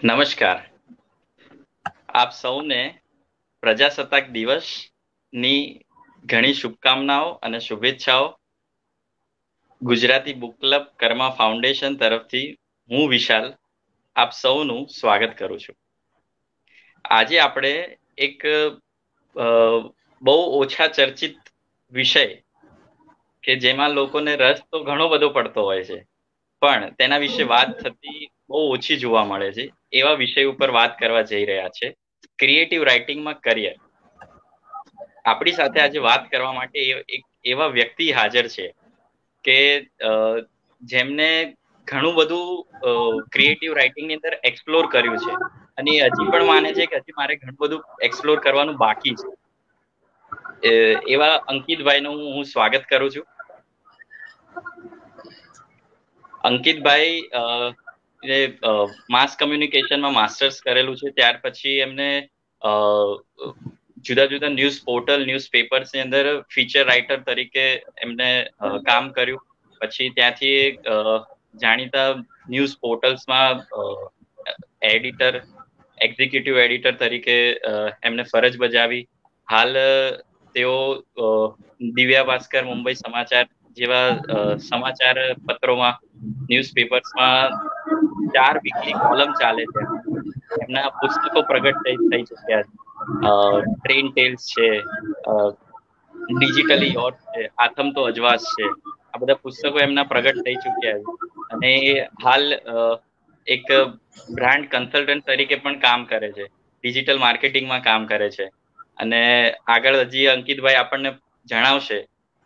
નમસ્કાર. આપ સૌને પ્રજાસત્તાક દિવસની ઘણી શુભકામનાઓ અને શુભેચ્છાઓ. Gujarati book club Karma foundation તરફથી હું વિશાલ આપ સૌનું સ્વાગત કરું છું. આજે આપણે એક બહુ ઓછા ચર્ચિત વિષય કે જેમાં લોકોને રસ તો ઘણો બધો પડતો હોય છે. પણ તેના વિશે વાત થતી બહુ ઓછી જોવા મળે છે. એવા વિષય ઉપર વાત કરવા જઈ રહ્યા છે. ક્રિએટિવ રાઇટિંગમાં કરિયર આપણી સાથે આજે વાત કરવા માટે એક એવા વ્યક્તિ હાજર છે કે જેમને ઘણું બધું ક્રિએટિવ રાઇટિંગની અંદર એક્સપ્લોર કર્યું છે. અને હજી પણ માને છે કે હજી મારે ઘણું બધું એક્સપ્લોર કરવાનું બાકી છે. એવા અંકિતભાઈનું હું સ્વાગત કરું છું. અંકિતભાઈ જે માસ કમ્યુનિકેશનમાં માસ્ટર્સ કરેલું છે, ત્યાર પછી એમને જુદા જુદા ન્યૂઝ પોર્ટલ ન્યૂઝ પેપર્સની અંદર ફીચર રાઇટર તરીકે એમને કામ કર્યું. પછી ત્યાંથી જાણીતા ન્યૂઝ પોર્ટલ્સમાં એડિટર એક્ઝિક્યુટિવ એડિટર તરીકે એમને ફરજ બજાવી. હાલ, તેઓ દિવ્યા ભાસ્કર મુંબઈ સમાચાર જેવા સમાચાર પત્રોમાં ન્યૂઝ પેપર્સમાં ચાર વીકલી કોલમ ચાલે છે. એમના પુસ્તકો પ્રગટ થઈ થઈ ચુક્યા છે. ટ્રેન ટેલ્સ છે ડિજિટલી યોર છે, આથમ તો અજવાસ છે. આ બધા પુસ્તકો એમના પ્રગટ થઈ ચુક્યા છે. અને હાલ એક બ્રાન્ડ કન્સલ્ટન્ટ તરીકે પણ કામ કરે છે. ડિજિટલ માર્કેટિંગમાં કામ કરે છે. અને આગળ હજી અંકિતભાઈ આપણને જણાવશે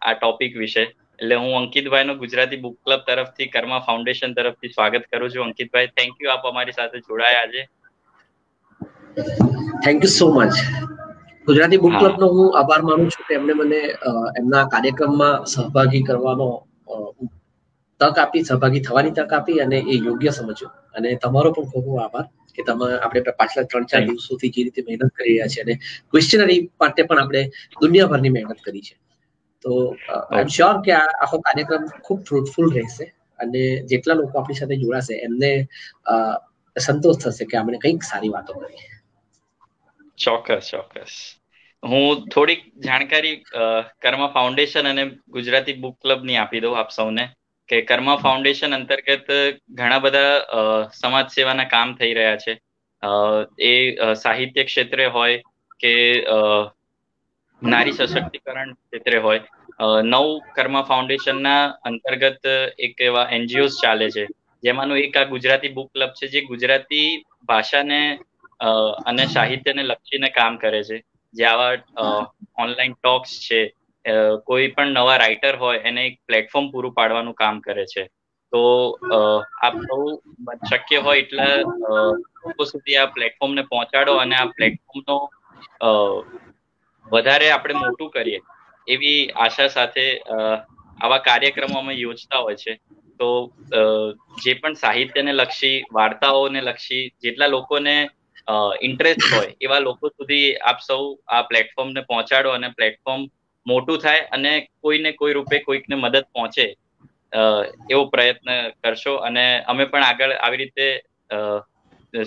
આ ટોપિક વિશે. એટલે હું અંકિતભાઈ નું ગુજરાતી બુક ક્લબ તરફથી કર્મા ફાઉન્ડેશન તરફથી સ્વાગત કરું છું. અંકિતભાઈ થેન્ક યુ આપ અમારી સાથે જોડાયા આજે. Thank you so much Gujarati book club નો હું આભાર માનું છું કે એમને મને એમના કાર્યક્રમમાં સહભાગી કરવાનો તક આપી સહભાગી થવાની તક આપી અને એ યોગ્ય સમજ્યો. અને તમારો પણ ખૂબ ખૂબ આભાર કે તમે આપણે પાછલા ત્રણ ચાર દિવસોથી જે રીતે મહેનત કરી રહ્યા છે અને ક્વેશ્ચનરી માટે પણ આપણે દુનિયાભરની મહેનત કરી છે. તો આઈ એમ શ્યોર કે આ આખો કાર્યક્રમ ખૂબ ફ્રૂટફુલ રહેશે અને જેટલા લોકો આપણી સાથે જોડાશે એમને સંતોષ થશે કે આપણે કંઈક સારી વાતો કરી ચોક્કસ ચોક્કસ. હું થોડીક જાણકારી કર્મા ફાઉન્ડેશન અને ગુજરાતી બુક ક્લબની આપી દઉં આપ સૌને કે કર્મા ફાઉન્ડેશન અંતર્ગત ઘણા બધા સમાજ સેવાના કામ થઈ રહ્યા છે. એ સાહિત્ય ક્ષેત્રે હોય કે નારી સશક્તિકરણ ક્ષેત્રે હોય. નવ કર્મા ફાઉન્ડેશનના અંતર્ગત એક એવા એનજીઓ ચાલે છે. જેમાંનું એક આ ગુજરાતી બુક ક્લબ છે, જે ગુજરાતી ભાષાને અને સાહિત્યને લક્ષીને કામ કરે છે. જે આવા ઓનલાઈન ટોક્સ છે. કોઈ પણ નવા રાઇટર હોય, એને એક પ્લેટફોર્મ પૂરું પાડવાનું કામ કરે છે. તો આપ સૌ શક્ય હોય એટલા લોકો સુધી આ પ્લેટફોર્મને પહોંચાડો અને આ પ્લેટફોર્મનો વધારે આપણે મોટું કરીએ, એવી આશા સાથે આવા કાર્યક્રમો અમે યોજતા હોય છે. તો જે પણ સાહિત્યને લક્ષી, વાર્તાઓને લક્ષી જેટલા લોકોને ઇન્ટરેસ્ટ હોય, એવા લોકો સુધી આપ સૌ આ પ્લેટફોર્મને પહોંચાડો અને પ્લેટફોર્મ મોટું થાય અને કોઈને કોઈ રૂપે કોઈકને મદદ પહોંચે એવો પ્રયત્ન કરશો. અને અમે પણ આગળ આવી રીતે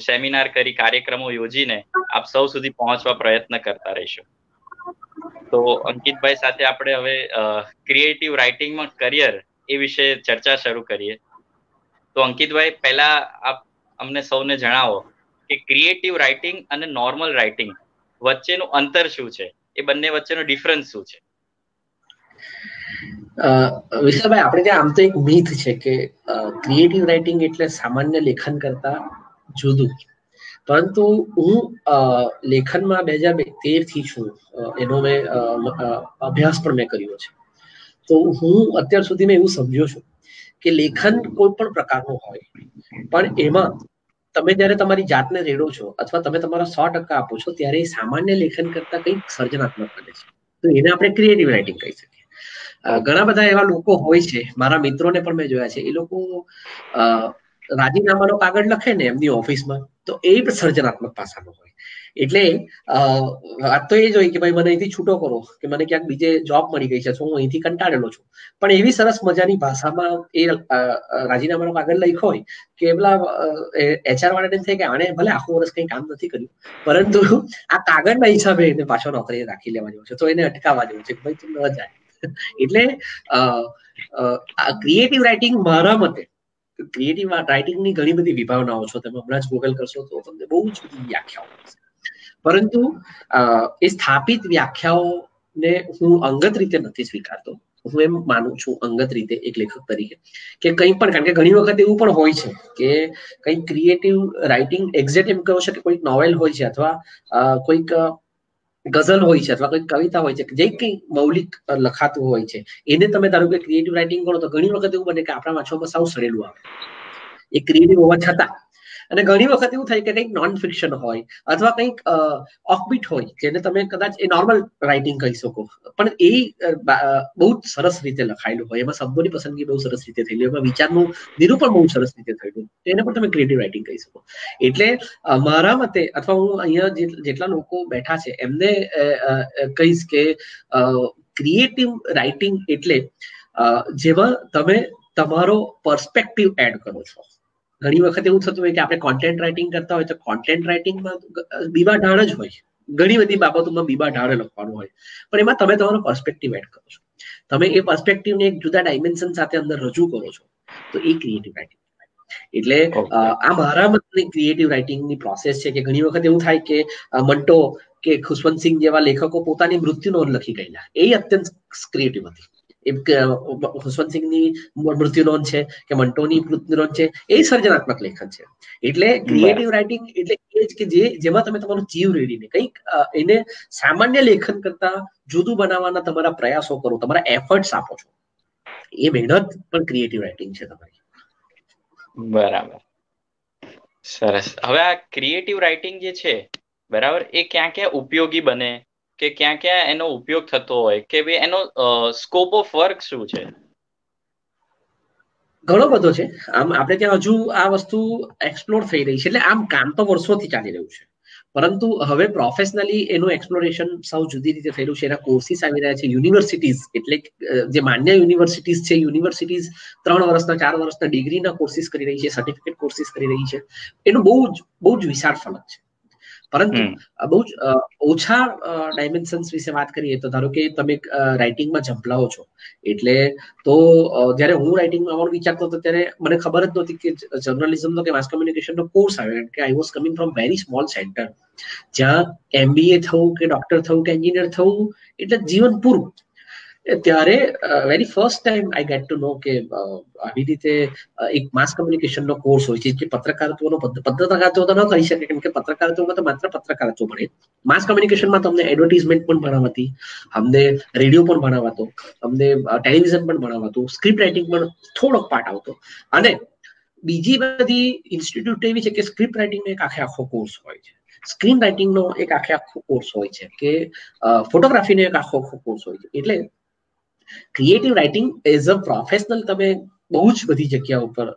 સેમિનાર કરી કાર્યક્રમો યોજીને આપ સૌ સુધી પહોંચવા પ્રયત્ન કરતા રહીશું. તો અંકિતભાઈ સાથે આપણે હવે ક્રિએટિવ રાઇટિંગમાં કરિયર એ વિશે ચર્ચા શરૂ કરીએ. તો અંકિતભાઈ, પહેલા આપ અમને સૌને જણાવો કે ક્રિએટિવ રાઇટિંગ અને નોર્મલ રાઇટિંગ વચ્ચેનું અંતર શું છે? એ બંને વચ્ચેનો ડિફરન્સ શું છે? વિશાલભાઈ, આપણે ત્યાં આમ તો એક મીથ છે કે ક્રિએટિવ રાઇટિંગ એટલે સામાન્ય લેખન કરતા જુદું. પરંતુ હું લેખનમાં બે હજાર તેરથી છું. એનો મેં અભ્યાસ પણ મેં કર્યો છે. તો હું અત્યાર સુધી મેં એવું સમજ્યો છું કે લેખન કોઈ પણ પ્રકારનું હોય, પણ એમાં તમે જ્યારે તમારી જાતને રેડો છો અથવા તમે તમારા સો ટકા આપો છો, ત્યારે સામાન્ય લેખન કરતા કંઈક સર્જનાત્મક બને છે. તો એને આપણે ક્રિએટિવ રાઇટિંગ કહી શકીએ. ઘણા બધા એવા લોકો હોય છે. મારા મિત્રોને પણ મેં જોયા છે. એ લોકો રાજીનામાનો કાગળ લખે ને એમની ઓફિસમાં, તો એ સર્જનાત્મક પાસાનો હોય. એટલે વાત તો એ જ હોય કે ભાઈ મને અહીંથી છૂટો કરો, કે મને ક્યાંક બીજે જોબ મળી ગઈ છે હું અહીંથી કંટાળેલો છું. પણ એવી સરસ મજાની ભાષામાં એ રાજીનામાનો કાગળ લખ્યો હોય કે પેલા એચઆર વાળાને થાય કે આને ભલે આખું વર્ષ કંઈ કામ નથી કર્યું, પરંતુ આ કાગળના હિસાબે એને પાછો નોકરી રાખી લેવા જેવો છે, તો એને અટકાવવા જેવું છે કે ભાઈ તું ન જાય. એટલે ક્રિએટિવ રાઇટિંગ મારા મતે ક્રિએટિવ રાઇટિંગની ઘણી બધી વિભાવનાઓ છો. તમે હમણાં જ ગૂગલ કરશો તો તમને બહુ જ બધી વ્યાખ્યાઓ પરંતુ એ સ્થાપિત વ્યાખ્યાઓને હું અંગત રીતે નથી સ્વીકારતો. હું એમ માનું છું અંગત રીતે એક લેખક તરીકે કે કંઈ પણ, કારણ કે ઘણી વખત એવું પણ હોય છે કે કંઈક ક્રિએટિવ રાઇટિંગ એક્ઝેક્ટ એમ કહો છો કે કોઈક નોવેલ હોય છે અથવા કોઈક ગઝલ હોય છે અથવા કોઈ કવિતા હોય છે, જે કંઈ મૌલિક લખાતું હોય છે, એને તમે ધારો કે ક્રિએટિવ રાઇટિંગ કરો તો ઘણી વખત એવું બને કે આપણા વાંચવામાં સાવ સડેલું આવે. એ ક્રિએટિવ હોવા છતાં અને ઘણી વખત એવું થાય કે કંઈક નોન ફિક્શન હોય અથવા કંઈક ઓફબીટ હોય, જેને તમે કદાચ એ નોર્મલ રાઇટિંગ કહી શકો. પણ એ બહુ સરસ રીતે લખાયેલું હોય. એમાં શબ્દોની પસંદગી બહુ સરસ રીતે થયેલી એમાં વિચારનું નિરૂપણ બહુ સરસ રીતે થયેલું એને પણ તમે ક્રિએટિવ રાઇટિંગ કહી શકો. એટલે મારા મતે અથવા હું અહીંયા જેટલા લોકો બેઠા છે, એમને કહીશ કે ક્રિએટિવ રાઇટિંગ એટલે જેમાં તમે તમારો પર્સપેક્ટિવ એડ કરો છો. ઘણી વખત એવું થતું હોય કે આપણે કોન્ટેન્ટ રાઇટિંગ કરતા હોય તો કોન્ટેન્ટ રાઇટિંગમાં બીબા ઢાળ જ હોય. ઘણી બધી બાબતોમાં બીબા ઢાળે લખવાનું હોય. પણ એમાં તમે તમારો પર્સપેક્ટિવ એડ કરો છો. તમે એ પર્સપેક્ટિવને એક જુદા ડાયમેન્શન સાથે અંદર રજૂ કરો છો તો એ ક્રિએટિવ રાઇટિંગ એટલે આ મારા મતની ક્રિએટિવ રાઇટિંગની પ્રોસેસ છે કે ઘણી વખત એવું થાય કે મંટો કે ખુશવંતસિંહ જેવા લેખકો પોતાની મૃત્યુ નોંધ લખી ગયેલા. એ અત્યંત ક્રિએટિવ હતી. ખુશવંતસિંહની મૃત્યુ નોંધ છે કે મંટોની મૃત્યુ નોંધ છે એ સર્જનાત્મક લેખન છે. એટલે ક્રિએટિવ રાઇટિંગ એટલે એ જ કે જે જેમાં તમે તમારું જીવ રેડીને કંઈક એને સામાન્ય લેખન કરતા જુદું બનાવવાના તમારા પ્રયાસો કરો તમારા એફર્ટ્સ આપો છો. એ મહેનત પણ ક્રિએટિવ રાઇટિંગ છે તમારી. બરાબર. સરસ. હવે આ ક્રિએટિવ રાઇટિંગ જે છે બરાબર એ ક્યાં ક્યાં ઉપયોગી બને? કે ક્યાં ક્યાં એનો ઉપયોગ થતો હોય કે ભાઈ એનો સ્કોપ ઓફ વર્ક શું છે? ઘણો બધો છે. આમ આપણે ત્યાં હજુ આ વસ્તુ એક્સપ્લોર થઈ રહી છે. એટલે આમ કામ તો વર્ષોથી ચાલી રહ્યું છે. પરંતુ હવે પ્રોફેશનલી એનું એક્સપ્લોરેશન સૌ જુદી રીતે થયેલું છે. એના કોર્સિસ આવી રહ્યા છે. યુનિવર્સિટીઝ એટલે જે માન્ય યુનિવર્સિટીઝ છે યુનિવર્સિટીઝ ત્રણ વર્ષના, ચાર વર્ષના ડિગ્રીના કોર્સિસ કરી રહી છે સર્ટિફિકેટ કોર્સિસ કરી રહી છે. એનું બહુ જ બહુ જ વિશાળ ફલક છે. પરંતુ બહુ જ ઓછા ડાયમેન્શન્સ વિશે વાત કરીએ તો ધારો કે તમે રાઇટિંગમાં ઝંપલાવો છો. એટલે તો જ્યારે હું રાઇટિંગમાં આવવાનું વિચારતો હતો ત્યારે મને ખબર જ નહોતી કે જર્નલિઝમનો કે માસ કમ્યુનિકેશનનો કોર્સ આવે. કે I was coming from very small centre જ્યાં એમબીએ થવું કે ડોક્ટર થવું કે એન્જિનિયર થવું એટલે જીવન પૂરું. ત્યારે very first time I get to know કે આવી રીતે એક માસ કમ્યુનિકેશનનો કોર્સ હોય છે, જે પત્રકારત્વનો પત્રકારત્વ તો ન કહી શકે, કેમ કે પત્રકારત્વમાં તો માત્ર પત્રકારત્વ ભણે. માસ કમ્યુનિકેશનમાં તમને એડવર્ટિઝમેન્ટ પણ ભણાવતી, અમને રેડિયો પણ ભણાવતો, અમને ટેલિવિઝન પણ ભણાવતું સ્ક્રિપ્ટ રાઇટિંગ પણ થોડોક પાર્ટ આવતો. અને બીજી બધી ઇન્સ્ટિટ્યૂટ એવી છે કે સ્ક્રિપ્ટ રાઇટિંગનો એક આખે આખો કોર્સ હોય છે. સ્ક્રીન રાઇટિંગનો એક આખે આખો કોર્સ હોય છે કે ફોટોગ્રાફીનો એક આખો આખો કોર્સ હોય છે. એટલે creative writing as a professional તમે બહુ જ બધી જગ્યા ઉપર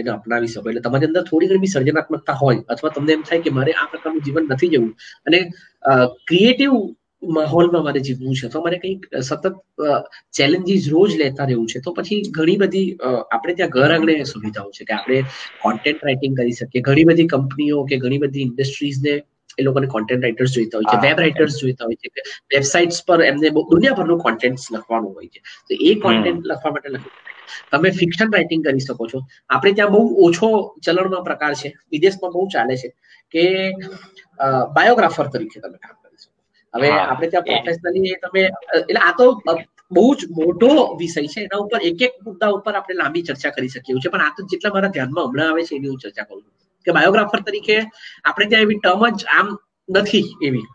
એને અપનાવી શકો. એટલે તમારી અંદર થોડી ઘણી સર્જનાત્મકતા હોય, અથવા તમને એમ થાય કે મારે આ પ્રકારનું જીવન નથી જવું. અને ક્રિએટિવ માહોલમાં મારે જીવવું છે. તો મારે કંઈક સતત ચેલેન્જીસ રોજ લેતા રહેવું છે, તો પછી ઘણી બધી આપણે ત્યાં ઘર આંગણે સુવિધાઓ છે કે આપણે કોન્ટેન્ટ રાઇટિંગ કરી શકીએ. ઘણી બધી કંપનીઓ કે ઘણી બધી ઇન્ડસ્ટ્રીઝને એ લોકોને કોન્ટેન્ટ રાઇટર્સ જોઈતા હોય છે વેબ રાઇટર્સ જોઈતા હોય છે કે વેબસાઇટ્સ પર એમને દુનિયાભરનું કોન્ટેન્ટ લખવાનું હોય છે. તો એ કોન્ટેન્ટ લખવા માટે લખવું તમે ફિક્શન રાઇટિંગ કરી શકો છો. આપણે ત્યાં બહુ ઓછો ચલણનો પ્રકાર છે. વિદેશમાં બહુ ચાલે છે કે બાયોગ્રાફર તરીકે તમે કામ કરી શકો. હવે આપણે ત્યાં પ્રોફેશનલી તમે એટલે આ તો બહુ જ મોટો વિષય છે. એના ઉપર એક એક મુદ્દા ઉપર આપણે લાંબી ચર્ચા કરી શકીએ છીએ. પણ આ તો જેટલા મારા ધ્યાનમાં હમણાં આવે છે એની હું ચર્ચા કરું છું. કે બાયોગ્રાફર તરીકે આપણે ત્યાં એવી ટર્મ જ આમ નથી એવી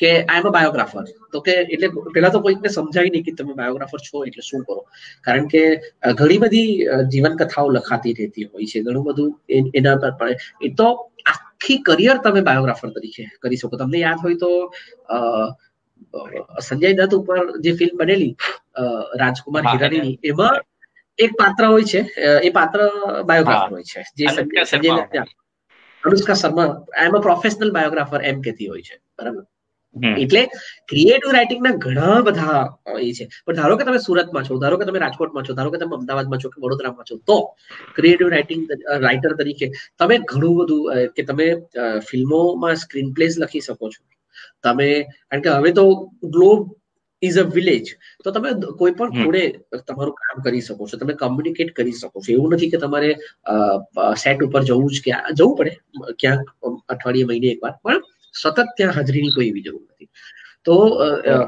કે આઈ એમ અ બાયોગ્રાફર તો કે એટલે પેલા તો કોઈકને સમજાય નહીં કે તમે બાયોગ્રાફર છો એટલે શું કરો. કારણ કે ઘણી બધી જીવન કથાઓ લખાતી રહેતી હોય છે. ઘણું બધું એના પર પડે. એ તો આખી કરિયર તમે બાયોગ્રાફર તરીકે કરી શકો. તમને યાદ હોય તો સંજય દત્ત ઉપર જે ફિલ્મ બનેલી રાજકુમાર હિરાની એમાં એક પાત્ર હોય છે. એ પાત્ર બાયોગ્રાફર હોય છે. જે Sanjay Dutt Anushka Sharma I am a professional biographer એમ કહેતી હોય છે. બરાબર? એટલે ક્રિએટિવ રાઇટિંગના ઘણા બધા એ છે. પણ ધારો કે તમે સુરતમાં છો ધારો કે તમે રાજકોટમાં છો ધારો કે તમે અમદાવાદમાં છો કે વડોદરામાં છો તો ક્રિએટિવ રાઇટિંગ રાઇટર તરીકે તમે ઘણું બધું કે તમે ફિલ્મોમાં સ્ક્રીન પ્લેસ લખી શકો છો. તમે કારણ કે હવે તો ગ્લોબ ઇઝ અ વિલેજ તો તમે કોઈ પણ ખૂણે તમારું કામ કરી શકો છો. તમે કમ્યુનિકેટ કરી શકો છો. એવું નથી કે તમારે સેટ ઉપર જવું જ ક્યાં જવું પડે. ક્યાંક અઠવાડિયે મહિને એકવાર પણ સતત ત્યાં હાજરીની કોઈ એવી જરૂર નથી. તો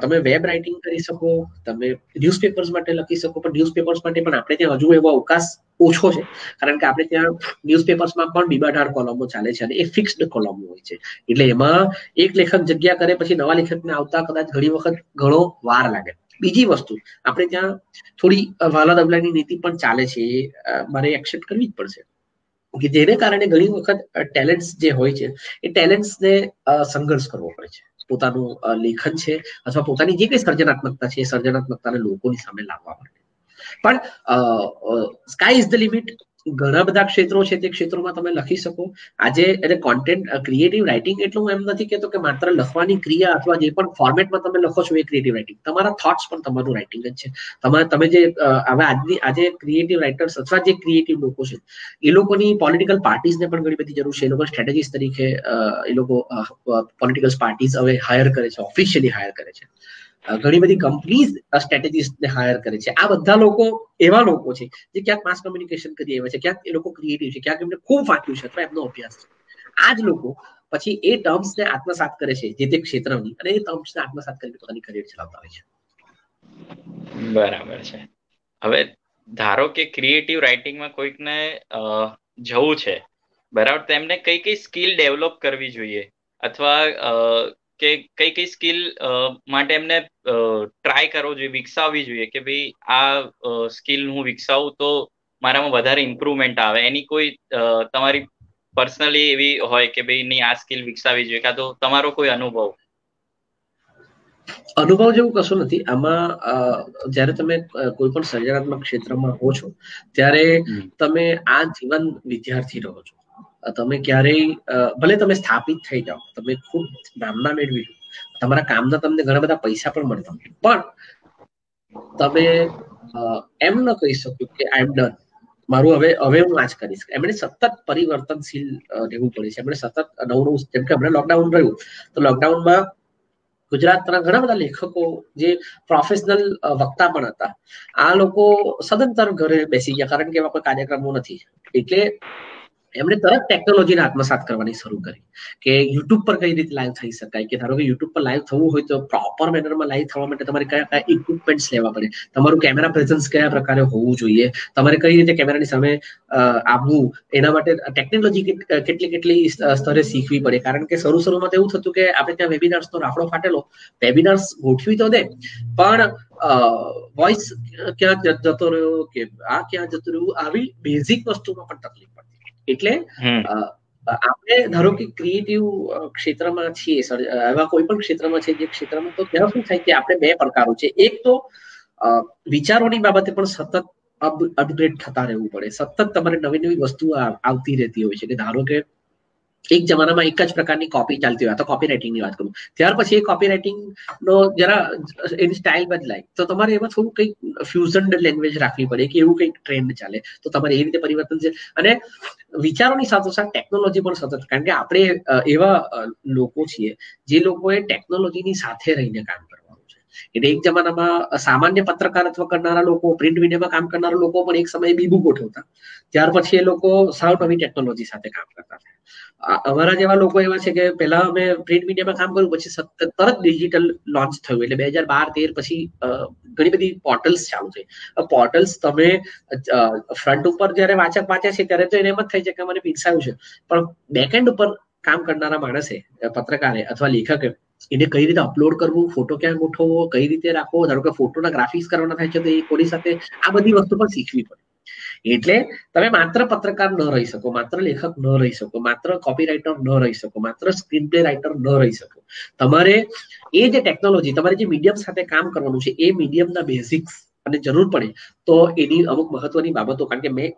તમે વેબ રાઇટિંગ કરી શકો તમે ન્યૂઝપેપર્સ માટે લખી શકો પણ ન્યૂઝપેપર્સ માટે પણ આપણે ત્યાં હજુ એવો અવકાશ ઓછો છે. કારણ કે આપણે ત્યાં ન્યૂઝપેપર્સમાં પણ બીબાઢાર કોલમો ચાલે છે અને એ ફિક્સ્ડ કોલમો હોય છે. એટલે એમાં એક લેખક જગ્યા કરે પછી નવા લેખકને આવતા કદાચ ઘણી વખત ઘણો વાર લાગે. બીજી વસ્તુ આપણે ત્યાં થોડી વાલા દબલાની નીતિ પણ ચાલે છે એ મારે એક્સેપ્ટ કરવી જ પડશે. કે જેને કારણે ઘણી વખત ટેલેન્ટ્સ જે હોય છે એ ટેલેન્ટ્સને સંઘર્ષ કરવો પડે છે. પોતાનું લેખન છે અથવા પોતાની જે કઈ સર્જનાત્મકતા છે એ સર્જનાત્મકતાને લોકોની સામે લાવવા માટે. પણ સ્કાય ઇઝ ધ લિમિટ ઘણા બધા ક્ષેત્રો છે તે ક્ષેત્રોમાં તમે લખી શકો. આજે એટલે કોન્ટેન્ટ ક્રિએટિવ રાઇટિંગ એટલું એમ નથી કેતો કે માત્ર લખવાની ક્રિયા અથવા જે પણ ફોર્મેટમાં તમે લખો છો એ ક્રિએટિવ રાઇટિંગ તમારા થોટ્સ પણ તમારું રાઇટિંગ જ છે. તમારે, તમે જે હવે આજની, આજે ક્રિએટિવ રાઇટર્સ અથવા જે ક્રિએટિવ લોકો છે, એ લોકોની પોલિટિકલ પાર્ટીઝને પણ ઘણી બધી જરૂર છે. એ લોકો સ્ટ્રેટેજીસ તરીકે એ લોકો પોલિટિકલ પાર્ટીઝ હવે હાયર કરે છે ઓફિશિયલી હાયર કરે છે. ઘણી બધી કંપનીઝ સ્ટ્રેટેજીસ્ટને હાયર કરે છે. આ બધા લોકો, એવા લોકો છે જે ક્યાંક માસ કમ્યુનિકેશન કરી આવ્યા છે, ક્યાંક એ લોકો ક્રિએટિવ છે, ક્યાંક એમને ખૂબ વાંચ્યું છે, અથવા એમનો અભ્યાસ છે. આ જ લોકો પછી એ ટર્મ્સને આત્મસાત કરે છે, જે તે ક્ષેત્રની, અને એ ટર્મ્સને આત્મસાત કરીને પોતાની કરિયર ચલાવતા હોય છે. બરાબર છે. હવે ધારો કે ક્રિએટિવ રાઇટિંગમાં કોઈકને જવું છે, બરાબર, તો એમને કઈ કઈ સ્કિલ ડેવલપ કરવી જોઈએ? અથવા કે કઈ કઈ સ્કિલ માટે એમને ટ્રાય કરવો જોઈએ વિકસાવવી જોઈએ કે ભાઈ આ સ્કિલ હું વિકસાવું તો મારામાં વધારે ઇમ્પ્રુવમેન્ટ આવે. એની કોઈ તમારી પર્સનલી એવી હોય કે ભાઈ નહીં આ સ્કિલ વિકસાવી જોઈએ કાં તો તમારો કોઈ અનુભવ? અનુભવ જેવું કશું નથી. આમાં જ્યારે તમે કોઈ પણ સર્જનાત્મક ક્ષેત્રમાં હો છો ત્યારે તમે આ જીવન વિદ્યાર્થી રહો છો. તમે ક્યારેય ભલે તમે સ્થાપિત થઈ જાઓ, તમે ખૂબ નામના મેળવી તમારા કામના તમને ઘણા બધા પૈસા પણ મળતા પણ તમે એમ ન કહી શકો કે આઈ એમ ડન મારું હવે હવે હું આ જ કરીશ. એમણે સતત પરિવર્તનશીલ રહેવું પડે છે. એમણે સતત નવું નવું, જેમ કે હમણાં લોકડાઉન રહ્યું, તો લોકડાઉનમાં ગુજરાતના ઘણા બધા લેખકો જે પ્રોફેશનલ વક્તા પણ હતા, આ લોકો સદંતર ઘરે બેસી ગયા. કારણ કે એવા કોઈ કાર્યક્રમો નથી. એટલે એમણે તરત ટેકનોલોજીને આત્મસાત કરવાની શરૂ કરી કે યુટ્યુબ પર કઈ રીતે લાઈવ થઈ શકાય કે ધારો કે યુટ્યુબ પર લાઈવ થવું હોય તો પ્રોપર મેનરમાં લાઈવ થવા માટે તમારે કયા કયા ઇક્વિપમેન્ટ્સ લેવા પડે? તમારું કેમેરા પ્રેઝન્સ કયા પ્રકારે હોવું જોઈએ? તમારે કઈ રીતે કેમેરાની સામે આવવું? એના માટે ટેકનોલોજી કેટલી કેટલી સ્તરે શીખવી પડે? કારણ કે શરૂ શરૂમાં તો એવું થતું કે આપણે ત્યાં વેબિનાર્સનો રાફડો ફાટેલો વેબિનાર્સ ગોઠવી તો દે, પણ વોઇસ ક્યાં જતો રહ્યો કે આ ક્યાં જતું રહ્યું, આવી બેઝિક વસ્તુમાં પણ તકલીફ પડતી એટલે આપણે ધારો કે ક્રિએટિવ ક્ષેત્રમાં છીએ એવા કોઈ પણ ક્ષેત્રમાં છે જે ક્ષેત્રમાં તો ત્યાં શું થાય કે આપણે બે પ્રકારો છે. એક તો વિચારોની બાબતે પણ સતત અપગ્રેડ થતા રહેવું પડે. સતત તમારે નવી નવી વસ્તુઓ આવતી રહેતી હોય છે. કે ધારો કે એક જમાનામાં એક જ પ્રકારની કોપી ચાલતી હોય. તો કોપી રાઇટિંગની વાત કરું. ત્યાર પછી એ કોપી રાઇટિંગ નો જરા એની સ્ટાઇલ બદલાય. તો તમારે એમાં થોડું કંઈક ફ્યુઝન લેંગ્વેજ રાખવી પડે કે એવું કંઈક ટ્રેન્ડ ચાલે. તો તમારે એ રીતે પરિવર્તન છે. અને વિચારોની સાથોસાથ ટેકનોલોજી પણ સતત. કારણ કે આપણે એવા લોકો છીએ જે લોકોએ ટેકનોલોજીની સાથે રહીને કામ છે એટલે એક જમાનામાં સામાન્ય પત્રકાર અથવા કરનારા લોકો, પ્રિન્ટ મીડિયામાં કામ કરનારા લોકો પણ એક સમયે બીબું ગોઠવતા ત્યાર પછી એ લોકો સાવ નવી ટેકનોલોજી સાથે કામ કરતા અમારા જેવા લોકો એવા છે કે પહેલા અમે પ્રિન્ટ મીડિયામાં કામ કર્યું, પછી તરત ડિજિટલ લોન્ચ થયું. એટલે બે હજાર બાર, તેર પછી ઘણી બધી પોર્ટલ્સ ચાલુ થઈ. પોર્ટલ્સ તમે ફ્રન્ટ ઉપર જયારે વાચક વાંચે છે, ત્યારે તો એને એમ જ થાય છે કે મને પીરસાયું છે. પણ બેકએન્ડ ઉપર કામ કરનારા માણસે પત્રકારે અથવા લેખકે એને કઈ રીતે અપલોડ કરવું ફોટો ક્યાં ગોઠવવો, કઈ રીતે રાખવો, ધારો કે ફોટોના ગ્રાફિક્સ કરવાના થાય છે, તો એ કોની સાથે, આ બધી વસ્તુ પણ શીખવી પડે. એટલે તમે માત્ર પત્રકાર ન રહી શકો, માત્ર લેખક ન રહી શકો, માત્ર કોપી રાઇટર ન રહી શકો, માત્ર સ્ક્રીન પ્લે રાઇટર ન રહી શકો. તમારે એ જે ટેકનોલોજી તમારે જે મીડિયમ સાથે કામ કરવાનું છે, એ મીડિયમના બેઝિક્સ અને જરૂર પડે, તો એની અમુક મહત્વની બાબતો, કારણ કે મેં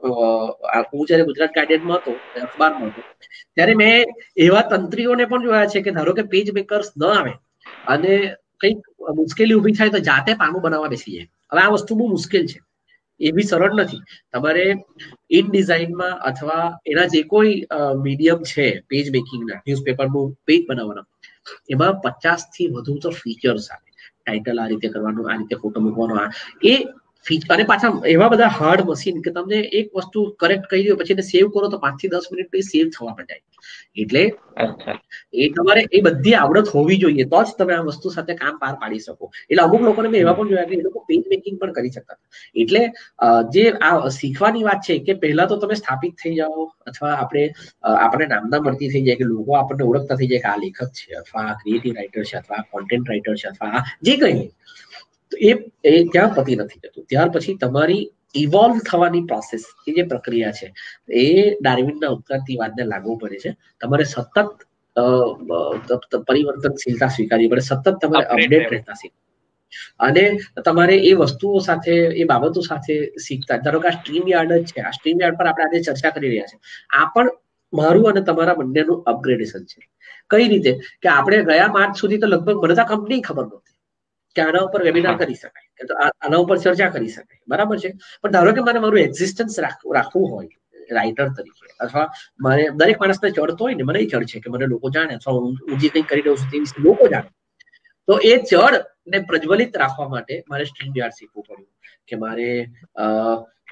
હું જયારે ગુજરાત ગાર્ડિયનમાં હતો અખબારમાં હતો, ત્યારે મેં એવા તંત્રીઓને પણ જોયા છે કે ધારો કે પેજ મેકર્સ ન આવે અને કંઈક મુશ્કેલી ઊભી થાય તો જાતે પાનું બનાવવા બેસી હવે આ વસ્તુ બહુ મુશ્કેલ છે. એ બી સરળ નથી. તમારે ઇન ડિઝાઇનમાં અથવા એના જે કોઈ મીડિયમ છે પેજ મેકિંગના ન્યૂઝપેપરનું પેજ બનાવવાના, એમાં પચાસથી વધુ તો ફીચર્સ આવે. ટાઇટલ આ રીતે કરવાનું આ રીતે ફોટો મૂકવાનો એ અને પાછા એવા બધા હાર્ડ મશીન કે તમને એક વસ્તુ કરેક્ટ કહી દો પછી એને સેવ કરો તો પાંચથી દસ મિનિટ સેવ થવા માટે એટલે એ તમારે એ બધી આવડત હોવી જોઈએ તો જ તમે આ વસ્તુ સાથે કામ પાર પાડી શકો. એટલે અમુક લોકોને મેં એવા પણ જોયા કે એ લોકો પેજ મેકિંગ પણ કરી શકતા એટલે જે આ શીખવાની વાત છે કે પહેલા તો તમે સ્થાપિત થઈ જાઓ અથવા આપણે આપણે નામના મળતી થઈ જાય કે લોકો આપણને ઓળખતા થઈ જાય કે આ લેખક છે અથવા આ ક્રિએટિવ રાઇટર છે અથવા કોન્ટેન્ટ રાઇટર છે અથવા જે કંઈ તો એ એ ત્યાં પતી નથી જતું. ત્યાર પછી તમારી ઇવોલ્વ થવાની પ્રોસેસ એ જે પ્રક્રિયા છે એ ડાર્વિનના ઉત્ક્રાંતિવાદને લાગુ પડે છે. તમારે સતત પરિવર્તનશીલતા સ્વીકારવી પડે. સતત તમારે અપડેટ રહેતા અને તમારે એ વસ્તુઓ સાથે એ બાબતો સાથે શીખતા. ધારો કે આ સ્ટ્રીમ યાર્ડ જ છે. આ સ્ટ્રીમ યાર્ડ પર આપણે આજે ચર્ચા કરી રહ્યા છે આ પણ મારું અને તમારા બંનેનું અપગ્રેડેશન છે. કઈ રીતે? કે આપણે ગયા માર્ચ સુધી તો લગભગ મને તો કંપની ખબર નહોતી. કે આના ઉપર વેબિનાર કરી શકાય. કે તો આના ઉપર ચર્ચા કરી શકાય. બરાબર છે? પણ ધારો કે મારે મારું એક્ઝિસ્ટન્સ રાખવું હોય રાઇટર તરીકે અથવા મારે દરેક માણસને ચડ હોય ને મને ચડ છે કે મને લોકો જાણે અથવા હું જે કંઈ કરી રહ્યો છું તે વિશે લોકો જાણે. તો એ ચડ ને પ્રજ્વલિત રાખવા માટે મારે સ્ટ્રીમ યાર્ડ શીખવું પડ્યું. કે મારે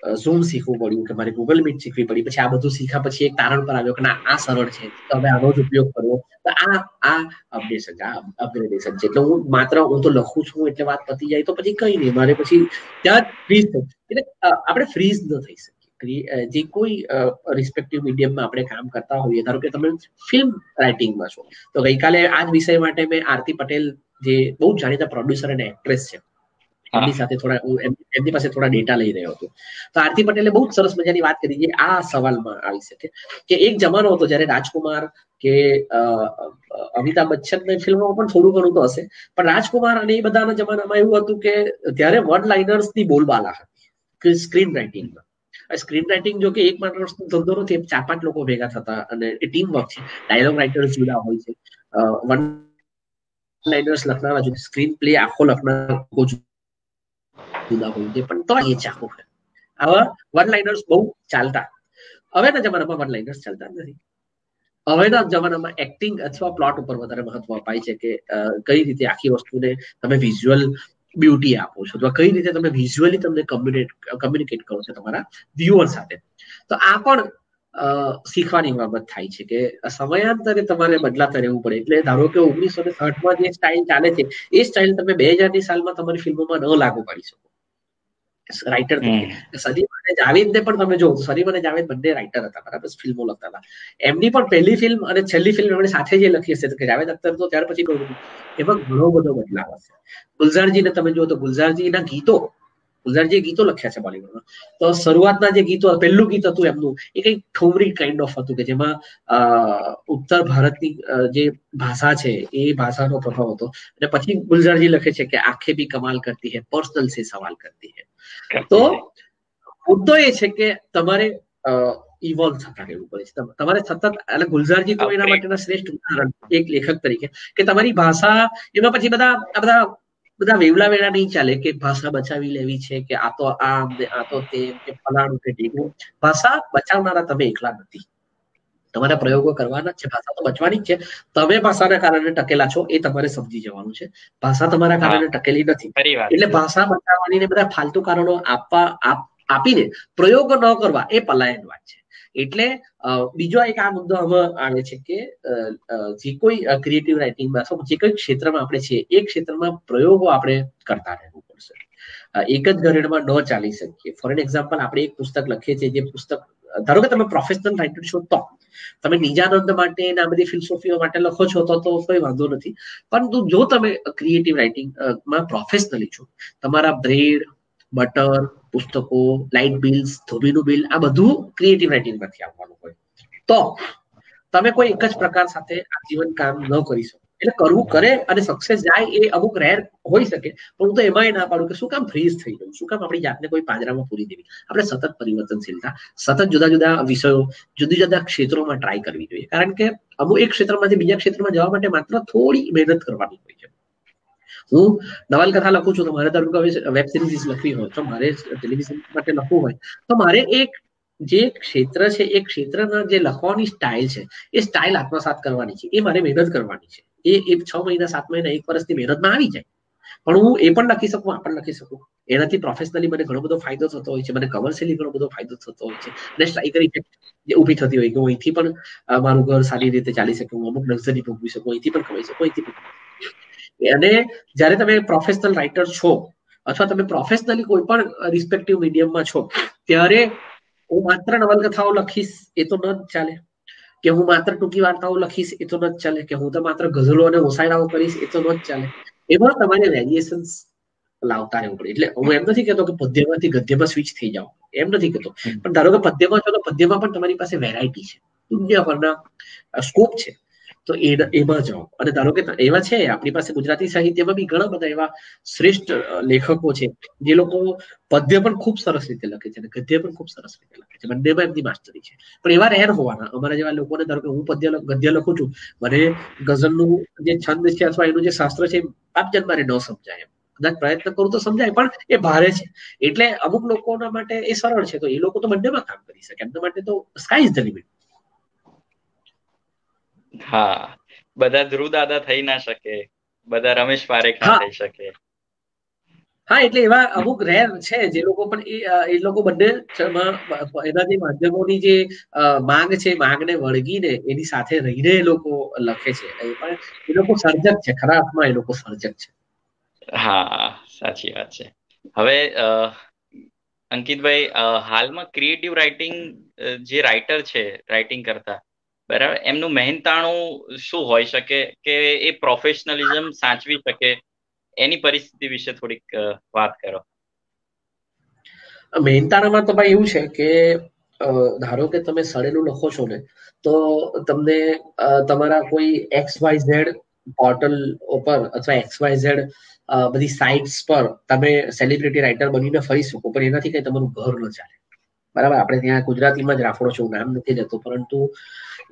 ઝૂમ શીખવું પડ્યું કે મારે ગૂગલ મીટ શીખવી પડી. પછી આ બધું શીખ્યા પછી એક તારણ પર આવ્યો કે ના, આ સરળ છે. તો હવે આનો જ ઉપયોગ કરવો. તો આ આ અપડેશન આ અપગ્રેડેશન છે. એટલે હું માત્ર હું તો લખું છું એટલે વાત પતી જાય તો પછી કઈ નહીં. મારે પછી ત્યાં ફ્રીઝ એટલે આપણે ફ્રીઝ ન થઈ શકીએ. જે કોઈ રિસ્પેક્ટિવ મીડિયમમાં આપણે કામ કરતા હોઈએ, ધારો કે તમે ફિલ્મ રાઇટિંગમાં છો. તો ગઈકાલે આ જ વિષય માટે મેં આરતી પટેલ જે બહુ જાણીતા પ્રોડ્યુસર અને એક્ટ્રેસ છે એમની સાથે થોડા હું એમની પાસે થોડા ડેટા લઈ રહ્યો હતો. તો આરતી પટેલે બહુ સરસ મજાની વાત કરી જે આ સવાલમાં આવી શકે. કે એક જમાનો હતો જ્યારે રાજકુમાર કે અમિતાભ બચ્ચન ફિલ્મો પણ થોડું ઘણું તો હશે. પણ રાજકુમાર અને એ બધાના જમાનામાં એવું હતું કે ત્યારે વન લાઇનર્સની બોલબાલા હતી સ્ક્રીન રાઇટિંગમાં સ્ક્રીન રાઇટિંગ જો કે એક માણસનો ધંધો નથી ચાર પાંચ લોકો ભેગા થતા અને એ ટીમ વર્ક છે. ડાયલોગ રાઇટર્સ જુદા હોય છે. વન લાઇનર્સ લખનારા જુદા સ્ક્રીન પ્લે આખો લખનારા જુદા હોય છે, પણ તો એ ચાખો આવા વન લાઇનર્સ બહુ ચાલતા. હવેના જમાનામાં વન લાઇનર્સ ચાલતા નથી. હવેના જમાનામાં એક્ટિંગ અથવા પ્લોટ ઉપર વધારે મહત્વ અપાય છે કે કઈ રીતે આખી વસ્તુને તમે વિઝ્યુઅલ બ્યુટી આપો છો, અથવા કઈ રીતે તમે વિઝ્યુઅલી તમને કમ્યુનિકેટ કમ્યુનિકેટ કરો છો તમારા વ્યુઅર સાથે. તો આ પણ શીખવાની બાબત થાય છે કે સમયાંતરે તમારે બદલાતા રહેવું પડે. એટલે ધારો કે ઓગણીસો ને સાઠમાં જે સ્ટાઇલ ચાલે છે, એ સ્ટાઇલ તમે બે હજારની સાલમાં તમારી ફિલ્મોમાં ન લાગુ પાડી શકો. રાઇટર સલીમ અને જાવેદને પણ તમે જો સલીમ અને જાવેદ બંને રાઇટર હતા બરાબર? ફિલ્મો લખતા હતા. એમની પણ પહેલી ફિલ્મ અને છેલ્લી ફિલ્મ એમણે સાથે જે લખી હશે. કે જાવેદ અખ્તર તો ત્યાર પછી એમાં ઘણો બધો બદલાવ હશે. ગુલઝારજીને તમે જુઓ તો ગુલઝારજીના ગીતો ગુલઝારજીએ ગીતો લખ્યા છે બોલીવુડમાં. તો શરૂઆતના જે ગીતો પહેલું ગીત હતું એમનું એ કંઈક ઠુમરી કાઇન્ડ ઓફ હતું કે જેમાં ઉત્તર ભારતની જે ભાષા છે એ ભાષાનો પ્રભાવ હતો. અને પછી ગુલઝારજી લખે છે કે આંખે બી કમાલ કરતી હે પર્સનલ સે સવાલ કરતી હે. તો મુદ્દો એ છે કે તમારે ઇવોલ્વ થતા રહેવું પડે છે. તમારે સતત એટલે ગુલઝારજી તો એના માટેના શ્રેષ્ઠ ઉદાહરણ એક લેખક તરીકે કે તમારી ભાષા એમાં પછી બધા આ બધા બધા વેવલા વેળા નહીં ચાલે કે ભાષા બચાવી લેવી છે કે આ તો આમ ને આ તો તેમ કે ફલાણું કે ઢીકણું. ભાષા બચાવનારા તમે એકલા નથી. તમારે પ્રયોગો કરવાના છે ભાષા તો બચવાની જ છે. તમે ભાષાના કારણે ટકેલા છો એ તમારે સમજી જવાનું છે. ભાષા તમારા કારણે ટકેલી નથી. એટલે ભાષા બચાવવાની ને બધા ફાલતુ કારણો આપવા આપીને પ્રયોગો ન કરવા એ પલાયન વાત છે. એટલે બીજો એક આ મુદ્દો આમાં આવે છે કે જે કોઈ ક્રિએટિવ રાઇટિંગમાં જે કોઈ ક્ષેત્રમાં આપણે છીએ એ ક્ષેત્રમાં પ્રયોગો આપણે કરતા રહેવું પડશે. એક જ ઘરેડમાં ન ચાલી શકીએ. ફોર એન એક્ઝામ્પલ આપણે એક પુસ્તક લખીએ છીએ જે પુસ્તક ધારો કે તમે પ્રોફેશનલ રાઇટર છો તો. તમે નિજાનંદ માટે આ બધી ફિલોસોફીઓ માટે લખો છો તો તો કોઈ વાંધો નથી. પરંતુ જો તમે ક્રિએટિવ રાઇટિંગમાં પ્રોફેશનલી છો, તમારા બ્રેડ બટર પુસ્તકો લાઇટ બિલ્સ ધોબીનું બિલ આ બધું ક્રિએટિવ રાઇટિંગમાંથી આવવાનું હોય. તો, તમે કોઈ એક જ પ્રકાર સાથે આજીવન કામ ન કરી શકો. એટલે કરવું કરે અને સક્સેસ જાય એ અમુક રેર હોઈ શકે. પણ હું તો એમાંય ના પાડું કે શું કામ ફ્રીઝ થઈ ગયું? શું કામ આપણી જાતને કોઈ પાંજરામાં પૂરી દેવી? આપણે સતત પરિવર્તનશીલતા, સતત જુદા જુદા વિષયો, જુદા જુદા ક્ષેત્રોમાં ટ્રાય કરવી જોઈએ. કારણ કે અમુક એક ક્ષેત્રમાંથી બીજા ક્ષેત્રમાં જવા માટે માત્ર થોડી મહેનત કરવાની હોય છે. હું નવલકથા લખું છું, તો મારે ધારો વેબ સિરીઝ લખવી હોય, તો મારે ટેલિવિઝન માટે લખવું હોય, તો મારે એક જે ક્ષેત્ર છે, એ ક્ષેત્રના જે લખવાની સ્ટાઇલ છે, એ સ્ટાઇલ આત્મસાત કરવાની છે. એ મારે મહેનત કરવાની છે. એ એક છ મહિના, સાત મહિના, એક વર્ષની મહેનતમાં આવી જાય. પણ હું એ પણ લખી શકું, આ પણ લખી શકું. એનાથી પ્રોફેશનલી મને ઘણો બધો ફાયદો થતો હોય છે. મને કમર્શિયલી ઘણો બધો ફાયદો થતો હોય છે. અને સ્ટ્રાઇકર ઇફેક્ટ જે ઊભી થતી હોય કે હું અહીંથી પણ મારું ઘર સારી રીતે ચાલી શકે. હું અમુક લક્ઝરી ભોગવી શકું, અહીંથી પણ કમાઈ શકું, અહીંથી પણ અને જ્યારે તમે પ્રોફેશનલ રાઇટર છો, અથવા તમે પ્રોફેશનલી કોઈ પણ રિસ્પેક્ટિવ મીડિયમમાં છો, ત્યારે હું માત્ર નવલકથાઓ લખીશ, એ તો ન ચાલે. કે હું માત્ર ટૂંકી વાર્તાઓ લખીશ એ તો ન જ ચાલે. કે હું તો માત્ર ગઝલો અને મુસાયરાઓ કરીશ એ તો ન જ ચાલે. એમાં તમારે વેરિએશન્સ લાવતા રહેવું પડે. એટલે હું એમ નથી કહેતો કે પદ્યમાંથી ગદ્યમાં સ્વિચ થઈ જાઓ. એમ નથી કહેતો. પણ ધારો કે પદ્યમાં છો તો પદ્યમાં પણ તમારી પાસે વેરાયટી છે. દુનિયાભરના સ્કોપ છે. તો એ એમાં જાઓ અને ધારો કે એવા છે, આપણી પાસે ગુજરાતી સાહિત્યમાં બી ઘણા બધા એવા શ્રેષ્ઠ લેખકો છે, જે લોકો પદ્ય પણ ખૂબ સરસ રીતે લખે છે અને ગદ્ય પણ ખૂબ સરસ રીતે લખે છે. બંનેમાં એમની માસ્ટરી છે. પણ એવા રેર હોવાના. અમારા જેવા લોકોને ધારો કે હું પદ્ય ગદ્ય લખું છું, મને ગઝલનું જે છંદ છે અથવા એનું જે શાસ્ત્ર છે, આપ જન્મારે ન સમજાય એમ. કદાચ પ્રયત્ન કરું તો સમજાય, પણ એ ભારે છે. એટલે અમુક લોકોના માટે એ સરળ છે. તો એ લોકો તો બંનેમાં કામ કરી શકે. એમના માટે તો સ્કાય ઇઝ ધ લિમિટ હા. બધા ધ્રુવ દાદા થઈ ના શકે. બધા રમેશ પારેખ થઈ શકે. હા એટલે એવા અમુક રેર છે જે લોકો પણ એ લોકો બંને એના જે માધ્યમોની જે માંગ છે માંગને વળગીને એની સાથે રહીને એ લોકો લખે છે. પણ એ લોકો સર્જક છે. ખરા અર્થમાં એ લોકો સર્જક છે. હા સાચી વાત છે. હવે અંકિતભાઈ હાલમાં ક્રિએટિવ રાઇટિંગ જે રાઇટર છે રાઇટિંગ કરતા બરાબર? એમનું મહેનતાણું શું હોઈ શકે કે એ પ્રોફેશનલિઝમ સાચવી શકે? એની પરિસ્થિતિ વિશે થોડીક વાત કરો. મહેનતાણામાં તો ભાઈ એવું છે કે ધારો કે તમે સડેલું લખો છો ને, તો તમને તમારા કોઈ એક્સ વાય ઝેડ પોર્ટલ ઉપર અથવા એક્સ વાય ઝેડ બધી સાઇટ્સ પર તમે સેલિબ્રિટી રાઇટર બનીને ફરી શકો, પણ એનાથી કઈ તમારું ઘર ન ચાલે. બરાબર? આપણે ત્યાં ગુજરાતીમાં જ રાફડો છે નામ નથી જતો પરંતુ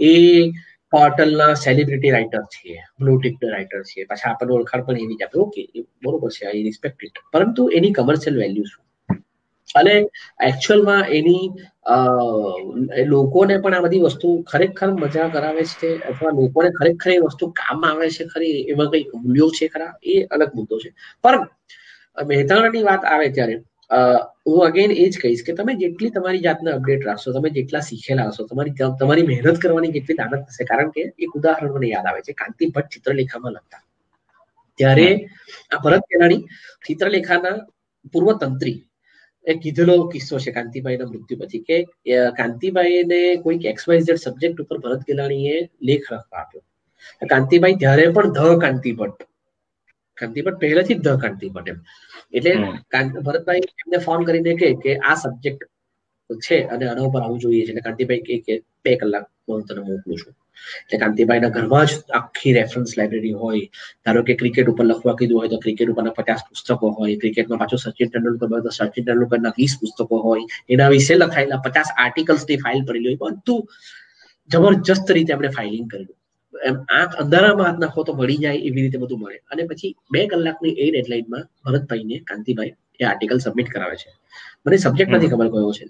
એ પોર્ટલના સેલિબ્રિટી રાઇટર છે બ્લુ ટિક રાઇટર છે પાછા આપણને ઓળખાણ પણ એવી જ આપે. ઓકે બરોબર છે આઈ રિસ્પેક્ટ ઇટ પરંતુ એની કમર્શિયલ વેલ્યુ શું? અને એકચ્યુઅલમાં એની લોકોને પણ આ બધી વસ્તુ ખરેખર મજા કરાવે છે અથવા લોકોને ખરેખર એ વસ્તુ કામ આવે છે ખરી એમાં કઈ મૂલ્યો છે ખરા? એ અલગ મુદ્દો છે. પણ, મહેતાણાની વાત આવે ત્યારે હું અગેન એ જ કહીશ કે તમે જેટલી તમારી જાતને અપડેટ રાખશો તમે જેટલા શીખેલા હશો તમારી તમારી મહેનત કરવાની કેટલી આનંદ થશે કારણ કે એક ઉદાહરણ મને યાદ આવે છે કાંતિ ભટ્ટ ચિત્રલેખામાં લખતા. ત્યારે આ ભરત કેલાણી ચિત્રલેખાના પૂર્વ તંત્રી એ કીધેલો કિસ્સો છે કાંતિભાઈના મૃત્યુ પછી કે કાંતિભાઈને કોઈક એક્સવાઇઝેડ સબ્જેક્ટ ઉપર ભરત કેલાણીએ લેખ લખવા આપ્યો. કાંતિભાઈ ત્યારે પણ ધ કાંતિ ભટ્ટ કાંતિ ભટ્ટ પહેલેથી જ ધ કાંતિ ભટ્ટ એમ. એટલે ભરતભાઈ એમને ફોન કરીને કે કે આ સબ્જેક્ટ છે અને આના ઉપર આવું જોઈએ છે. એટલે કાંતિભાઈ કે બે કલાક હું તને મોકલું છું. એટલે કાંતિભાઈના ઘરમાં જ આખી રેફરન્સ લાઇબ્રેરી હોય. ધારો કે ક્રિકેટ ઉપર લખવા કીધું હોય તો ક્રિકેટ ઉપરના પચાસ પુસ્તકો હોય. ક્રિકેટમાં પાછું સચિન તેંડુલકર તો સચિન તેંડુલકરના વીસ પુસ્તકો હોય. એના વિશે લખાયેલા પચાસ આર્ટિકલ્સની ફાઇલ ભરેલી હોય. બધું જબરજસ્ત રીતે આપણે ફાઇલિંગ કરેલું. એમ આંખ અંધારામાં હાથ નાખો તો મળી જાય એવી રીતે બધું મળે. અને પછી બે કલાકની એ ડેડલાઇનમાં ભરતભાઈને કાંતિભાઈ એ આર્ટિકલ સબમિટ કરાવે છે. મને સબ્જેક્ટ નથી ખબર કયો છે.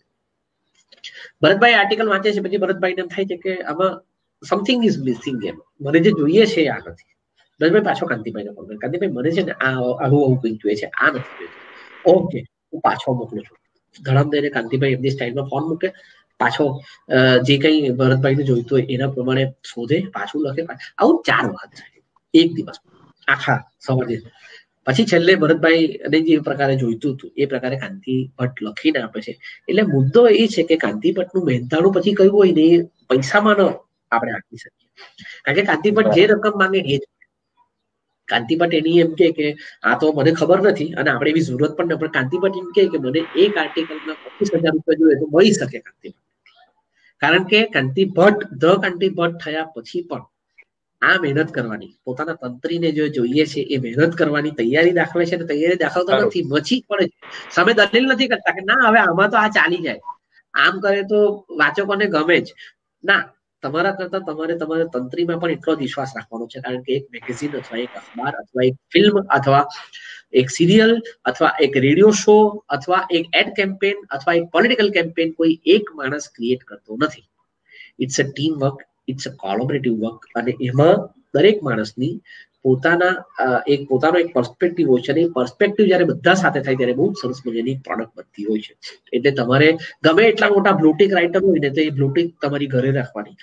ભરતભાઈ આર્ટિકલ વાંચે છે પછી ભરતભાઈને એમ થાય છે કે આમાં સમથિંગ ઇઝ મિસિંગ એમ. મને જે જોઈએ છે આ નથી. ભરતભાઈ પાછો કાંતિભાઈને ફોન કરે. કાંતિભાઈ મને છે ને આ આવું આવું કંઈક જોઈએ છે. આ નથી જોઈએ. ઓકે હું પાછો મોકલું છું. ધડમ દઈને કાંતિભાઈ એમની સ્ટાઇલમાં ફોન મૂકે. પાછો જે કઈ ભરતભાઈને જોઈતું હોય એના પ્રમાણે શોધે, પાછું લખે આવું ચાર વખત થાય. એક દિવસ. આખા સવારે પછી છેલ્લે ભરતભાઈ અને જે પ્રકારે જોઈતું હતું, એ પ્રકારે કાંતિ ભટ્ટ લખીને આપે છે. એટલે મુદ્દો એ છે કે કાંતિ ભટ્ટનું મહેનતાણું પછી કયું હોય ને એ પૈસામાં ન આપણે આપી શકીએ. કારણ કે કાંતિ ભટ્ટ જે રકમ માંગે એ જ કાંતિ ભટ્ટ એની એમ કે, આ તો મને ખબર નથી અને આપણે એવી જરૂરત પણ ન પણ કાંતિ ભટ્ટ એમ કે, મને એક આર્ટિકલના પચીસ હજાર રૂપિયા જોઈએ તો મળી શકે કાંતિ ભટ્ટ. કારણ કે કાંતિ ભટ્ટ ધ કાંતિ ભટ્ટ થયા પછી પણ આ મહેનત કરવાની પોતાના તંત્રીને જો જોઈએ છે એ મહેનત કરવાની તૈયારી દાખવે છે તૈયારી દાખવતા નથી મચી પડે સામે દલીલ નથી કરતા કે ના હવે આમાં તો આ ચાલી જાય. આમ કરે તો વાચકોને ગમે જ. ના તમારા કરતા તમારે તમારે તંત્રીમાં પણ એટલો જ વિશ્વાસ રાખવાનો છે કારણ કે એક મેગેઝિન અથવા એક અખબાર અથવા એક ફિલ્મ અથવા એક સિરિયલ અથવા એક રેડિયો શો અથવા એક એડ કેમ્પેન અથવા એક પોલિટિકલ કેમ્પેન કોઈ એક માણસ ક્રિએટ કરતો નથી. It's a team work it's a collaborative work અને એમાં દરેક માણસની પોતાના એક પોતાનો એક પર્સપેક્ટિવ હોય છે અને એ પર્સપેક્ટિવ જ્યારે બધા સાથે થાય ત્યારે બહુ સરસ મજાની પ્રોડક્ટ બનતી હોય છે. એટલે તમારે ગમે એટલા મોટા બ્લુટિક રાઇટર હોય ને તો એ બ્લુટિક તમારી ઘરે રાખવાની.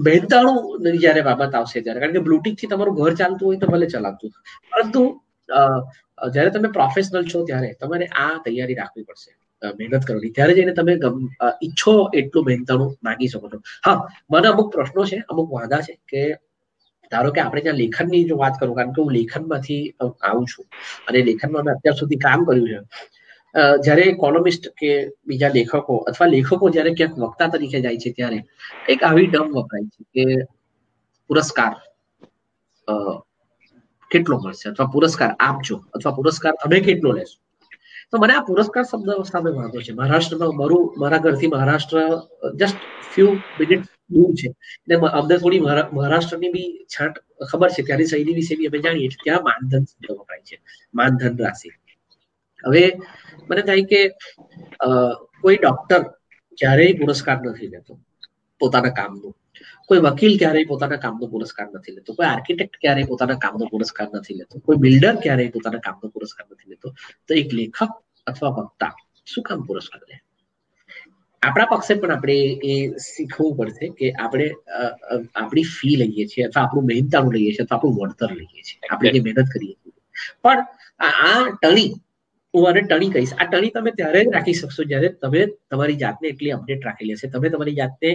મહેનતાણું જયારે બાબત આવશે ત્યારે. કારણ કે બ્લુટિકથી તમારું ઘર ચાલતું હોય તો ભલે ચલાવતું પરંતુ જ્યારે તમે પ્રોફેશનલ છો ત્યારે તમારે આ તૈયારી રાખવી પડશે. મહેનત કરવાની. ત્યારે જઈને તમે ઈચ્છો એટલું મહેનતાણું માગી શકો છો. હા, મને અમુક પ્રશ્નો છે, અમુક વાંધા છે કે ધારો કે આપણે ત્યાં લેખનની જો વાત કરું, કારણ કે હું લેખનમાંથી આવું છું અને લેખનમાં મેં અત્યાર સુધી કામ કર્યું છે. જ્યારે ઇકોનોમિસ્ટ કે બીજા લેખકો અથવા લેખકો જ્યારે ક્યાંક વક્તા તરીકે જાય છે ત્યારે એક આવી ટર્મ વપરાય છે કે પુરસ્કાર. કેટલો મળશે? અથવા પુરસ્કાર આપજો અથવા પુરસ્કાર તમે કેટલો લેશો? તો મને આ પુરસ્કાર શબ્દ સામે વાંધો છે. મહારાષ્ટ્રમાં મારું, મારા ઘરથી મહારાષ્ટ્ર જસ્ટ ફ્યુ મિનિટ દૂર છે. એટલે અમને થોડી મહારાષ્ટ્રની બી છાંટ ખબર છે. ત્યાંની શૈલી વિશે બી અમે જાણીએ છીએ. ત્યાં માનધન શબ્દ વપરાય છે. માનધન રાશિ. હવે મને થાય કે કોઈ ડોક્ટર ક્યારેય પુરસ્કાર નથી લેતો. પોતાના કામનો. કોઈ વકીલ ક્યારેય પોતાના કામનો પુરસ્કાર નથી લેતો, કોઈ આર્કિટેક્ટ ક્યારેય પોતાના કામનો પુરસ્કાર નથી લેતો, કોઈ બિલ્ડર ક્યારેય પોતાના કામનો પુરસ્કાર નથી લેતો. તો એક લેખક અથવા વક્તા શું કામ પુરસ્કાર લે? આપણા પક્ષે પણ આપણે એ શીખવું પડશે કે આપણે આપણી ફી લઈએ છીએ અથવા આપણું મહેનતાનું લઈએ છીએ અથવા આપણું વળતર લઈએ છીએ. આપણે જે મહેનત કરીએ છીએ. પણ આ ટણી હું આને ટણી કહીશ. આ ટણી તમે ત્યારે જ રાખી શકશો જ્યારે તમે તમારી જાતને એટલી અપડેટ રાખેલી હશે. તમે તમારી જાતને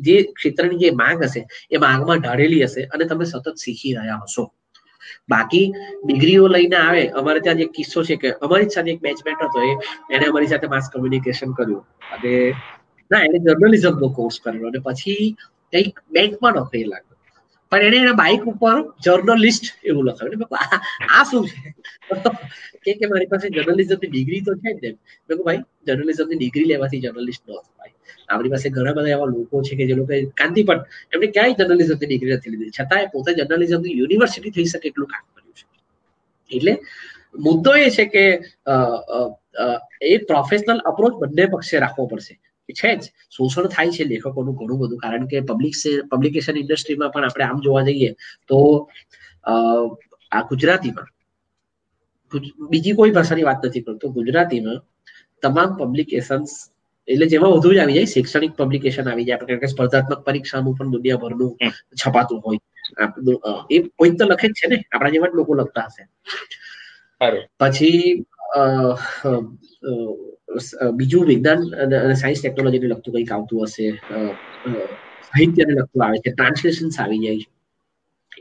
જે ક્ષેત્રની જે માંગ હશે, એ માંગમાં ઢાળેલી હશે અને તમે સતત શીખી રહ્યા હશો. બાકી ડિગ્રીઓ લઈને આવે, અમારે ત્યાં જે કિસ્સો છે કે અમારી સાથે એક બેચમેટ હતો એને અમારી સાથે માસ કમ્યુનિકેશન કર્યું. અને ના, એને જર્નલિઝમ નો કોર્સ કર્યો અને પછી કંઈક બેંકમાં નોકરી લાગ્યો પણ એને એના બાઇક ઉપર જર્નલિસ્ટ એવું લખાવ્યું. આ શું છે? કે મારી પાસે જર્નલિઝમની ડિગ્રી તો છે જ ને મેં કહું ભાઈ જર્નલિઝમની ડિગ્રી લેવાથી જર્નલિસ્ટ ન થવાય આપણી પાસે ઘણા બધા એવા લોકો છે કે જે લોકો કાંતિ પણ એમને ક્યાંય જર્નલિઝમની ડિગ્રી નથી લીધી. છતાંય પોતે જર્નલિઝમની યુનિવર્સિટી થઈ શકે એટલું કામ કર્યું છે. એટલે મુદ્દો એ છે કે એ પ્રોફેશનલ અપ્રોચ બંને પક્ષે રાખવો પડશે. છે જ. શોષણ થાય છે લેખકોનું ઘણું બધું. કારણ કે પબ્લિક પબ્લિકેશન ઇન્ડસ્ટ્રીમાં પણ આપણે આમ જોવા જઈએ તો આ ગુજરાતીમાં બીજી કોઈ ભાષાની વાત નથી કરતો. ગુજરાતીમાં તમામ પબ્લિકેશન્સ એટલે જેમાં વધુ જ આવી જાય શૈક્ષણિક પબ્લિકેશન આવી જાય. કારણ કે સ્પર્ધાત્મક પરીક્ષાનું પણ દુનિયાભરનું છપાતું હોય. એ કોઈ તો લખે જ છે ને. આપણા જેવા જ લોકો લખતા હશે. પછી બીજું વિજ્ઞાન અને સાયન્સ ટેકનોલોજીને લગતું કંઈક આવતું હશે સાહિત્યને લગતું આવે છે ટ્રાન્સલેશન આવી જાય છે.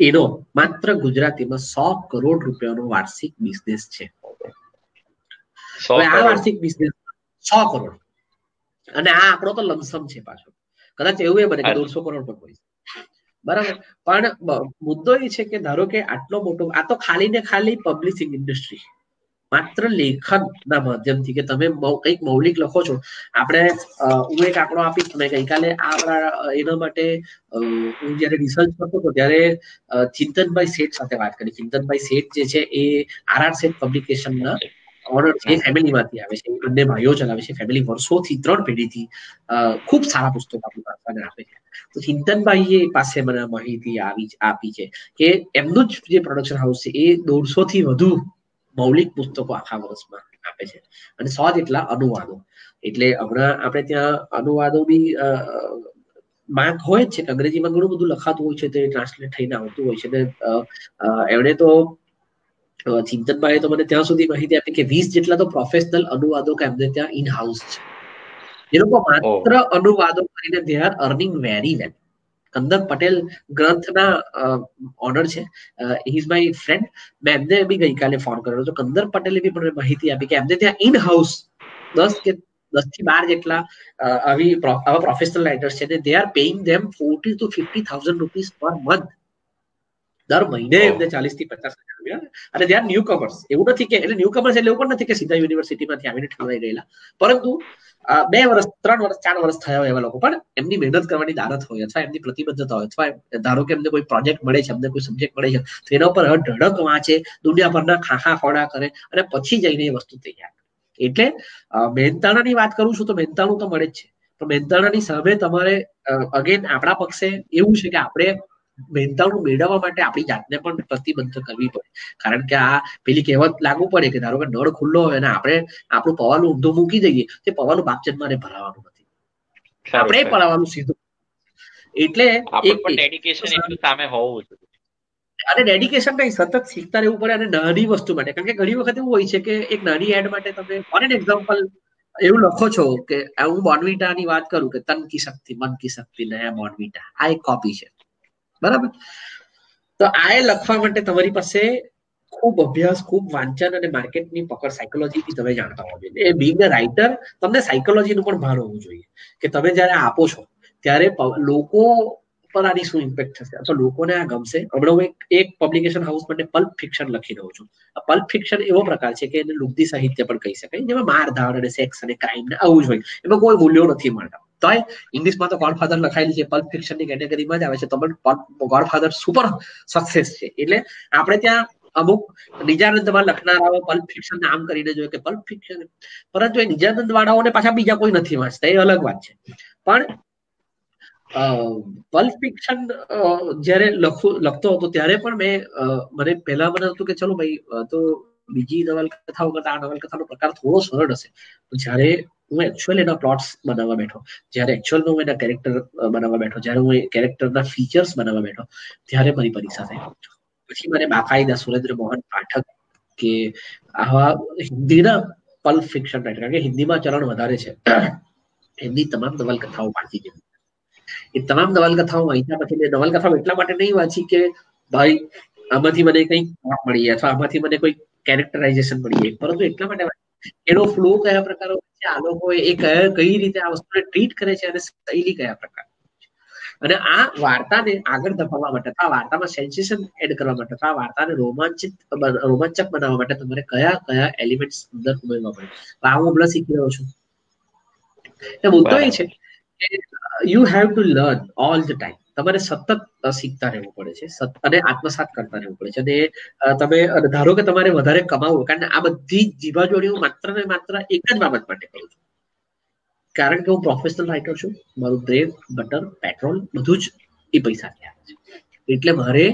એનો માત્ર ગુજરાતીમાં સો કરોડ રૂપિયાનો વાર્ષિક બિઝનેસ છે. આ વાર્ષિક બિઝનેસ સો કરોડ. અને આ આંકડો તો લમસમ છે પાછો. કદાચ એવું એ બને કે દોઢસો કરોડ પણ હોય. બરાબર. પણ મુદ્દો એ છે કે ધારો કે આટલો મોટો આ તો ખાલી ને ખાલી પબ્લિશિંગ ઇન્ડસ્ટ્રી માત્ર લેખનના માધ્યમથી કે તમે કંઈક મૌલિક લખો છો. આપણે હું એક આંકડો આપીશ તમે ગઈકાલે આપણા એના માટે હું જયારે રિસર્ચ કરતો હતો, ત્યારે ચિંતનભાઈ શેઠ સાથે વાત કરી. ચિંતનભાઈ શેઠ જે છે, એ આર આર શેઠ પબ્લિકેશનના ઓનર એ ફેમિલીમાંથી આવે છે. બંને ભાઈઓ ચલાવે છે. ફેમિલી વર્ષોથી ત્રણ પેઢીથી ખૂબ સારા પુસ્તકો આપણી પાસે આપે છે. તો ચિંતનભાઈએ પાસે મને માહિતી આવી આપી છે કે એમનું જ જે પ્રોડક્શન હાઉસ છે, એ દોઢસો થી વધુ મૌલિક પુસ્તકો આખા વર્ષમાં આપે છે. અને સો જેટલા અનુવાદો. એટલે હમણાં આપણે ત્યાં અનુવાદો બી માંગ હોય જ છે કે અંગ્રેજીમાં ઘણું બધું લખાતું હોય છે તે ટ્રાન્સલેટ થઈને આવતું હોય છે. ને એમણે તો ચિંતનભાઈએ તો મને ત્યાં સુધી માહિતી આપી કે વીસ જેટલા તો પ્રોફેશનલ અનુવાદો કે એમને ત્યાં ઇન હાઉસ છે. એ લોકો માત્ર અનુવાદો કરીને they are earning very well Kandar Patel ગ્રંથના owner છે. ઇઝ માય ફ્રેન્ડ મેં એમને બી ગઈકાલે ફોન કર્યો. તો કંદર પટેલે બી મને માહિતી આપી કે એમને ત્યાં ઇન હાઉસ દસ કે દસથી બાર જેટલા આવી આવા પ્રોફેશનલ રાઇટર્સ છે they are paying them forty to fifty thousand rupees per month દર મહિને એમને ચાલીસથી પચાસ હજાર અને ત્યાં ન્યૂ કમર્સ એવું નથી કે એટલે ન્યૂ કમર્સ એટલે એવું પણ નથી કે સીધા યુનિવર્સિટીમાંથી આવીને ઠલવાઈ ગયેલા. પરંતુ બે વર્ષ ત્રણ વર્ષ ચાર વર્ષ થયા હોય એવા લોકો. પણ એમની મહેનત કરવાની દાનત હોય, અથવા એમની પ્રતિબદ્ધતા હોય, અથવા ધારો કે એમને કોઈ પ્રોજેક્ટ મળે છે, એમને કોઈ સબ્જેક્ટ મળે છે, તો એના ઉપર ધડક વાંચે, દુનિયા પરના ખાખા ખોડા કરે, અને પછી જઈને એ વસ્તુ તૈયાર એટલે મહેનતાણાની વાત કરું છું તો મહેનતાણું તો મળે જ છે. તો મહેનતાણાની સામે તમારે અગેન આપણા પક્ષે એવું છે કે આપણે મહેનતાણું મેળવવા માટે આપણી જાતને પણ પ્રતિબંધ કરવી પડે. કારણ કે આ પેલી કહેવત લાગુ પડે કે ધારો કે નળ ખુલ્લો હોય અને આપણે આપણું પવાનું ઊંધું મૂકી દઈએ તે પવાનું બાપચંદમાં ભરાવાનું નથી. આપણે ભરાવાનું સીધું. એટલે સામે હોવું અને ડેડિકેશન નહીં સતત શીખતા રહેવું પડે અને નાની વસ્તુ માટે. કારણ કે ઘણી વખત એવું હોય છે કે એક નાની એડ માટે તમે ફોર એન એક્ઝામ્પલ એવું લખો છો કે હું બોર્નવિટા ની વાત કરું કે તન કી શક્તિ મન કી શક્તિ નયા બોર્નવિટા આ એક કોપી છે. બરાબર? તો આ લખવા માટે તમારી પાસે ખૂબ અભ્યાસ, ખૂબ વાંચન અને માર્કેટની પકડ સાયકોલોજીથી તમે જાણતા હોવા એ બીંગ રાઇટર તમને સાયકોલોજીનું પણ ભાર હોવું જોઈએ કે તમે જ્યારે આપો છો, ત્યારે લોકો પર આની શું ઇમ્પેક્ટ થશે? અથવા લોકોને આ ગમશે? હમણાં હું એક પબ્લિકેશન હાઉસ માટે પલ્પ ફિક્શન લખી રહ્યો છું. આ પલ્પ ફિક્શન એવો પ્રકાર છે કે એને લુબ્ધી સાહિત્ય પણ કહી શકાય, જેમાં મારધાડ અને સેક્સ અને ક્રાઇમ ને આવું જ હોય. એમાં કોઈ મૂલ્યો નથી મળતા. તોય ઇંગ્લિશમાં તો ગોડફાધર લખાયેલી છે પલ્પ ફિક્શનની કેટેગરીમાં જ આવે છે. તો પણ ગોડફાધર સુપર સક્સેસ છે. એટલે આપણે ત્યાં અમુક નિજાનંદમાં લખનારાઓ પલ્પ ફિક્શન નામ કરીને જોઈએ કે પલ્પ ફિક્શન પરંતુ એ નિજાનંદ વાળાઓને પાછા બીજા કોઈ નથી વાંચતા. એ અલગ વાત છે. પણ પલ્પ ફિક્શન જયારે લખતો હતો ત્યારે પણ મેં મને પહેલા મને હતું કે ચલો ભાઈ તો બીજી નવલકથાઓ કરતા, આ નવલકથાનો પ્રકાર થોડો સરળ હશે. જ્યારે હું એકચ્યુઅલ એના પ્લોટ્સ બનાવવા બેઠો, જ્યારે એકચ્યુઅલ હું એના કેરેક્ટર બનાવવા બેઠો, જ્યારે હું એ કેરેક્ટરના ફીચર્સ બનાવવા બેઠો, ત્યારે મારી પરીક્ષા થઈ. પછી મને બાકાયદા સુરેન્દ્ર મોહન પાઠક કે આવા હિન્દીના પલ્પ ફિક્શન રાઇટર કારણ કે હિન્દીમાં ચલણ વધારે છે. એમની તમામ નવલકથાઓ વાંચી છે. એ તમામ નવલકથાઓ વાંચ્યા પછી મેં નવલકથાઓ એટલા માટે નહીં વાંચી કે ભાઈ, આમાંથી મને કંઈક મળી અથવા આમાંથી મને કોઈ કેરેક્ટરાઇઝેશન મળી પરંતુ એટલા માટે એનો ફ્લો કયા પ્રકારો છે, આ લોકો એ કઈ રીતે આ વસ્તુને ટ્રીટ કરે છે અને શૈલી કયા પ્રકાર અને આ વાર્તાને આગળ ધપાવવા માટે આ વાર્તામાં સેન્સેશન એડ કરવા માટે આ વાર્તાને રોમાંચિત રોમાંચક બનાવવા માટે તમારે કયા કયા એલિમેન્ટ્સ અંદર ઉમેરવા પડે. આ હું હમણાં શીખી રહ્યો છું. એ મુદ્દો એ છે you have to learn all the time તમારે સતત શીખતા રહેવું પડે છે. અને આત્મસાત કરતા રહેવું પડે છે. અને તમે ધારો કે તમારે વધારે કમાવું કારણ આ બધી જીવાજોડી હું માત્ર ને માત્ર એક જ બાબત માટે કરું છું. કારણ કે હું પ્રોફેશનલ રાઇટર છું. મારું બ્રેડ બટર પેટ્રોલ બધું જ એ પૈસાથી આવે છે. એટલે મારે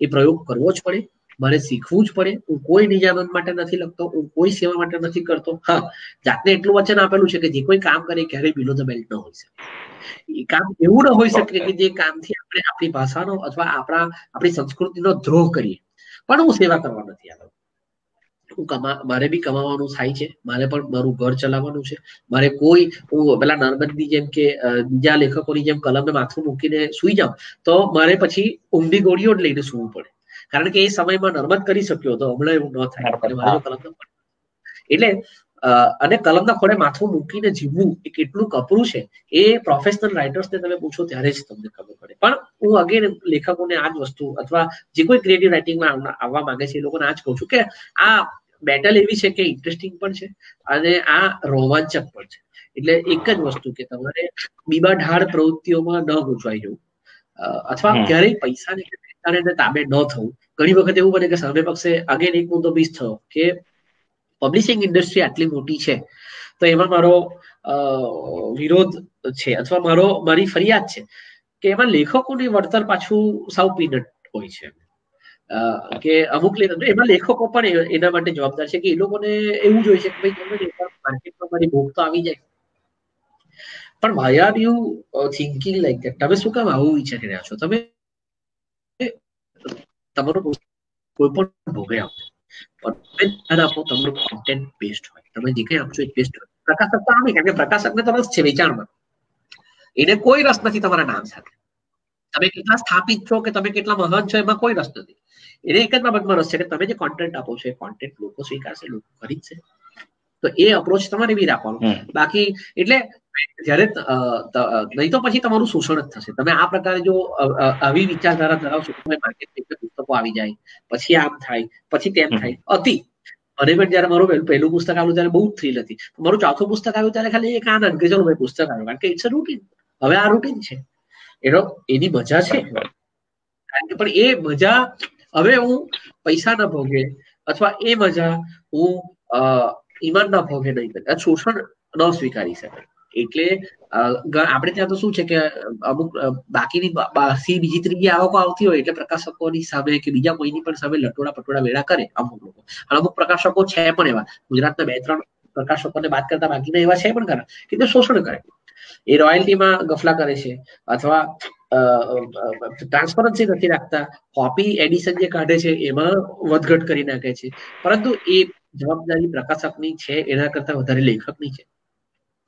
એ પ્રયોગ કરવો જ પડે. મારે શીખવું જ પડે. હું કોઈ નિજામત માટે નથી લખતો. હું કોઈ સેવા માટે નથી કરતો. હા, જાતને એટલું વચન આપેલું છે કે જે કોઈ કામ કરે ક્યારેય બિલો ધ બેલ્ટ ન હોય શકે. એ કામ એવું ન હોઈ શકે કે જે કામથી આપણે આપણી ભાષાનો અથવા આપણા આપણી સંસ્કૃતિનો દ્રોહ કરીએ. પણ હું સેવા કરવા નથી આવ્યો હું કમા મારે બી કમાવાનું થાય છે. મારે પણ મારું ઘર ચલાવવાનું છે. મારે કોઈ હું પેલા નર્મદની જેમ કે બીજા લેખકોની જેમ કલમને માથું મૂકીને સુઈ જાઉં તો મારે પછી ઊંડી ગોળીઓ જ લઈને સુવું પડે. કારણ કે એ સમયમાં નર્મદ કરી શક્યો તો હમણાં એવું ન થાય. મારે કલમ એટલે અને કલમના ખોડે માથું મૂકીને જીવવું એ કેટલું કપરું છે એ પ્રોફેશનલ રાઇટર્સને તમે પૂછો ત્યારે જ તમને ખબર પડે. પણ હું અગેન લેખકોને આ જ વસ્તુ અથવા જે કોઈ ક્રિએટિવ રાઇટિંગમાં આવવા માંગે છે એ લોકોને આ જ કહું છું કે આ બેટલ એવી છે કે ઇન્ટરેસ્ટિંગ પણ છે અને આ રોમાંચક પણ છે. એટલે એક જ વસ્તુ કે તમારે બીબા ઢાળ પ્રવૃત્તિઓમાં ન ગુંચવાઈ જવું. અથવા ક્યારેય પૈસાને તાબે ન થવું. ઘણી વખત એવું બને કે સામે પક્ષે અગેન એક મુદ્દો બીજ થયો કે પબ્લિશિંગ ઇન્ડસ્ટ્રી આટલી મોટી છે, તો એમાં મારો વિરોધ છે અથવા મારો, મારી ફરિયાદ છે કે એમાં લેખકોની વળતર પાછું સાવ પીનટ હોય છે. કે અમુક એમાં લેખકો પણ એના માટે જવાબદાર છે કે એ લોકોને એવું જોઈએ છે કે ભાઈ માર્કેટમાં મારી ભૂખ તો આવી જાય. પણ why are you thinking like that તમે શું કામ આવું વિચારી રહ્યા છો? તમે, તમારો કોઈ પણ ભોગે આપો. પણ આપો તમારું કોન્ટેન્ટ બેસ્ટ હોય. તમે જે કંઈ આપશો એ બેસ્ટ હોય. પ્રકાશક તો આવે કારણ કે પ્રકાશકને તો રસ છે વેચાણમાં. એને કોઈ રસ નથી તમારા નામ સાથે. તમે કેટલા સ્થાપિત છો કે તમે કેટલા મહાન છો એમાં કોઈ રસ નથી. એને એક જ બાબતમાં રસ છે કે તમે જે કોન્ટેન્ટ આપો છો એ કોન્ટેન્ટ લોકો સ્વીકારશે લોકો ખરીદશે. તો એ અપ્રોચ તમારે એવી રાખવાનો. બાકી એટલે જ્યારે નહીં તો પછી તમારું શોષણ જ થશે. તમે આ પ્રકારે જો આવી વિચારધારા ધરાવશો તમે માર્કેટ પુસ્તકો આવી જાય પછી આમ થાય પછી તેમ થાય. અતિ. અને પણ જયારે મારું પહેલું પુસ્તક આવ્યું ત્યારે બહુ થ્રીલ હતી. મારું ચોથું પુસ્તક આવ્યું ત્યારે ખાલી એક આનંદ કે ચલો ભાઈ પુસ્તક આવ્યું કારણ કે ઇટ્સ અ રૂટીન હવે આ રૂટીન છે. એનો એની મજા છે. કારણ કે પણ એ મજા હવે હું પૈસા ના ભોગે અથવા એ મજા હું ઈમાન ના ભોગે નહીં. કરે શોષણ ન સ્વીકારી શકાય. એટલે આપણે ત્યાં તો શું છે કે, અમુક બાકીની સી બીજી ત્રીજી આવકો આવતી હોય એટલે પ્રકાશકોની સામે કે બીજા કોઈની પણ સામે લટોડા પટોડા વેળા કરે અમુક લોકો. અમુક પ્રકાશકો છે પણ એવા. ગુજરાતના બે ત્રણ પ્રકાશકોને વાત કરતા બાકીના એવા છે પણ ખરા, કે તે શોષણ કરે. એ રોયલ્ટીમાં ગફલા કરે છે અથવા ટ્રાન્સપરન્સી નથી રાખતા. કોપી એડિશન જે કાઢે છે એમાં વધઘટ કરી નાખે છે. પરંતુ એ જવાબદારી પ્રકાશકની છે, એના કરતા વધારે લેખકની છે.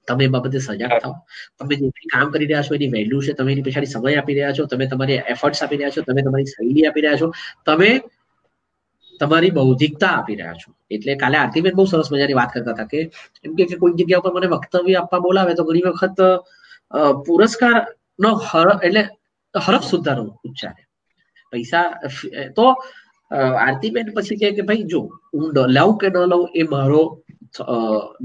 તમે બાબતે સજાગ થાઓ. તમે જે કામ કરી રહ્યા છો એની વેલ્યુ છે તમે એની પછાડી સમય આપી રહ્યા છો તમે તમારી એફર્ટ્સ આપી રહ્યા છો તમે તમારી શૈલી આપી રહ્યા છો તમે તમારી બૌદ્ધિકતા આપી રહ્યા છો. એટલે કાલે આરતીબેન બહુ સરસ મજાની વાત કરતા હતા કે એમ કે કોઈ જગ્યા ઉપર મને વક્તવ્ય આપવા બોલાવે તો ઘણી વખત પુરસ્કાર નો હર એટલે હરફ સુધારો ઉચ્ચારે. પૈસા તો આરતીબેન પછી કે ભાઈ જો હું લઉં કે ન લઉં એ મારો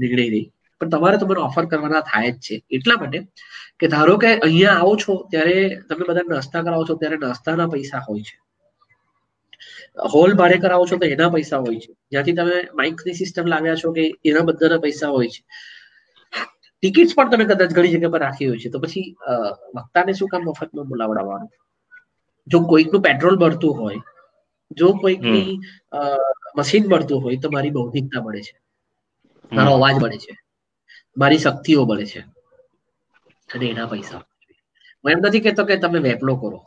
નિર્ણય નહીં. પણ તમારે તમારે ઓફર કરવાના થાય જ છે. એટલા માટે કે ધારો કે અહીંયા આવો છો ત્યારે તમે બધા નાસ્તા કરાવો છો ત્યારે નાસ્તાના પૈસા હોય છે. હોલ ભાડે કરાવો છો તો એના પૈસા હોય છે. જ્યાંથી તમે માઇકની સિસ્ટમ લાવ્યા છો કે એના બધાના પૈસા હોય છે. ટિકિટ્સ પણ તમે કદાચ ઘણી જગ્યા પર રાખી હોય છે. તો પછી વક્તાને શું કામ મફતમાં બોલાવડાવવાનું? જો કોઈકનું પેટ્રોલ ભરતું હોય જો કોઈકની મશીન ભરતું હોય તો મારી બૌદ્ધિકતા મળે છે. મારો અવાજ મળે છે. મારી શક્તિઓ બળે છે. અને એના પૈસા હું એમ નથી કેતો કે તમે વેપલો કરો.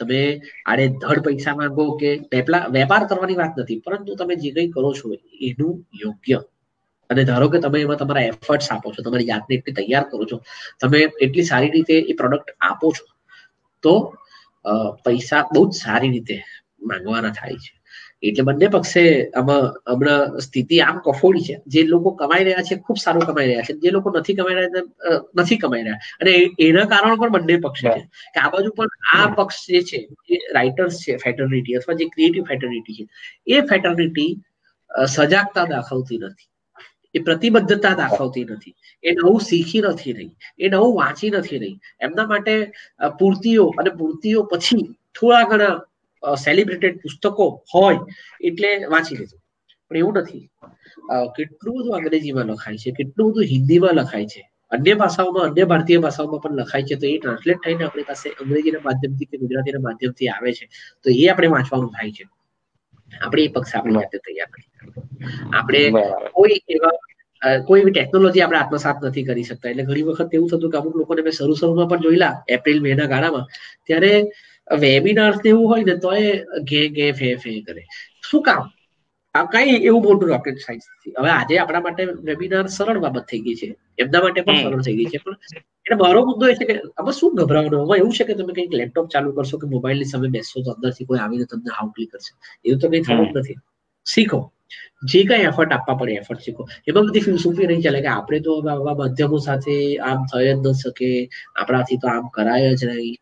તમે આડે ધડ પૈસા માંગો કે વેપલા, વેપાર કરવાની વાત નથી, પરંતુ તમે જે કંઈ કરો છો એનું યોગ્ય. અને ધારો કે તમે એમાં તમારા એફર્ટ્સ આપો છો, તમારી જાતને એટલી તૈયાર કરો છો, તમે એટલી સારી રીતે એ પ્રોડક્ટ આપો છો, તો પૈસા બહુ જ સારી રીતે માંગવાના થાય છે. એટલે બંને પક્ષે આમાં હમણાં સ્થિતિ આમ કફોડી છે. જે લોકો કમાઈ રહ્યા છે ખૂબ સારું કમાઈ રહ્યા છે. જે લોકો નથી કમાઈ રહ્યા નથી કમાઈ રહ્યા. અને એના કારણ પણ બંને પક્ષ છે. કે આ બાજુ પણ આ પક્ષ જે છે જે રાઇટર્સ છે ફેટર્નિટી અથવા જે ક્રિએટિવ ફેટર્નિટી છે એ ફેટર્નિટી સજાગતા દાખવતી નથી. એ પ્રતિબદ્ધતા દાખવતી નથી. એ નવું શીખી નથી રહી. એ નવું વાંચી નથી રહી. એમના માટે પૂર્તિઓ અને પૂર્તિઓ પછી થોડા ઘણા સેલિબ્રેટેડ પુસ્તકો હોય એટલે વાંચી લીધું પણ એવું નથી. કેટલું બધું અંગ્રેજીમાં લખાય છે કેટલું બધું હિન્દીમાં લખાય છે. અન્ય ભાષાઓમાં અન્ય ભારતીય ભાષાઓમાં પણ લખાય છે તો એ ટ્રાન્સલેટ થઈને આપણી પાસે અંગ્રેજીના માધ્યમથી કે ગુજરાતીના માધ્યમથી આવે છે તો એ આપણે વાંચવાનું થાય છે. આપણે એ પક્ષ આપણી જાતે તૈયાર નથી. આપણે કોઈ એવા કોઈ એવી ટેકનોલોજી આપણે આત્મસાત નથી કરી શકતા. એટલે ઘણી વખત એવું થતું કે અમુક લોકોને મેં શરૂ શરૂમાં પણ જોયેલા એપ્રિલ મે ના ગાળામાં ત્યારે વેબિનાર એવું હોય ને તો એ ઘે ઘે ફે ફે કરે. શું કામ? આ કઈ એવું મોટું રોકેટ સાયન્સ નથી. હવે આજે આપણા માટે વેબિનાર સરળ બાબત થઈ ગઈ છે. એમના માટે પણ સરળ થઈ ગઈ છે. પણ એટલે મારો મુદ્દો એ છે કે આમાં શું ગભરાવાનું? આમાં એવું છે કે તમે કંઈક લેપટોપ ચાલુ કરશો કે મોબાઈલની સામે બેસશો તો અંદરથી કોઈ આવીને તમને હાઉકલી કરશે. એવું તો કઈ થવું નથી. શીખો. જે કઈ એફર્ટ આપવા પડે એફર્ટ શીખો. એમાં બધી ફિલોસોફી નહીં ચાલે કે આપણે તો આવા માધ્યમો સાથે આમ થઈ જ ન શકે. આપણાથી તો આમ કરાય જ નહીં.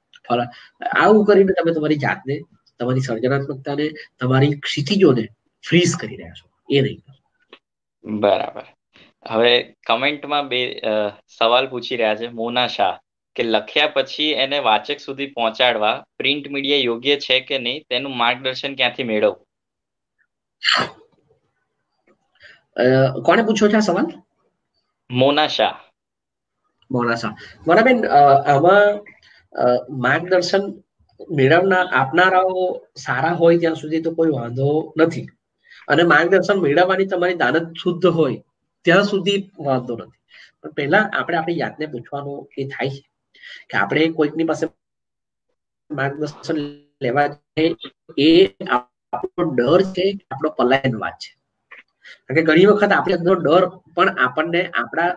આવું કરીને તમે તમારી જાતને તમારી સર્જનાત્મકતાને તમારી ક્ષિતિજોને ફ્રીઝ કરી રહ્યા છો. એ નહીં બરાબર. હવે કમેન્ટમાં બે સવાલ પૂછી રહ્યા છે મોના શાહ કે લખ્યા પછી એને વાચક સુધી પહોંચાડવા પ્રિન્ટ મીડિયા યોગ્ય છે કે નહીં તેનું માર્ગદર્શન ક્યાંથી મેળવવું? કોને પૂછ્યો છે આ સવાલ? મોના શાહ. મોના શાહ. બરાબર આમાં માર્ગદર્શન મેળવનાર આપનારાઓ સારા હોય ત્યાં સુધી તો કોઈ વાંધો નથી. અને માર્ગદર્શન મેળવવાની તમારી દાનત શુદ્ધ હોય ત્યાં સુધી વાંધો નથી. પણ પહેલા આપણે આપણી જાતને પૂછવાનું એ થાય છે કે આપણે કોઈકની પાસે માર્ગદર્શન લેવા એ આપણો ડર છે આપણો પલાયનવાદ છે. કારણ કે ઘણી વખત આપણે અંદર ડર પણ આપણને આપણા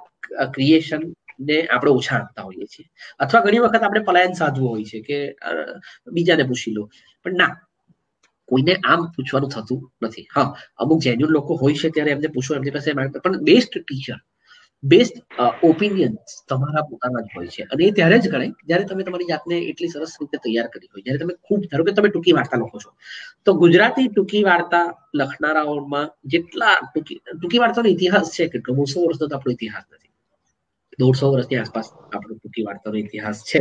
ક્રિએશન ને આપણે ઓછા આપતા હોઈએ છીએ. અથવા ઘણી વખત આપણે પલાયન સાધવું હોય છે કે બીજાને પૂછી લો. પણ ના, કોઈને આમ પૂછવાનું થતું નથી. હા, અમુક જેન્યુન લોકો હોય છે ત્યારે એમને પૂછો, એમની પાસે પણ બેસ્ટ ટીચર બેસ્ટ ઓપિનિયન્સ તમારા પોતાના જ હોય છે. અને એ ત્યારે જ ગણાય, જ્યારે તમે તમારી જાતને એટલી સરસ રીતે તૈયાર કરી હોય, જ્યારે તમે ખૂબ, ધારો કે તમે ટૂંકી વાર્તા લખો છો, તો ગુજરાતી ટૂંકી વાર્તા લખનારાઓમાં જેટલા ટૂંકી ટૂંકી વાર્તાનો ઇતિહાસ છે, કેટલો, બસો વર્ષનો તો આપણો ઇતિહાસ નથી. દોઢસો વર્ષની આસપાસ આપણો ટૂંકી વાર્તાનો ઇતિહાસ છે.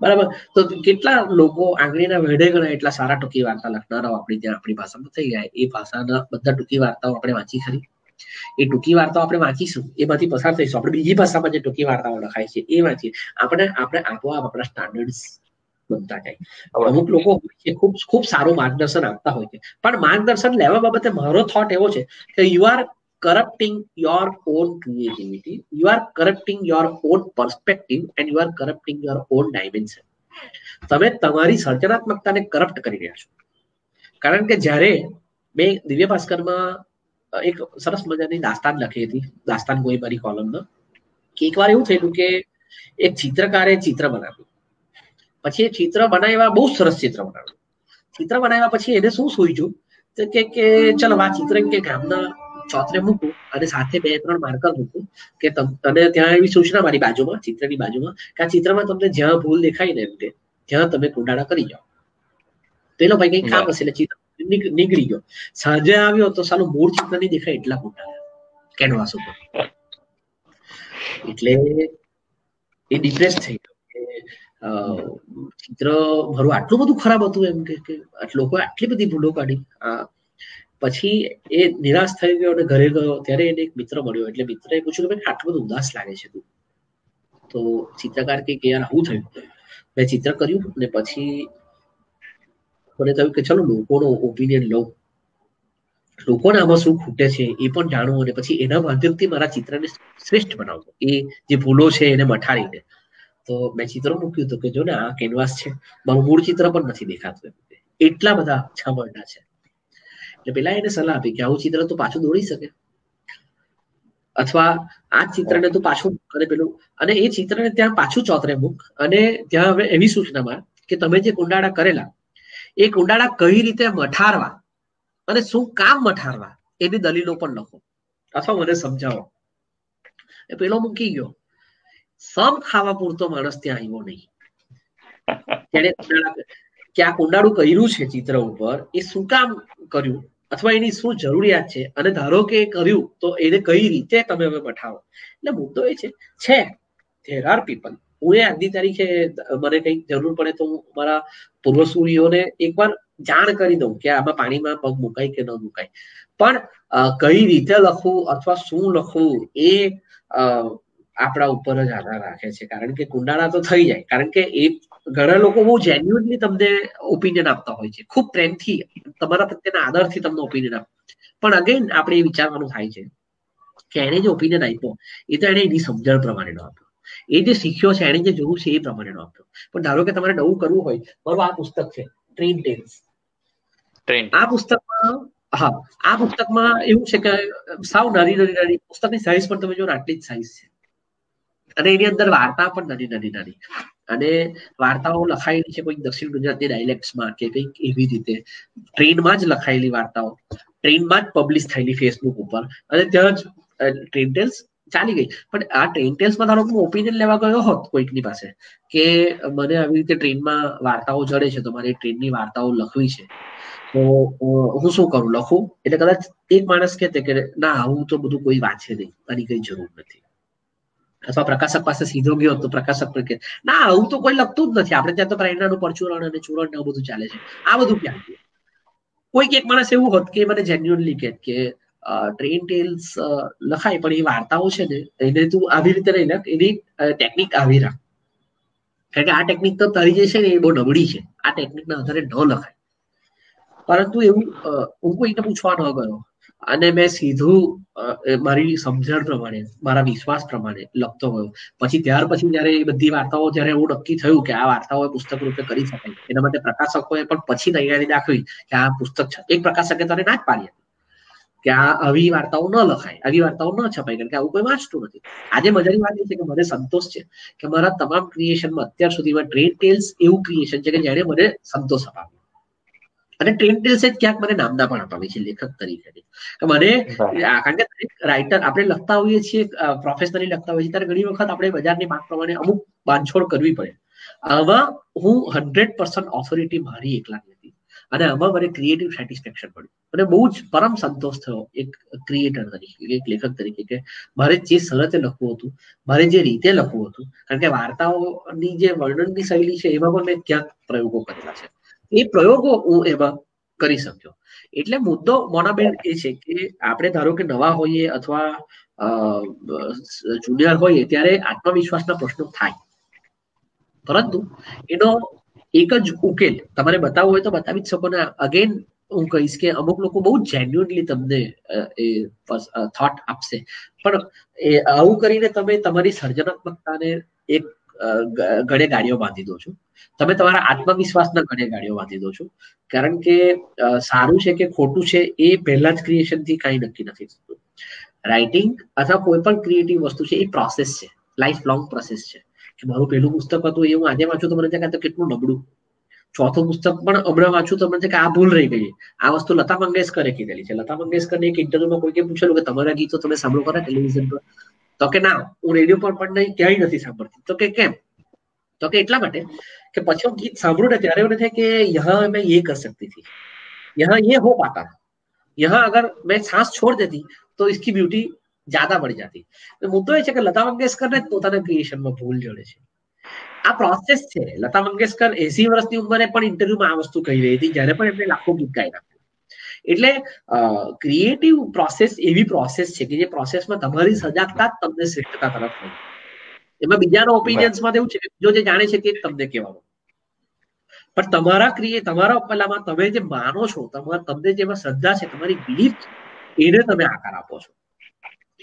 બરાબર? તો કેટલા લોકો આંગળીના વેઢે ગણા એટલા સારા ટૂંકી વાર્તા લખનારાઓ આપણી ત્યાં આપણી ભાષામાં થઈ ગયા. એ ભાષાના બધા ટૂંકી વાર્તાઓ આપણે વાંચી ખરી. એ ટૂંકી વાર્તાઓ આપણે વાંચીશું. એમાંથી પસાર થઈશું. આપણે બીજી ભાષામાં જે ટૂંકી વાર્તાઓ લખાય છે, એ વાંચીએ. આપણે આપણે આપોઆપ આપણા સ્ટાન્ડર્ડ બનતા જાય. અમુક લોકો ખૂબ ખૂબ સારું માર્ગદર્શન આપતા હોય છે. પણ માર્ગદર્શન લેવા બાબતે મારો થોટ એવો છે કે you are corrupting your own creativity, you are corrupting your own perspective, and you are corrupting your own dimension. તમે તમારી સર્જનાત્મકતાને કરપ્ટ કરી રહ્યા છો. કારણ કે જ્યારે મેં દિવ્ય ભાસ્કરમાં એક સરસ મજાની દાસ્તાન લખી હતી, દાસ્તાન ગોઈબારી કોલમમાં કે એકવાર એવું થયેલું કે એક ચિત્રકારે ચિત્ર બનાવ્યું. પછી એ ચિત્ર બનાવ્યા બહુ સરસ ચિત્ર બનાવ્યું. ચિત્ર બનાવ્યા પછી એને શું સૂઈજું કે કે, ચલો, આ ચિત્ર કે ગામના ચોતરે મૂકું અને સાથે બે ત્રણ માર્કર મૂકું કે તને ત્યાં એવી સૂચના મારી બાજુમાં ચિત્રની બાજુમાં કે આ ચિત્રમાં તમને જ્યાં ભૂલ દેખાય ને એમ કે ત્યાં તમે કુંડાળા કરી જાઓ. પેલો ભાઈ કઈ કામ હશે એટલે ચિત્ર નીકળી ગયો. સાંજે આવ્યો તો સાલું મૂળ ચિત્ર નહીં દેખાય એટલા કુંડાળા. કેનવાસ ઉપર. એટલે એ ડિપ્રેસ થઈ ગયો કે ચિત્ર મારું આટલું બધું ખરાબ હતું એમ કે લોકો આટલી બધી ભૂલો કાઢી. પછી એ નિરાશ થઈ ગયો અને ઘરે ગયો, ત્યારે એને એક મિત્ર મળ્યો. એટલે મિત્રએ પૂછ્યું કે આટલું બધું ઉદાસ લાગે છે તું. તો ચિત્રકાર કે યાર, આવું થયું. મેં ચિત્ર કર્યું અને પછી મને થયું કે, ચલો, લોકોનો ઓપિનિયન લઉં. લોકોને આમાં શું ખૂટે છે એ પણ જાણવું અને પછી એના માધ્યમથી મારા ચિત્રને શ્રેષ્ઠ બનાવવું એ જે ભૂલો છે એને મઠાડીને તો મેં ચિત્ર મૂક્યું હતું કે, જો ને, આ કેનવાસ છે. મારું મૂળ ચિત્ર પણ નથી દેખાતું. એટલા બધા છામરડા છે. એટલે પેલા એને સલાહ આપી કે આવું ચિત્ર તો પાછું દોરી શકે. અથવા આ ચિત્રને તું પાછું અને પેલું. અને એ ચિત્રને ત્યાં પાછું ચોતરે મૂક અને ત્યાં હવે એવી સૂચનામાં કે તમે જે કુંડાળા કરેલા એ કુંડાળા કઈ રીતે મઠારવા અને શું કામ મઠારવા એની દલીલો પણ લખો. અથવા મને સમજાવો. એ પેલો મૂકી ગયો. સમ ખાવા પૂરતો માણસ ત્યાં આવ્યો નહીં. કે આ કુંડાળું કર્યું છે ચિત્ર ઉપર, એ શું કામ કર્યું? અથવા એની શું જરૂરિયાત છે? અને ધારો કે કર્યું, તો એને કઈ રીતે તમે હવે પઠાવો? એટલે મુદ્દો એ છે છે ધેર આર પીપલ હું એ આજની તારીખે મને કંઈક જરૂર પડે તો હું મારા પૂર્વસૂરીઓને એકવાર જાણ કરી દઉં કે આમાં પાણીમાં પગ મુકાય કે ન મુકાય. પણ કઈ રીતે લખવું અથવા શું લખવું એ આપણા ઉપર જ આધાર રાખે છે. કારણ કે કુંડાળા તો થઈ જાય. કારણ કે એ ઘણા લોકો બહુ જેન્યુઅનલી તમને ઓપિનિયન આપતા હોય છે. ખૂબ પ્રેમથી તમારા પ્રત્યેના આદરથી તમને ઓપિનિયન આપે. પણ અગેન આપણે એ વિચારવાનું થાય છે કે એને જે ઓપિનિયન આપ્યો એ તો એને એની સમજણ પ્રમાણેનો આપ્યો. એ જે શીખ્યો છે એને જે જોવું છે એ પ્રમાણેનો આપ્યો. પણ ધારો કે તમારે નવું કરવું હોય મારું આ પુસ્તક છે ટ્રેન ટેલ્સ આ પુસ્તકમાં હા આ પુસ્તકમાં એવું છે કે સાવ નાની નાની નાની પુસ્તકની સાઈઝ પણ તમે જો આટલી જ સાઈઝ છે. અને એની અંદર વાર્તા પણ નાની નાની નાની. અને વાર્તાઓ લખાયેલી છે કોઈ દક્ષિણ ગુજરાતી ડાયલેક્ટ્સમાં કે કંઈક એવી રીતે. ટ્રેનમાં જ લખાયેલી વાર્તાઓ. ટ્રેનમાં જ પબ્લિશ થયેલી ફેસબુક ઉપર. અને ત્યાં જ ટ્રેન ટેલ્સ ચાલી ગઈ. પણ આ ટ્રેન ટેલ્સમાં ધારો હું ઓપિનિયન લેવા ગયો હોત કોઈકની પાસે કે મને આવી રીતે ટ્રેનમાં વાર્તાઓ જડે છે તો મારે ટ્રેનની વાર્તાઓ લખવી છે. તો હું શું કરું? લખું? એટલે કદાચ એક માણસ કહેતે કે ના આવું તો બધું કોઈ વાંચે નહીં. આની કઈ જરૂર નથી. અથવા પ્રકાશક પાસે સીધો ગયો તો પ્રકાશક પણ કે, ના આવું તો કોઈ લખતું જ નથી. આપણે ત્યાં તો પ્રેરણાનું પરચુરણ અને ચૂરણ ને બધું ચાલે છે. આ બધું ક્યાં કોઈક એક માણસ એવું હોત કે મને જેન્યુઅનલી કે કે ટ્રેન ટેલ્સ લખાય, પણ એ વાર્તાઓ છે ને, એને તું આવી રીતે નહીં લખ. એની ટેકનિક આવી રાખ. કારણ કે આ ટેકનિક તો તારી જે છે ને એ બહુ નબળી છે. આ ટેકનિકના આધારે ન લખાય. પરંતુ એવું હું કોઈને પૂછવા ન ગયો. અને મેં સીધું મારી સમજણ પ્રમાણે, મારા વિશ્વાસ પ્રમાણે લખતો ગયો. પછી ત્યાર પછી જયારે એ બધી વાર્તાઓ, જયારે એવું નક્કી થયું કે આ વાર્તાઓ પુસ્તક રૂપે કરી શકાય, એના માટે પ્રકાશકોએ પણ પછી તૈયારી દાખવી કે આ પુસ્તક એક પ્રકાશકે તને ના જ પાડી કે આ આવી વાર્તાઓ ન લખાય, આવી વાર્તાઓ ન છપાય, કારણ કે આવું કોઈ વાંચતું નથી. આજે મજાની વાત એ છે કે મને સંતોષ છે કે મારા તમામ ક્રિએશનમાં અત્યાર સુધીમાં ટ્રેડ ટેલ્સ એવું ક્રિએશન છે કે જેને મને સંતોષ અપાવ્યો. અને ટ્રેન ટેલ્સે ક્યાંક મને નામના પણ અપાવી છે લેખક તરીકે મને કારણ કે રાઇટર આપણે લખતા હોઈએ છીએ પ્રોફેશનલી લખતા હોઈએ છીએ ત્યારે ઘણી વખત આપણે બજારની માંગ પ્રમાણે અમુક બાંધછોડ કરવી પડે. આમાં હું હંડ્રેડ પર્સન્ટ ઓથોરિટી મારી એકલાની હતી અને આમાં મને ક્રિએટિવ સેટિસ્ફેક્શન મળ્યું. અને બહુ જ પરમ સંતોષ થયો એક ક્રિએટર તરીકે એક લેખક તરીકે કે મારે જે સરતે લખવું હતું મારે જે રીતે લખવું હતું કારણ કે વાર્તાઓની જે વર્ણનની શૈલી છે એમાં પણ મેં ક્યાંક પ્રયોગો કરેલા છે. એ પ્રયોગો હું એમાં કરી શક્યો. એટલે મુદ્દો મોનાબેન એ છે કે આપણે ધારો કે નવા હોઈએ અથવા જુનિયર હોઈએ ત્યારે આત્મવિશ્વાસના પ્રશ્નો થાય. પરંતુ એનો એક જ ઉકેલ તમારે બતાવવો હોય તો બતાવી જ શકો ને. અગેન હું કહીશ કે અમુક લોકો બહુ જેન્યુઅનલી તમને એ થોટ આપશે. પણ એ, આવું કરીને તમે તમારી સર્જનાત્મકતાને એક ગળે ગાડીઓ બાંધી દો છો. તમે તમારા આત્મવિશ્વાસના ગળે ગાડીઓ બાંધી દો છો. કારણ કે સારું છે કે ખોટું છે એ પહેલા જ ક્રિએશનથી કાંઈ નક્કી નથી થતું. રાઇટિંગ અથવા કોઈ પણ ક્રિએટિવ વસ્તુ છે એ પ્રોસેસ છે. લાઈફ લોંગ પ્રોસેસ છે. કે મારું પહેલું પુસ્તક હતું એ હું આજે વાંચું તો મને તો કેટલું નબળું. ચોથું પુસ્તક પણ હમણાં વાંચું તો મને કે આ ભૂલ રહી ગઈ. આ વસ્તુ લતા મંગેશકરે કીધેલી છે. લતા મંગેશકરને એક ઇન્ટરવ્યુમાં કોઈકે પૂછેલું કે તમારા ગીતો તમે સાંભળો કરો ટેલિવિઝન પર? તો કે ના હું રેડિયો પર પણ નહીં ક્યાંય નથી સાંભળતી તો કે કેમ તો કે એટલા માટે કે પછી હું ગીત સાંભળું ને ત્યારે મને થાય કે યહાં મેં ये कर सकती थी यहाँ ये हो पाता था यहाँ अगर मैं सांस छोड़ देती तो इसकी ब्यूटी જ્યાદા बढ़ जाती મુદ્દો એ છે કે લતા મંગેશકરને જ પોતાના ક્રિએશનમાં ભૂલ જડે છે આ પ્રોસેસ છે લતા મંગેશકર એસી વર્ષની ઉંમરે પણ ઇન્ટરવ્યુમાં આ વસ્તુ કહી રહી હતી જ્યારે પણ એમને લાખો ગીત ગાઈ નાખ્યું એટલે ક્રિએટિવ પ્રોસેસ એવી પ્રોસેસ છે કે જે પ્રોસેસમાં તમારી સજાગતા જ તમને શ્રેષ્ઠતા તરફ લઈ એમાં બીજાના ઓપિનિયન્સમાં એવું છે બીજો જે જાણે છે તે જ તમને કહેવાનું. પણ તમારા ક્રિએ તમારા પેલામાં તમે જે માનો છો તમારા તમને જેમાં શ્રદ્ધા છે તમારી બિલીફ એને તમે આકાર આપો છો.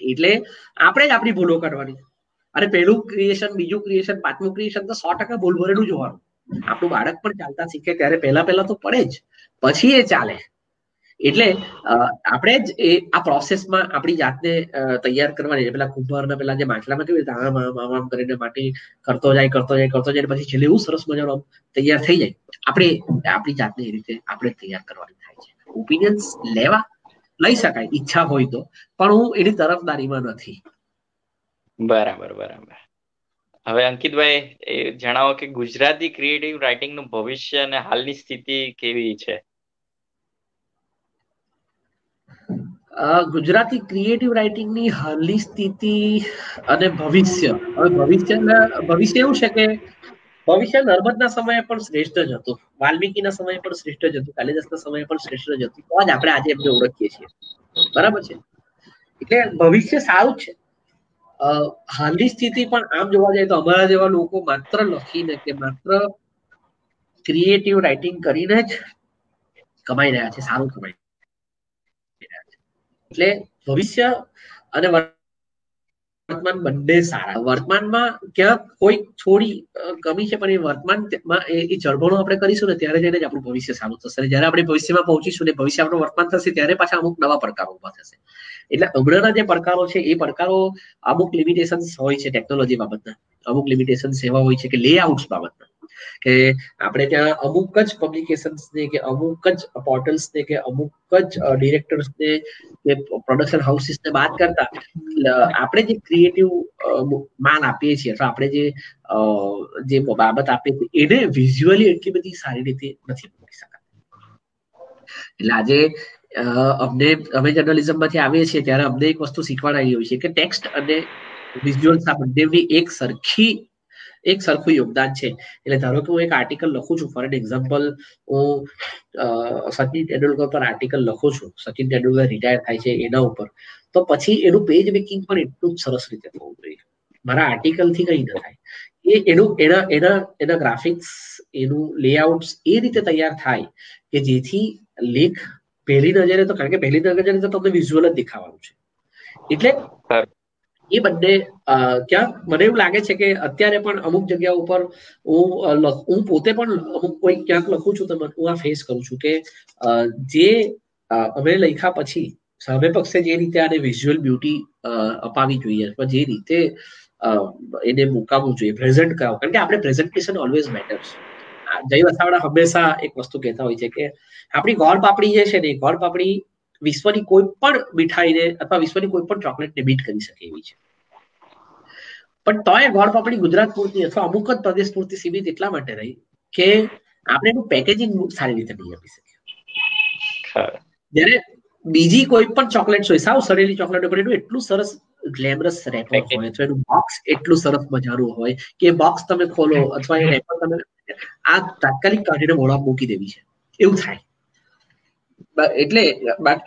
એટલે આપણે જ આપણી ભૂલો કાઢવાની. અને પહેલું ક્રિએશન બીજું ક્રિએશન પાંચમું ક્રિએશન તો સો ટકા ભૂલ ભરેલું જોવાનું આપણું બાળક પણ ચાલતા શીખે ત્યારે પહેલા પહેલા તો પડે જ. પછી એ ચાલે. એટલે આપણે જ એ, આ પ્રોસેસમાં આપણી જાતને તૈયાર કરવાની પેલા કુંભારના પેલા જે માટલામાં કેવી રીતે આમ આમ આમ કરીને માટી કરતો જાય કરતો જાય કરતો જાય પછી છેલ્લે એવું સરસ મજાનો તૈયાર થઈ જાય. આપણે, આપણી જાતને એ રીતે આપણે તૈયાર કરવાની થાય છે. ઓપિનિયન્સ લેવા લઈ શકાય, ઈચ્છા હોય તો, પણ હું એની તરફદારીમાં નથી. બરાબર બરાબર. હવે અંકિતભાઈ, એ જણાવો કે ગુજરાતી ક્રિએટિવ રાઇટિંગનું ભવિષ્ય અને હાલની સ્થિતિ કેવી છે? ગુજરાતી ક્રિએટિવ રાઇટિંગની હાલની સ્થિતિ અને ભવિષ્ય. હવે ભવિષ્ય ભવિષ્ય એવું છે કે ભવિષ્ય નર્મદના સમયે પણ શ્રેષ્ઠ જ હતું. વાલ્મીકીના સમયે પણ શ્રેષ્ઠ જ હતું. કાલિદાસના સમયે પણ શ્રેષ્ઠ જ હતું. તો જ આપણે આજે એમને ઓળખીએ છીએ. બરાબર છે? એટલે ભવિષ્ય સારું છે. હાલની સ્થિતિ પણ આમ જોવા જાય તો અમારા જેવા લોકો માત્ર લખીને કે માત્ર ક્રિએટિવ રાઇટિંગ કરીને જ કમાઈ રહ્યા છે. સારું કમાઈ એટલે ભવિષ્ય અને વર્તમાન બંને સારા. વર્તમાનમાં ક્યાંક કોઈ થોડી કમી છે, પણ એ વર્તમાનમાં એ જળભણો આપણે કરીશું ને ત્યારે જઈને જ આપણું ભવિષ્ય સારું થશે. જયારે આપણે ભવિષ્યમાં પહોંચીશું ને ભવિષ્ય આપણું વર્તમાન થશે, ત્યારે પાછા અમુક નવા પડકારો ઊભા થશે. એટલે હમણાંના જે પડકારો છે, એ પડકારો અમુક લિમિટેશન હોય છે ટેકનોલોજી બાબતના. અમુક લિમિટેશન એવા હોય છે કે લેઆઉટ્સ બાબતના. કે આપણે ત્યાં અમુક જ પબ્લિકેશન્સને કે અમુક જ પોર્ટલ્સને કે અમુક જ ડિરેક્ટર્સને કે પ્રોડક્શન હાઉસીસને વાત કરતા. આપણે જે ક્રિએટિવ માન આપીએ છીએ, અથવા આપણે જે જે બાબત આપીએ છીએ, એને વિઝ્યુઅલી એટલી બધી સારી રીતે નથી મૂકી શકાતી. એટલે આજે અમને, અમે જર્નલિઝમમાંથી આવીએ છીએ ત્યારે અમને એક વસ્તુ શીખવાડાવી હોય છે કે ટેક્સ્ટ અને વિઝ્યુઅલ્સ આ બંનેની એક સરખી એક સરખું યોગદાન છે. એટલે ધારો કે હું એક આર્ટિકલ લખું છું ફોર એન એક્ઝામ્પલ હું સચિન તેંડુલકર પર આર્ટિકલ લખું છું, સચિન તેંડુલકર રિટાયર થાય છે એના ઉપર. તો પછી એનું પેજ મેકિંગ પણ એટલું જ સરસ રીતે થવું જોઈએ. મારા આર્ટિકલથી કઈ ન થાય. એ એનું, એના એના એના ગ્રાફિક્સ એનું લેઆઉટ એ રીતે તૈયાર થાય કે જેથી લેખ પહેલી નજરે તો, કારણ કે પહેલી નજરે તો તમને વિઝ્યુઅલ જ દેખાવાનું છે. એટલે એ બંને ક્યાંક મને એવું લાગે છે કે અત્યારે પણ અમુક જગ્યા ઉપર હું હું પોતે પણ અમુક કોઈ ક્યાંક લખું છું તો હું આ ફેસ કરું છું કે જે અમે લખ્યા પછી સામે પક્ષે જે રીતે આને વિઝ્યુઅલ બ્યુટી અપાવી જોઈએ અથવા જે રીતે એને મુકાવવું જોઈએ પ્રેઝન્ટ કરાવો કારણ કે આપણે presentation always matters Jay Vasavada હંમેશા એક વસ્તુ કહેતા હોય છે કે આપણી ગોળ પાપડી જે છે ને ગોળ પાપડી વિશ્વની કોઈ પણ મીઠાઈને અથવા વિશ્વની કોઈ પણ ચોકલેટને બીટ કરી શકે એવી છે. પણ તોય ગોળ પાપડી ગુજરાત પૂરતી અથવા અમુક જ પ્રદેશ પૂરતી સીમિત એટલા માટે રહી કે આપણે એનું પેકેજિંગ સારી રીતે નહીં આપી શકીએ. જ્યારે બીજી કોઈ પણ ચોકલેટ હોય સાવ સડેલી ચોકલેટ ઉપર એનું એટલું સરસ ગ્લેમરસ રેપર હોય અથવા એનું બોક્સ એટલું સરસ મજાનું હોય કે બોક્સ તમે ખોલો અથવા એ રેપર તમે આ તાત્કાલિક કાઢીને મોડા મૂકી દેવી છે. એવું થાય. એટલે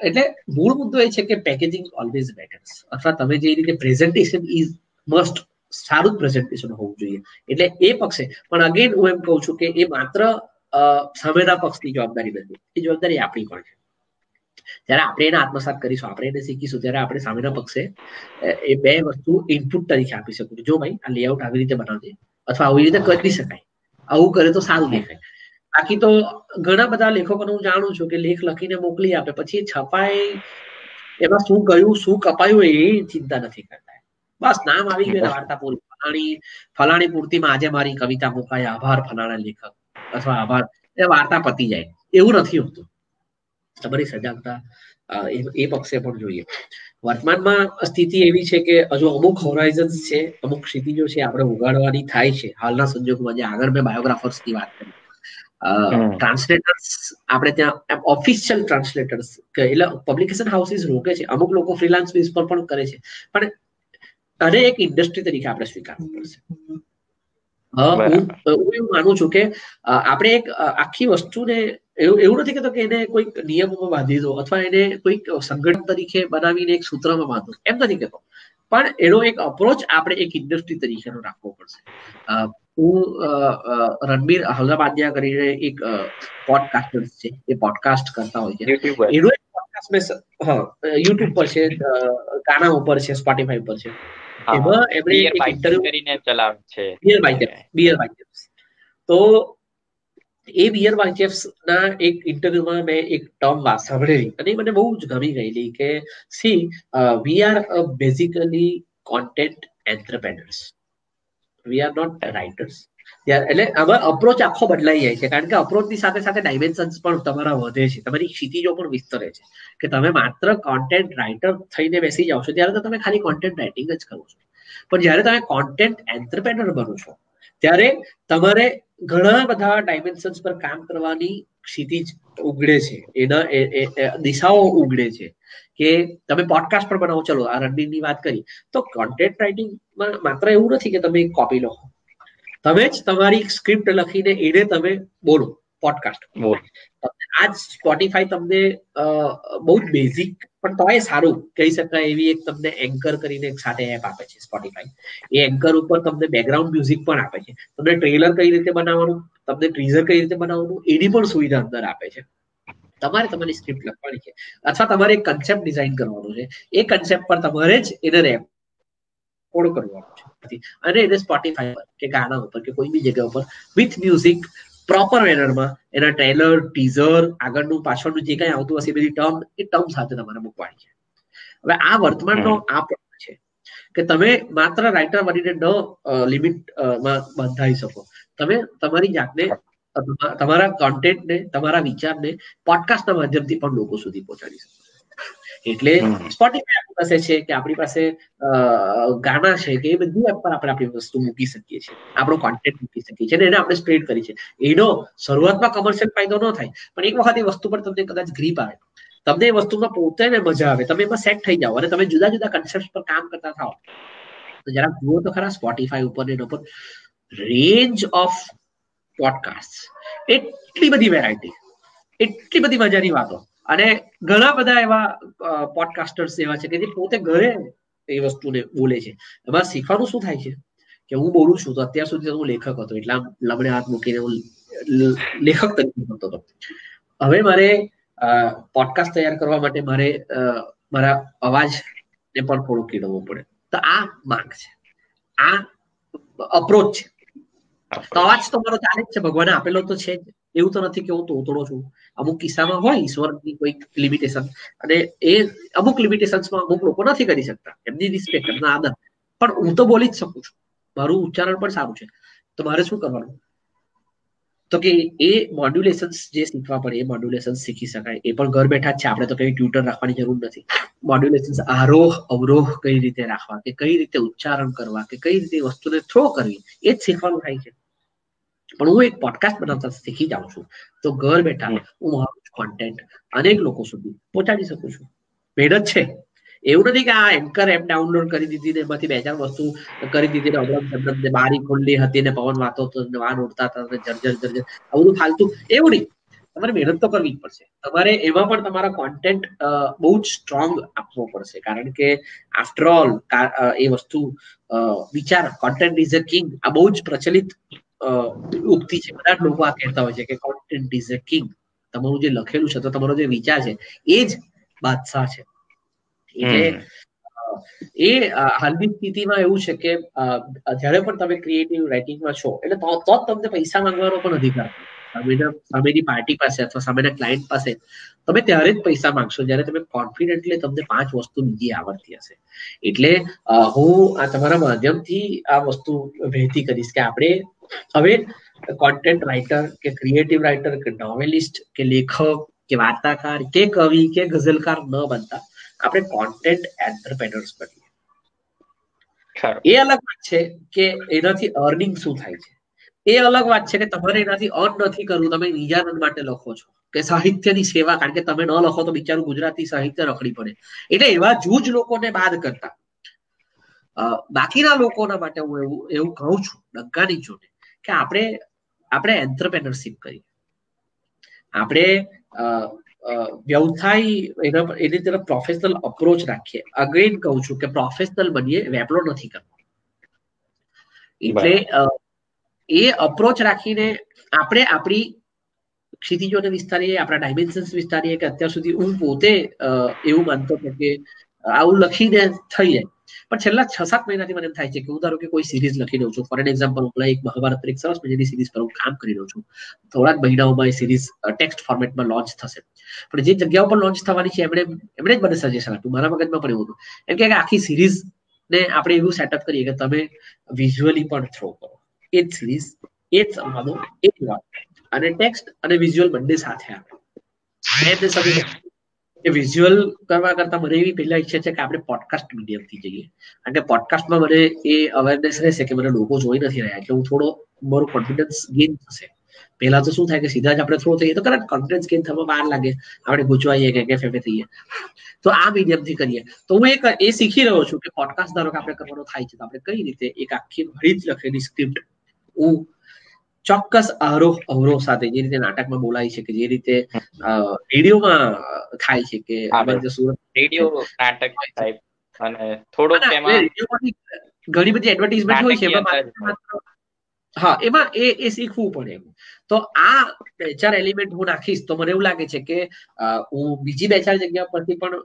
એટલે મૂળ મુદ્દો એ છે કે પેકેજિંગ ઓલવેઝ મેટર્સ અથવા તમે જે રીતે પ્રેઝન્ટેશન ઇઝ મસ્ટ સારું પ્રેઝન્ટેશન હોવું જોઈએ. એટલે એ પક્ષે, પણ અગેન હું એમ કહું છું કે એ માત્ર સામેના પક્ષની જવાબદારી નથી. એ જવાબદારી આપણી પણ છે. જ્યારે આપણે એને આત્મસાત કરીશું, આપણે એને શીખીશું, ત્યારે આપણે સામેના પક્ષે એ બે વસ્તુ ઇનપુટ તરીકે આપી શકું જો ભાઈ આ લેઆઉટ આવી રીતે બનાવજે, અથવા આવી રીતે કરી શકાય, આવું કરે તો સારું દેખાય. બાકી તો ઘણા બધા લેખકોને હું જાણું છું કે લેખ લખીને મોકલી આપે. પછી છપાય એમાં શું ગયું, શું કપાયું એ ચિંતા નથી કરતા. બસ, નામ આવી ગયું વાર્તા પૂરી. ફલાણી ફલાણી પૂર્તિમાં આજે મારી કવિતા મુકાય આભાર, ફલાણા લેખક. અથવા આભાર. એ વાર્તા પતી જાય. એવું નથી હોતું. તમારી સજાગતા એ પક્ષે પણ જોઈએ. વર્તમાનમાં સ્થિતિ એવી છે કે હજુ અમુક હોરાઇઝન્સ છે, અમુક ક્ષિતિજો છે, આપણે ઉગાડવાની થાય છે. હાલના સંજોગોમાં જે આગળ મેં બાયોગ્રાફર્સની વાત કરી. ટ્રાન્સલેટર્સ આપણે ત્યાં ઓફિશિયલ ટ્રાન્સલેટર્સ એટલે પબ્લિકેશન હાઉસીસ રોકે છે. અમુક લોકો ફ્રીલાન્સ બેઝ પર પણ કરે છે. પણ અને એક ઇન્ડસ્ટ્રી તરીકે આપણે સ્વીકારવું પડશે. હું એવું માનું છું કે આપણે એક આખી વસ્તુને એવું નથી કહેતો કે એને કોઈક નિયમોમાં બાંધી દો અથવા એને કોઈક સંગઠન તરીકે બનાવીને એક સૂત્રમાં બાંધો. એમ નથી કહેતો. પણ એનો એક અપ્રોચ આપણે એક ઇન્ડસ્ટ્રી તરીકેનો રાખવો પડશે. હું રણબીર હલરાબાદિયા કરીને એક પોડકાસ્ટર છે એ પોડકાસ્ટ કરતા હોય છે. એનું એક પોડકાસ્ટ મેં હા યુટ્યુબ પર છે ગાના ઉપર છે સ્પોટીફાઈ પર છે. એમાં એમણે એક ઇન્ટરવ્યુ કરીને ચલાવે છે. બિયર બાઇચેપ્સ બિયર બાઇચેપ્સ તો એ બિયર બાઇચેપ્સ ના એક ઇન્ટરવ્યુમાં મેં એક ટર્મ વાત સાંભળેલી. અને મને બહુ જ ગમી ગયેલી કે see we are basically content entrepreneurs we are not writers એટલે આમાં અપ્રોચ આખો બદલાઈ જાય છે. કારણ કે અપ્રોચની સાથે સાથે ડાયમેન્શન્સ પણ તમારા વધે છે. તમારી ક્ષિતિજો પણ વિસ્તરે છે. કે તમે માત્ર કોન્ટેન્ટ રાઇટર થઈને બેસી જાઓ છો, ત્યારે તો તમે ખાલી કોન્ટેન્ટ રાઇટિંગ જ કરો છો. પણ જ્યારે તમે કોન્ટેન્ટ એન્ટરપ્રેનર બનો છો, ત્યારે તમારે ઘણા બધા ડાયમેન્શન્સ પર કામ કરવાની ક્ષિતિજ ઉગડે છે. એના દિશાઓ ઉગડે છે. કે તમે પોડકાસ્ટ પર બનાવો ચલો આ રનિંગની વાત કરી. તો કોન્ટેન્ટ રાઇટિંગમાં માત્ર એવું નથી કે તમે કોપી લખો તમે જ તમારી સ્ક્રિપ્ટ લખીને એને તમે બોલો પોડકાસ્ટ આજ સ્પોટીફાઈ તમને બહુ જ બેઝિક પણ તોય સારું કહી શકાય એવી એક તમને એન્કર કરીને એક સાથે એપ આપે છે સ્પોટીફાઈ એ એન્કર ઉપર તમને બેકગ્રાઉન્ડ મ્યુઝિક પણ આપે છે. તમને ટ્રેલર કઈ રીતે બનાવવાનું તમને ટ્રીઝર કઈ રીતે બનાવવાનું એની પણ સુવિધા અંદર આપે છે. તમારે તમારી સ્ક્રિપ્ટ લખવાની છે. અથવા તમારે એક કન્સેપ્ટ ડિઝાઇન કરવાનો છે. એ કન્સેપ્ટ પર તમારે જ એને રેપ કોડ કરવાનો છે. અને એને સ્પોટીફાઈ પર કે ગાના ઉપર કે કોઈ બી જગ્યા ઉપર વિથ મ્યુઝિક પ્રોપર મેનરમાં એના ટ્રેલર ટીઝર આગળનું પાછળનું જે કંઈ આવતું હશે બધી ટર્મ એ ટર્મ સાથે તમારે મૂકવાની છે. હવે આ વર્તમાનનો આ પ્રશ્ન છે કે તમે માત્ર રાઇટર બનીને ન લિમિટમાં બંધાઈ શકો. તમે તમારી જાતને તમારા કોન્ટેન્ટને તમારા વિચારને પોડકાસ્ટના માધ્યમથી પણ લોકો સુધી પહોંચાડી શકો એટલે સ્પોટીફાઈ આપણી પાસે છે કે આપણી પાસે ગાના છે કે એ બધી એપ પર આપણે આપણી વસ્તુ મૂકી શકીએ છીએ. આપણો કોન્ટેન્ટ મૂકી શકીએ છીએ અને એને આપણે સ્પ્રેડ કરી છે એનો શરૂઆતમાં કમર્શિયલ ફાયદો ન થાય પણ એક વખત એ વસ્તુ પર તમને કદાચ ગ્રીપ આવે. તમને એ વસ્તુમાં પોતે ને મજા આવે તમે એમાં સેટ થઈ જાઓ અને તમે જુદા જુદા કન્સેપ્ટ પર કામ કરતા થાઓ. તો જરા જુઓ તો ખરા સ્પોટીફાઈ ઉપર ને એના પર રેન્જ ઓફ પોડકાસ્ટ એટલી બધી વેરાયટી એટલી બધી મજાની વાતો. અને ઘણા બધા એવા પોડકાસ્ટર્સ એવા છે કે જે પોતે ઘરે એ વસ્તુને બોલે છે. એમાં શીખવાનું શું થાય છે? કે હું બોલું છું તો અત્યાર સુધી હું લેખક હતો, એટલે આમ લમણે હાથ મૂકીને હું લેખક તરીકે ભણતો હતો હવે મારે પોડકાસ્ટ તૈયાર કરવા માટે મારે મારા અવાજને પણ થોડું કેળવવો પડે. તો આ માંગ છે. આ અપ્રોચ છે. તો અવાજ તો ચાલે જ છે ભગવાને. આપેલો તો છે એવું તો નથી કે હું તોતડો છું. અમુક કિસ્સામાં હોય ઈશ્વરની કોઈ લિમિટેશન અને એ અમુક લિમિટેશન્સમાં અમુક લોકો નથી કરી શકતા. એમની રિસ્પેક્ટ એમના આદર. પણ હું તો બોલી જ શકું છું. મારું ઉચ્ચારણ પણ સારું છે. તો મારે શું કરવાનું? તો કે એ મોડ્યુલેશન જે શીખવા પડે એ મોડ્યુલેશન શીખી શકાય. એ પણ ઘર બેઠા જ છે. આપણે તો કઈ ટ્યુટર રાખવાની જરૂર નથી. મોડ્યુલેશન આરોહ અવરોહ કઈ રીતે રાખવા? કે કઈ રીતે ઉચ્ચારણ કરવા? કે કઈ રીતે વસ્તુને થ્રો કરવી? એ જ શીખવાનું થાય છે. પણ હું એક પોડકાસ્ટ બનાવતા શીખી જાઉં છું. તો ઘર બેઠા હું મારું કોન્ટેન્ટ અનેક લોકો સુધી પહોંચાડી શકું છું. મહેનત છે. એવું નથી કે આ એન્કર એપ ડાઉનલોડ કરી દીધી ને એમાંથી બે ચાર વસ્તુ કરી દીધી ને અબડમ બારી ખુલ્લી હતી ને પવન વાતો હતો ને વાન ઉડતા હતા ને જર્જર જર્જર આવું ફાલતું. એવું નહીં. તમારે મહેનત તો કરવી જ પડશે. તમારે એમાં પણ તમારા કોન્ટેન્ટ બહુ જ સ્ટ્રોંગ આપવો પડશે. કારણ કે આફ્ટર ઓલ એ વસ્તુ વિચાર કોન્ટેન્ટ ઇઝ અ કિંગ આ બહુ જ પ્રચલિત ઉક્તિ છે. બધા લોકો આ કહેતા હોય છે કે કોન્ટેન્ટ ઇઝ અ કિંગ તમારું જે લખેલું છે તો તમારો જે વિચાર છે, એ જ બાદશાહ છે. એ હાલની સ્થિતિમાં એવું છે કે જ્યારે પણ તમે ક્રિએટિવ રાઇટિંગમાં છો એટલે તો જ તમને પૈસા માંગવાનો પણ અધિકાર સામેના સામેની પાર્ટી પાસે અથવા સામેના ક્લાયન્ટ પાસે તમે ત્યારે જ પૈસા માંગશો જ્યારે તમે કોન્ફિડન્ટલી તમને પાંચ વસ્તુ બીજી આવડતી હશે. એટલે હું આ તમારા માધ્યમથી આ વસ્તુ વહેતી કરીશ કે આપણે હવે કોન્ટેન્ટ રાઇટર કે ક્રિએટિવ રાઇટર કે નોવેલિસ્ટ કે લેખક કે વાર્તાકાર કે કવિ કે ગઝલકાર ન બનતા. આપણે કોન્ટેન્ટ એન્ટરપ્રેનર્સ બનીએ. એ અલગ વાત છે કે એનાથી અર્નિંગ શું થાય છે? એ અલગ વાત છે કે તમારે એનાથી અર્ન નથી કરવું તમે નિજાનંદ માટે લખો છો. કે સાહિત્યની સેવા કારણ કે તમે ન લખો તો બિચારું ગુજરાતી સાહિત્ય રખડી પડે. એટલે એવા જૂજ લોકોને બાદ કરતા. બાકીના લોકોના માટે હું એવું એવું કહું છું ડંકાની જોડે કે આપણે આપણે એન્ટરપ્રેનરશીપ કરીએ. આપણે વ્યવસાય એના એની તરફ પ્રોફેશનલ અપ્રોચ રાખીએ. અગેન કહું છું કે પ્રોફેશનલ બનીએ વેપલો નથી કરવો એટલે એ અપ્રોચ રાખીને આપણે આપણી ક્ષિતિજોને વિસ્તારીએ આપણા ડાયમેન્શન્સ વિસ્તારીએ કે અત્યાર સુધી હું પોતે એવું માનતો હતો કે આવું લખીને થઈ જાય. પણ છેલ્લા છ સાત મહિનાથી મને એમ થાય છે કે હું ધારો કે કોઈ સિરીઝ લખી દઉં છું. ફોર એન એક્ઝામ્પલ હું એક મહાભારત એક સરસ મજાની સિરીઝ પર હું કામ કરી રહ્યો છું. થોડા મહિનાઓમાં એ સિરીઝ ટેક્સ્ટ ફોર્મેટમાં લોન્ચ થશે. પણ જે જગ્યાઓ ઉપર લોન્ચ થવાની છે, એમણે એમણે જ મને સજેશન આપ્યું. મારા મગજમાં પણ એવું હતું. એમ કે આખી સિરીઝ ને આપણે એવું સેટઅપ કરીએ કે તમે વિઝ્યુઅલી પણ થ્રો કરો. એ જ સિરીઝ એ જ સંવાદો, એ જ વાત. અને ટેક્સ્ટ અને વિઝ્યુઅલ બંને સાથે આવે. એ વિઝ્યુઅલ કરવા કરતા મને એવી પહેલા ઈચ્છા છે કે આપણે પોડકાસ્ટ મીડિયમથી જઈએ. કારણ કે પોડકાસ્ટમાં મને એ અવેરનેસ રહેશે કે મને લોકો જોઈ નથી રહ્યા એટલે હું થોડો મારો કોન્ફિડન્સ ગેઇન થશે. પહેલા તો શું થાય કે સીધા જ આપણે થ્રો થઈએ તો કદાચ કોન્ફિડન્સ ગેઇન થવા વાર લાગે. આપણે ગુજવાઈએ કે કેફે થઈએ. તો આ મીડિયમથી કરીએ. તો હું એક એ શીખી રહ્યો છું કે પોડકાસ્ટ ધારો કે આપણે કરવાનો થાય છે તો આપણે કઈ રીતે એક આખી જ લખેલી સ્ક્રિપ્ટ હું ચોક્કસ આરોહ અવરોહ સાથે જે રીતે નાટકમાં બોલાય છે કે જે રીતે રેડિયોમાં થાય છે કે રેડિયો નાટક ટાઈપ અને થોડોક ઘણી બધી એડવર્ટાઇઝમેન્ટ હોય છે હા એમાં એ એ શીખવું પડે તો આ બે ચાર એલિમેન્ટ હું નાખીશ તો મને એવું લાગે છે કે હું બીજી બે ચાર જગ્યા પરથી પણ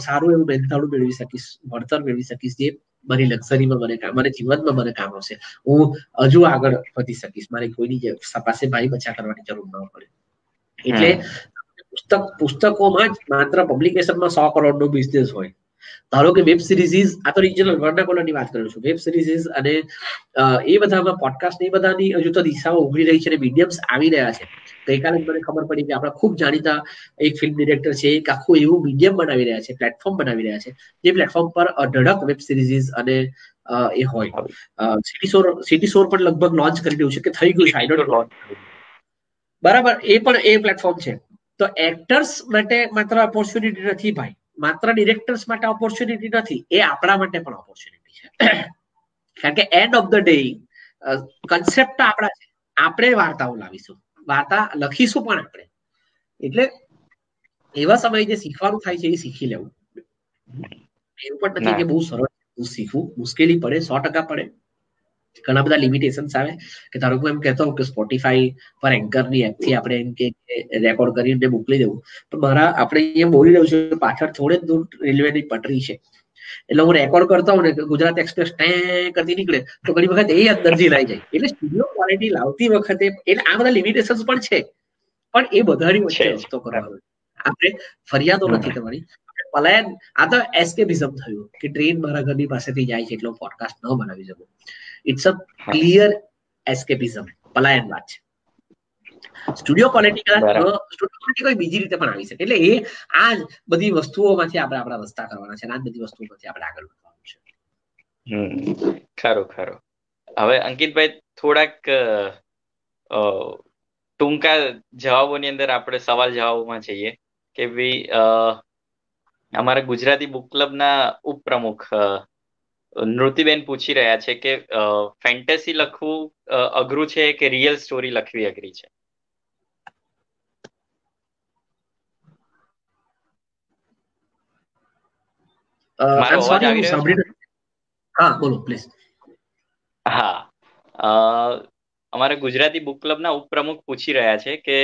સારું એવું બેનતાળું મેળવી શકીશ વળતર મેળવી શકીશ જે મારી લક્ઝરીમાં મને મને જીવનમાં મને કામ આવશે. હું હજુ આગળ વધી શકીશ. મારે કોઈની પાસે ભાઈ બચા કરવાની જરૂર ન પડે. એટલે પુસ્તક પુસ્તકોમાં જ માત્ર પબ્લિકેશનમાં સો કરોડનો બિઝનેસ હોય. ધારો કે વેબ સિરીઝીસ આ તો રિજનલ વર્નાકોલરની વાત કરું છું. વેબ સિરીઝીસ અને એ બધામાં પોડકાસ્ટ એ બધાની હજુ તો દિશાઓ ઉભરી રહી છે અને મીડિયમ્સ આવી રહ્યા છે. ગઈકાલે મને ખબર પડી કે આપણા ખૂબ જાણીતા એક ફિલ્મ ડિરેક્ટર છે, એક આખું એવું મીડિયમ બનાવી રહ્યા છે પ્લેટફોર્મ બનાવી રહ્યા છે, જે પ્લેટફોર્મ પર અઢળક વેબ સિરીઝીસ અને એ હોય. સિટી સોર પણ લગભગ લોન્ચ કરી રહ્યું છે કે થઈ ગયું છે આઈ ડોન્ટ બરાબર, એ પણ એ પ્લેટફોર્મ છે. તો એક્ટર્સ માટે માત્ર ઓપોર્ચ્યુનિટી નથી ભાઈ. માત્ર ડિરેક્ટર્સ માટે ઓપોર્ચ્યુનિટી નથી એ આપણા માટે પણ ઓપોર્ચ્યુનિટી છે. કારણ કે end of the day concept આપણા છે. આપણે વાર્તાઓ લાવીશું. વાર્તા લખીશું પણ આપણે. એટલે એવા સમયે જે શીખવાનું થાય છે એ શીખી લેવું. એવું પણ નથી કે બહુ સરળ શીખવું મુશ્કેલી પડે સો ટકા પડે. ઘણા બધા લિમિટેશન્સ આવે કે ધારો કે એમ કહેતો હોઉં કે સ્પોટીફાઈ પર એન્કરની એપથી આપણે એમ કે રેકોર્ડ કરીને મોકલી દેવું. પણ મારા આપણે અહીંયા બોલી રહ્યું છે પાછળ થોડે દૂર રેલવેની પટરી છે. એટલે હું રેકોર્ડ કરતો હોઉં ને ગુજરાત એક્સપ્રેસ ટે કરતી નીકળે તો ઘણી વખત એ અંદરથી લાઈ જાય. એટલે સ્ટુડિયો ક્વોલિટી લાવતી વખતે એટલે આ બધા લિમિટેશન્સ પણ છે. પણ એ બધાની વચ્ચે રસ્તો કરવાનો. આપણે ફરિયાદો નથી તમારી પલાયન આ તો એસ્કેપિઝમ થયું કે ટ્રેન મારા ઘરની પાસેથી જાય છે એટલો પોડકાસ્ટ ન બનાવી શકું. ઇટ્સ અ ક્લિયર એસ્કેપિઝમ પલાયન વાત છે સ્ટુડિયો ક્વોલિટી સ્ટુડિયો ક્વોલિટી કોઈ બીજી રીતે પણ આવી શકે. એટલે એ આ બધી વસ્તુઓમાંથી આપણે આપણા રસ્તા કરવાના છે આ જ બધી વસ્તુઓમાંથી આપણે આગળ વધવાનું છે. હમ. ખરું ખરું. હવે અંકિતભાઈ થોડાક ટૂંકા જવાબોની અંદર આપણે સવાલ જવાબોમાં જઈએ કે ભાઈ અમારા ગુજરાતી બુક ક્લબના ઉપપ્રમુખ નૃતિબેન પૂછી રહ્યા છે કે ફેન્ટેસી લખવું અઘરું છે કે રિયલ સ્ટોરી લખવી અઘરી છે? મારો અવાજ આવી રહ્યો હા બોલો પ્લીઝ હા. અમારા ગુજરાતી બુક ક્લબના ઉપપ્રમુખ પૂછી રહ્યા છે કે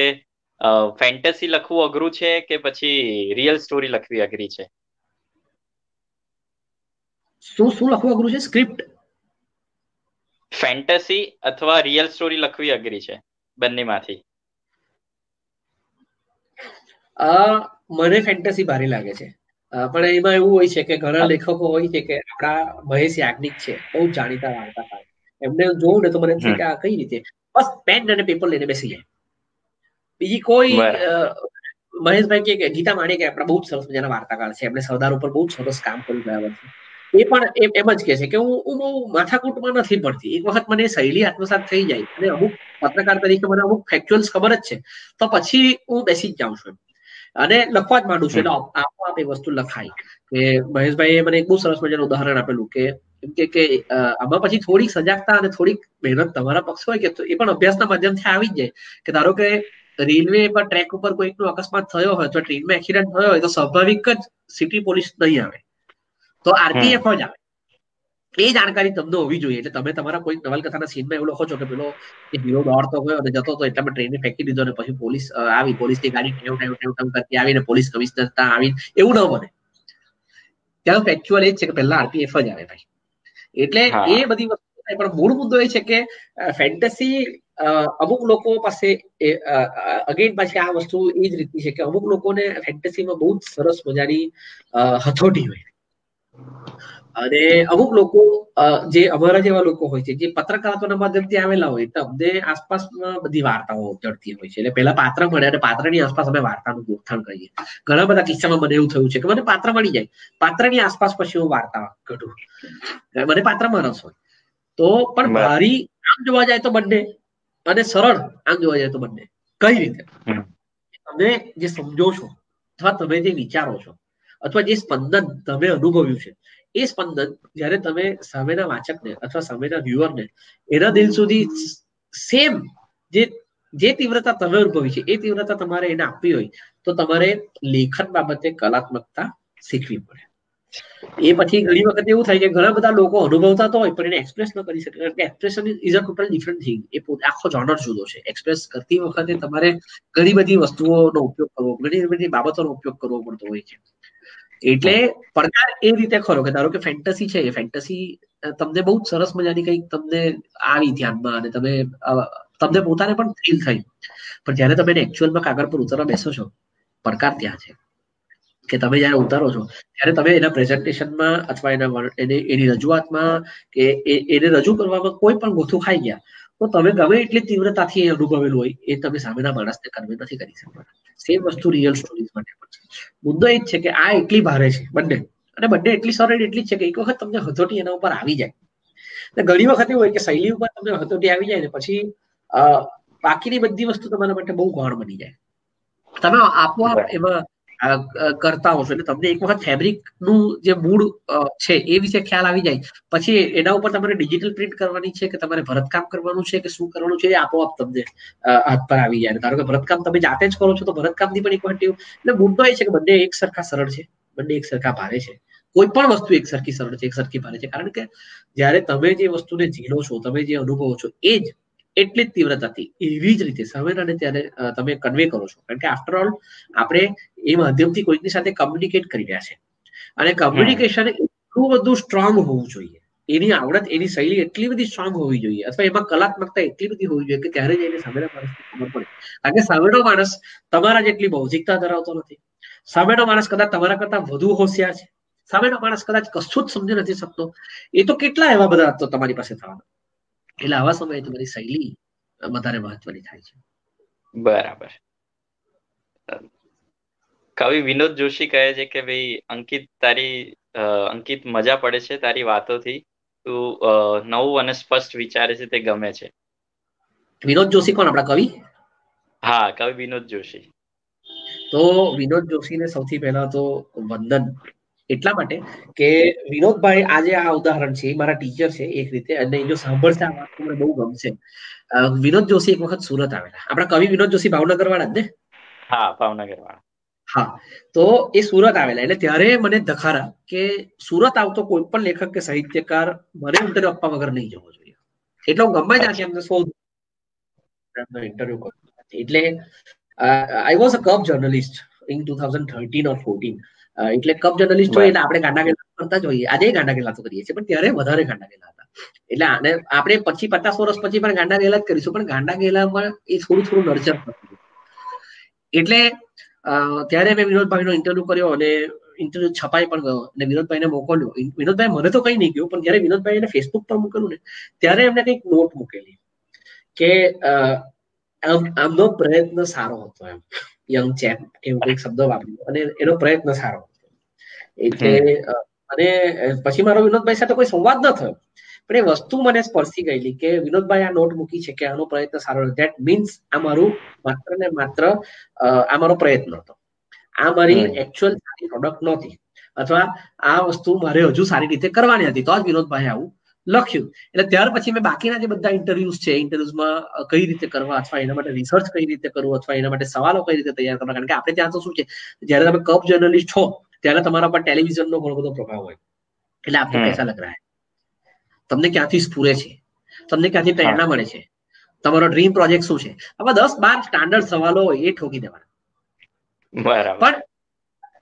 ફેન્ટેસી લખવું અઘરું છે કે પછી રિયલ સ્ટોરી લખવી અઘરી છે? શું શું લખવું અઘરું છે? સ્ક્રિપ્ટ ફેન્ટસી અથવા રિયલ સ્ટોરી લખવી અઘરી છે બંનેમાંથી. મને ફેન્ટસી ભારે લાગે છે. પણ એમાં એવું હોય છે કે ઘણા લેખકો હોય છે કે આપણા મહેશ યાજ્ઞિક છે બહુ જાણીતા વાર્તાકાર એમને જોઉં ને તો મને કે આ કઈ રીતે? બસ પેન અને પેપર લઈને બેસી જાય. બીજી કોઈ મહેશભાઈ કે ગીતા માણી કે આપણા બહુ જ સરસ મજાના વાર્તાકાર છે. એમને સરદાર ઉપર બહુ સરસ કામ કર્યું ગયા વર્ષે એ પણ એમ જ કે છે કે હું હું બહુ માથાકૂટમાં નથી પડતી. એક વખત મને શૈલી આત્મસાત થઈ જાય અને અમુક પત્રકાર તરીકે મને અમુક ફેક્ચ્યુઅલ્સ ખબર જ છે. તો પછી હું બેસી જ જાઉં છું અને લખવા જ માંડું છું. એટલે આપોઆપ એ વસ્તુ લખાય. કે મહેશભાઈએ મને એક બહુ સરસ મજાનું ઉદાહરણ આપેલું કે કે કે આમાં પછી થોડીક સજાગતા અને થોડીક મહેનત તમારા પક્ષ હોય કે એ પણ અભ્યાસના માધ્યમથી આવી જ જાય. કે ધારો કે રેલવે પર ટ્રેક ઉપર કોઈકનો અકસ્માત થયો હોય, તો ટ્રેનમાં એક્સિડન્ટ થયો હોય, તો સ્વાભાવિક જ સિટી પોલીસ નહીં આવે. તો આરપીએફ જ આવે એ જાણકારી તમને હોવી જોઈએ. એટલે તમે તમારા કોઈ નવલકથાના સીનમાં એવું લખો છો કે પેલો હીરો દોડતો ગયો અને જતો હતો એટલે ટ્રેને ફેંકી દીધો અને પછી પોલીસ આવી પોલીસની ગાડી ટેવ ટેવ ટેવ ટેવ કરતી આવીને પોલીસ કમિશનર ત્યાં આવી એવું ન બને. ત્યાં ફેક્ચ્યુઅલ એ જ છે કે પહેલા આરપીએફ જ આવે ભાઈ. એટલે એ બધી વસ્તુ પણ મૂળ મુદ્દો એ છે કે ફેન્ટસી અમુક લોકો પાસે અગેન પાછી આ વસ્તુ એ જ રીતની છે કે અમુક લોકોને ફેન્ટસીમાં બહુ જ સરસ મજાની હથોટી હોય. અને અમુક લોકો જે અમારા જેવા લોકો હોય છે જે પત્રકારત્વના માધ્યમથી આવેલા હોય તો અમને આસપાસમાં બધી વાર્તાઓ ચડતી હોય છે. એટલે પહેલા પાત્ર મળે અને પાત્રની આસપાસ અમે વાર્તાનું ગોઠણ કરીએ. ઘણા બધા કિસ્સામાં મને એવું થયું છે કે મને પાત્ર મળી જાય. પાત્રની આસપાસ પછી હું વાર્તા ઘડું. મને પાત્રમાં રસ હોય. તો પણ મારી આમ જોવા જાય તો બંને. અને સરળ આમ જોવા જાય તો બંને. કઈ રીતે? તમે જે સમજો છો અથવા તમે જે વિચારો છો અથવા જે સ્પંદન તમે અનુભવ્યું છે, એ સ્પંદન જ્યારે તમે સામેના વાચકને અથવા સામેના વ્યુઅરને એના દિલ સુધી સેમ જે જે તીવ્રતા તમે અનુભવી છે, એ તીવ્રતા તમારે એને આપવી હોય, તો તમારે લેખન બાબતે કલાત્મકતા શીખવી પડે. એ પછી ઘણી વખત એવું થાય કે ઘણા બધા લોકો અનુભવતા તો હોય, પણ એને એક્સપ્રેસ ન કરી શકે, કારણ કે expression is a total different thing એ આખો જોનર જુદો છે. એક્સપ્રેસ કરતી વખતે તમારે ઘણી બધી વસ્તુઓનો ઉપયોગ કરવો, ઘણી બધી બાબતોનો ઉપયોગ કરવો પડતો હોય છે. એટલે પડકાર એ રીતે ખરો કે ધારો કે ફેન્ટસી છે એ ફેન્ટસી તમને બહુ સરસ મજાની કંઈક તમને આવી ધ્યાનમાં અને તમે તમને પોતાને પણ ફીલ થયું. પણ જ્યારે તમે એકચ્યુઅલમાં કાગળ પર ઉતરવા બેસો છો, પડકાર ત્યાં છે. કે તમે જ્યારે ઉતારો છો, ત્યારે તમે એના પ્રેઝન્ટેશનમાં અથવા એના, એને, એની રજૂઆતમાં કે એને રજૂ કરવામાં કોઈ પણ ગોથું ખાઈ ગયા તો તમે ગમે એટલી તીવ્રતાથી અનુભવેલું હોય એ તમે સામેના માણસને કન્વે નથી કરી શકવાના. સેમ વસ્તુ રિયલ સ્ટોરીઝ માટે પણ છે. મુદ્દો એ જ છે કે આ એટલી ભારે છે બંને. અને બંને એટલી સરળ એટલી જ છે કે એક વખત તમને હથોટી એના ઉપર આવી જાય. ઘણી વખત એવું હોય કે શૈલી ઉપર તમને હથોટી આવી જાય ને પછી બાકીની બધી વસ્તુ તમારા માટે બહુ ગૌણ બની જાય. તમે આપોઆપ એમાં કરતા હોશો. એટલે તમને એક વખત ફેબ્રિકનું જે મૂળ છે, એ વિશે ખ્યાલ આવી જાય. પછી એના ઉપર તમારે ડિજિટલ પ્રિન્ટ કરવાની છે કે તમારે ભરતકામ કરવાનું છે કે શું કરવાનું છે એ આપોઆપ તમને હાથ પર આવી જાય. ધારો કે ભરતકામ તમે જાતે જ કરો છો તો ભરતકામની પણ એક વખત એટલે મુદ્દો એ છે કે બંને એક સરખા સરળ છે. બંને એક સરખા ભારે છે. કોઈ પણ વસ્તુ એક સરખી સરળ છે, એક સરખી ભારે છે. કારણ કે જ્યારે તમે જે વસ્તુને ઝીલો છો, તમે જે અનુભવો છો, એ જ એટલી જ તીવ્રતાથી એવી જ રીતે સંવેદનાને ત્યારે તમે કન્વે કરો છો. કારણ કે આફ્ટર ઓલ આપણે એ માધ્યમથી કોઈકની સાથે કમ્યુનિકેટ કરી રહ્યા છે. અને કમ્યુનિકેશન એટલું બધું સ્ટ્રોંગ હોવું જોઈએ. એની આવડત, એની શૈલી એટલી બધી સ્ટ્રોંગ હોવી જોઈએ. અથવા એમાં કલાત્મકતા એટલી બધી હોવી જોઈએ કે ત્યારે જઈને સામેના માણસને ખબર પડે. કારણ કે સામેનો માણસ તમારા જેટલી બૌદ્ધિકતા ધરાવતો નથી. સામેનો માણસ કદાચ તમારા કરતા વધુ હોશિયાર છે. સામેનો માણસ કદાચ કશું જ સમજી નથી શકતો. એ તો કેટલા એવા બધા તો તમારી પાસે થવાના. એટલે આવા સમયે તમારી શૈલી વધારે મહત્વની થાય છે. બરાબર. કવિ વિનોદ જોશી કહે છે કે ભાઈ અંકિત તારી અંકિત મજા પડે છે તારી વાતોથી. તું નવું અને સ્પષ્ટ વિચારે છે તે ગમે છે. વિનોદ જોશી કોણ? આપણા કવિ? હા કવિ વિનોદ જોશી. તો વિનોદ જોશીને સૌથી પહેલા તો વંદન. એટલા માટે કે વિનોદભાઈ આજે આ ઉદાહરણ છે મારા ટીચર છે એક રીતે અને જો સાંભળશે આ વાત મને બહુ ગમશે. વિનોદ જોશી એક વખત સુરત આવેલા. આપણા કવિ વિનોદ જોશી ભાવનગર વાળા જ ને? હા ભાવનગર વાળા હા. તો એ સુરત આવેલા. એટલે ત્યારે મને ધખારા કે સુરત આવતો કોઈ પણ લેખક કે સાહિત્યકાર મને ઇન્ટરવ્યુ આપવા વગર નહીં જવો જોઈએ. એટલે હું ગમે ત્યાંથી એમને સૌ ઇન્ટરવ્યુ એટલે I was a cub journalist in two thousand thirteen or fourteen એટલે કપ જર્નલિસ્ટ હોય એટલે આપણે ગાંડા ગેલા કરતા જ હોઈએ. આજે ગાંડા ગેલા તો કરીએ છીએ. પણ ત્યારે વધારે ગાંડા ગેલા હતા. એટલે આને, આપણે પછી પચાસ વર્ષ પછી પણ ગાંડા ગેલા જ કરીશું. પણ ગાંડા ગેલામાં એ થોડું થોડું નર્ચર એટલે ત્યારે મેં વિનોદભાઈનો ઇન્ટરવ્યુ કર્યો અને ઇન્ટરવ્યુ છપાઈ પણ ગયો અને વિનોદભાઈને મોકલ્યો. વિનોદભાઈ મને તો કઈ નહીં ગયું પણ જયારે વિનોદભાઈ ફેસબુક પર મૂકેલું ને ત્યારે એમને કંઈક નોટ મૂકેલી કે આમનો પ્રયત્ન સારો હતો એમ. યંગ ચેપ એવું કંઈક શબ્દ વાપર્યો અને એનો પ્રયત્ન સારો હતો. એટલે અને પછી મારો વિનોદભાઈ સાથે કોઈ સંવાદ ન થયો. પણ એ વસ્તુ મને સ્પર્શી ગયેલી કે વિનોદભાઈ આ નોટ મૂકી છે કે આનો પ્રયત્ન સારો ધેટ મીન્સ આ મારું માત્ર ને માત્ર આ મારો પ્રયત્ન હતો. આ મારી એકચ્યુઅલ સારી પ્રોડક્ટ નહોતી. અથવા આ વસ્તુ મારે હજુ સારી રીતે કરવાની હતી. તો જ વિનોદભાઈ આવું લખ્યું. એટલે ત્યાર પછી મેં બાકીના જે બધા ઇન્ટરવ્યુઝ છે ઇન્ટરવ્યુઝમાં કઈ રીતે કરવા અથવા એના માટે રિસર્ચ કઈ રીતે કરવું અથવા એના માટે સવાલો કઈ રીતે તૈયાર કરવા? કારણ કે આપણે ત્યાં તો શું છે જયારે તમે કપ જર્નલિસ્ટ છો ત્યારે તમારા પર ટેલિવિઝનનો ઘણો બધો પ્રભાવ હોય. એટલે આપણે પૈસા લગ રહ્યા. તમને ક્યાંથી સ્ફૂરે છે? તમને ક્યાંથી પ્રેરણા મળે છે? તમારો ડ્રીમ પ્રોજેક્ટ શું છે? આવા દસ બાર સ્ટાન્ડર્ડ સવાલો હોય એ ઠોકી દેવાના. પણ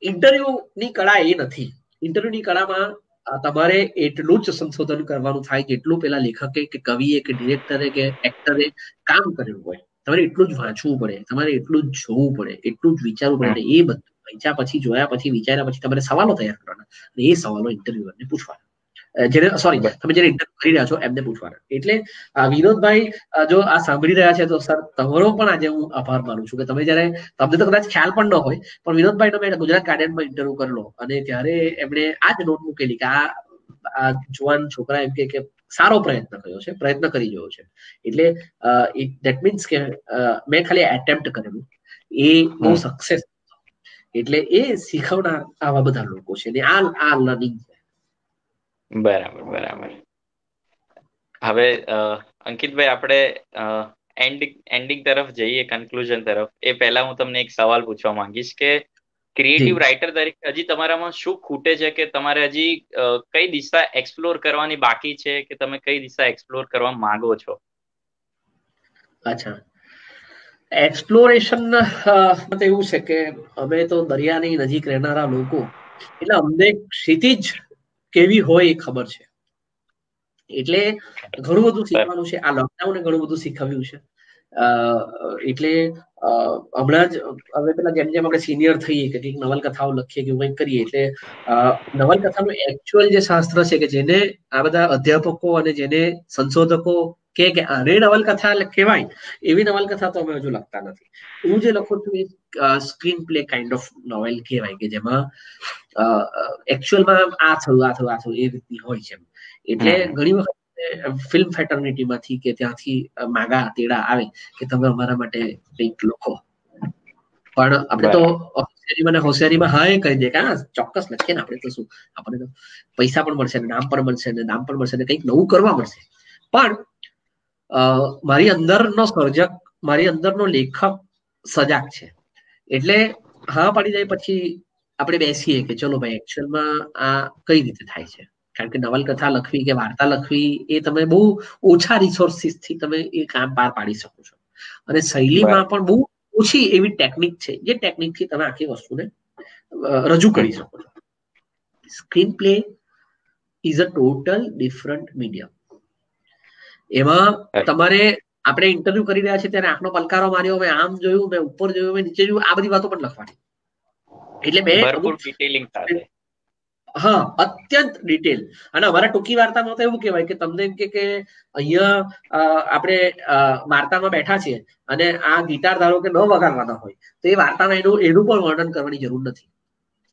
ઇન્ટરવ્યુ ની કળા એ નથી. ઇન્ટરવ્યુ ની કળામાં તમારે એટલું જ સંશોધન કરવાનું થાય જેટલું પેલા લેખકે કે કવિએ કે ડિરેક્ટરે કે એક્ટરે કામ કરેલું હોય. તમારે એટલું જ વાંચવું પડે. તમારે એટલું જ જોવું પડે. એટલું જ વિચારવું પડે. એ બધું વાંચ્યા પછી જોયા પછી વિચાર્યા પછી તમારે સવાલો તૈયાર કરવાના. અને એ સવાલો ઇન્ટરવ્યુઅરને પૂછવાના. જેને સોરી તમે જેને ઇન્ટરવ્યુ કરી રહ્યા છો એમને પૂછવાના. એટલે વિનોદભાઈ જો આ સાંભળી રહ્યા છે તો સર તમારો પણ આજે હું આભાર માનું છું કે તમે જયારે તમને તો કદાચ ખ્યાલ પણ ન હોય પણ વિનોદભાઈ મેં ગુજરાત ગાર્ડનમાં ઇન્ટરવ્યુ કરેલો અને ત્યારે એમણે આ જ નોટ મૂકેલી કે આ જુવાન છોકરા એમ કે સારો પ્રયત્ન કર્યો છે પ્રયત્ન કરી રહ્યો છે. એટલે દેટ મીન્સ કે મેં ખાલી એટેમ્પ્ટ કરેલું. એ બહુ સક્સેસ એટલે એ શીખવનાર આવા બધા લોકો છે. ને આ આ લર્નિંગ છે. બરાબર બરાબર. હવે અંકિતભાઈ આપણે એન્ડિંગ એન્ડિંગ તરફ જઈએ કન્ક્લુઝન તરફ. એ પહેલા હું તમને એક સવાલ પૂછવા માંગીશ કે ક્રિએટિવ રાઇટર તરીકે હજી તમારામાં શું ખૂટે છે કે તમારે હજી કઈ દિશા એક્સપ્લોર કરવાની બાકી છે કે તમે કઈ દિશા એક્સપ્લોર કરવા માંગો છો? અચ્છા. એક્સપ્લોરેશન એવું છે કે અમે તો દરિયાની નજીક રહેનારા લોકો. એટલે અમને ક્ષિતિજ કેવી હોય એ ખબર છે. એટલે ઘણું બધું શીખવાનું છે. આ લોકડાઉને ઘણું બધું શીખવ્યું છે. એટલે હમણાં જ હવે પેલા જેમ જેમ આપણે સિનિયર થઈએ કે કંઈક નવલકથાઓ લખીએ કે કંઈક કરીએ એટલે નવલકથાનું એકચ્યુઅલ જે શાસ્ત્ર છે કે જેને આ બધા અધ્યાપકો અને જેને સંશોધકો કે કે અરે નવલકથા કહેવાય એવી નવલકથા તો અમે હજુ લખતા નથી. હું જે લખું છું એ screen play kind of novel કહેવાય કે જેમાં એકચ્યુઅલમાં આ થયું આ થયું આ થયું એ રીતની હોય છે એટલે ઘણી વખત ફિલ્મ ફેટર્નિટીમાંથી કે ત્યાંથી માગા તેડા આવે કે તમે અમારા માટે કંઈક લખો. પણ આપણે તો હોશિયારીમાં હોશિયારીમાં હા એ કહી દે કે હા ચોક્કસ લખીએ ને આપણે તો શું? આપણને તો પૈસા પણ મળશે ને નામ પણ મળશે ને નામ પણ મળશે ને કંઈક નવું કરવા મળશે. પણ મારી અંદરનો સર્જક મારી અંદરનો લેખક સજાગ છે. એટલે હા પાડી જાય પછી આપણે બેસીએ કે ચલો ભાઈ એકચ્યુઅલમાં આ કઈ રીતે થાય છે? કારણ કે નવલકથા લખવી કે વાર્તા લખવી એ તમે બહુ ઓછા રિસોર્સિસથી તમે એ કામ પાર પાડી શકો છો. અને શૈલીમાં પણ બહુ ઓછી એવી ટેકનિક છે જે ટેકનિકથી તમે આખી વસ્તુને રજૂ કરી શકો છો. Screen play is a total different medium એમાં તમારે આપણે ઇન્ટરવ્યુ કરી રહ્યા છે ત્યારે આંખનો પલકારો માર્યો મેં આમ જોયું મેં ઉપર જોયું મેં નીચે જોયું આ બધી વાતો પણ લખવાની. એટલે મેં હા અત્યંત ડિટેલ અને અમારા ટૂંકી વાર્તામાં તો એવું કહેવાય કે તમને એમ કે અહીંયા આપણે વાર્તામાં બેઠા છીએ અને આ ગિટાર ધારો કે ન વગાડવાના હોય તો એ વાર્તામાં એનું એનું પણ વર્ણન કરવાની જરૂર નથી.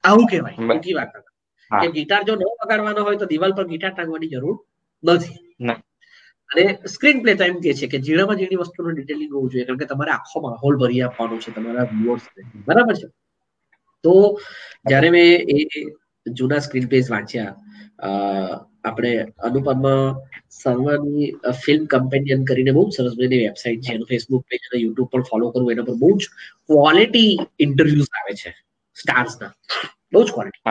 આવું કહેવાય ટૂંકી વાર્તામાં. કે ગિટાર જો ન વગાડવાનો હોય તો દિવાલ પર ગિટાર ટાંગવાની જરૂર નથી. અને સ્ક્રીન પ્લે ટાઈમ કે છે કે જીણામાં જીણી વસ્તુનું ડિટેલિંગ હોવું જોઈએ. કારણ કે તમારે આખો માહોલ ભરી આપવાનો છે, તમારા વ્યુઅર્સને બરાબર છે? તો જ્યારે મેં એ જૂના સ્ક્રીન પ્લેસ વાંચ્યા આપણે અનુપમા સર્વાની ફિલ્મ કમ્પેનિયન કરીને બહુ સરસ મજાની વેબસાઇટ છે. એનું ફેસબુક પેજ અને યુટ્યુબ પર ફોલો કરવું એના પર બહુ જ ક્વોલિટી ઇન્ટરવ્યુઝ આવે છે સ્ટાર્સના બહુ જ ક્વોલિટી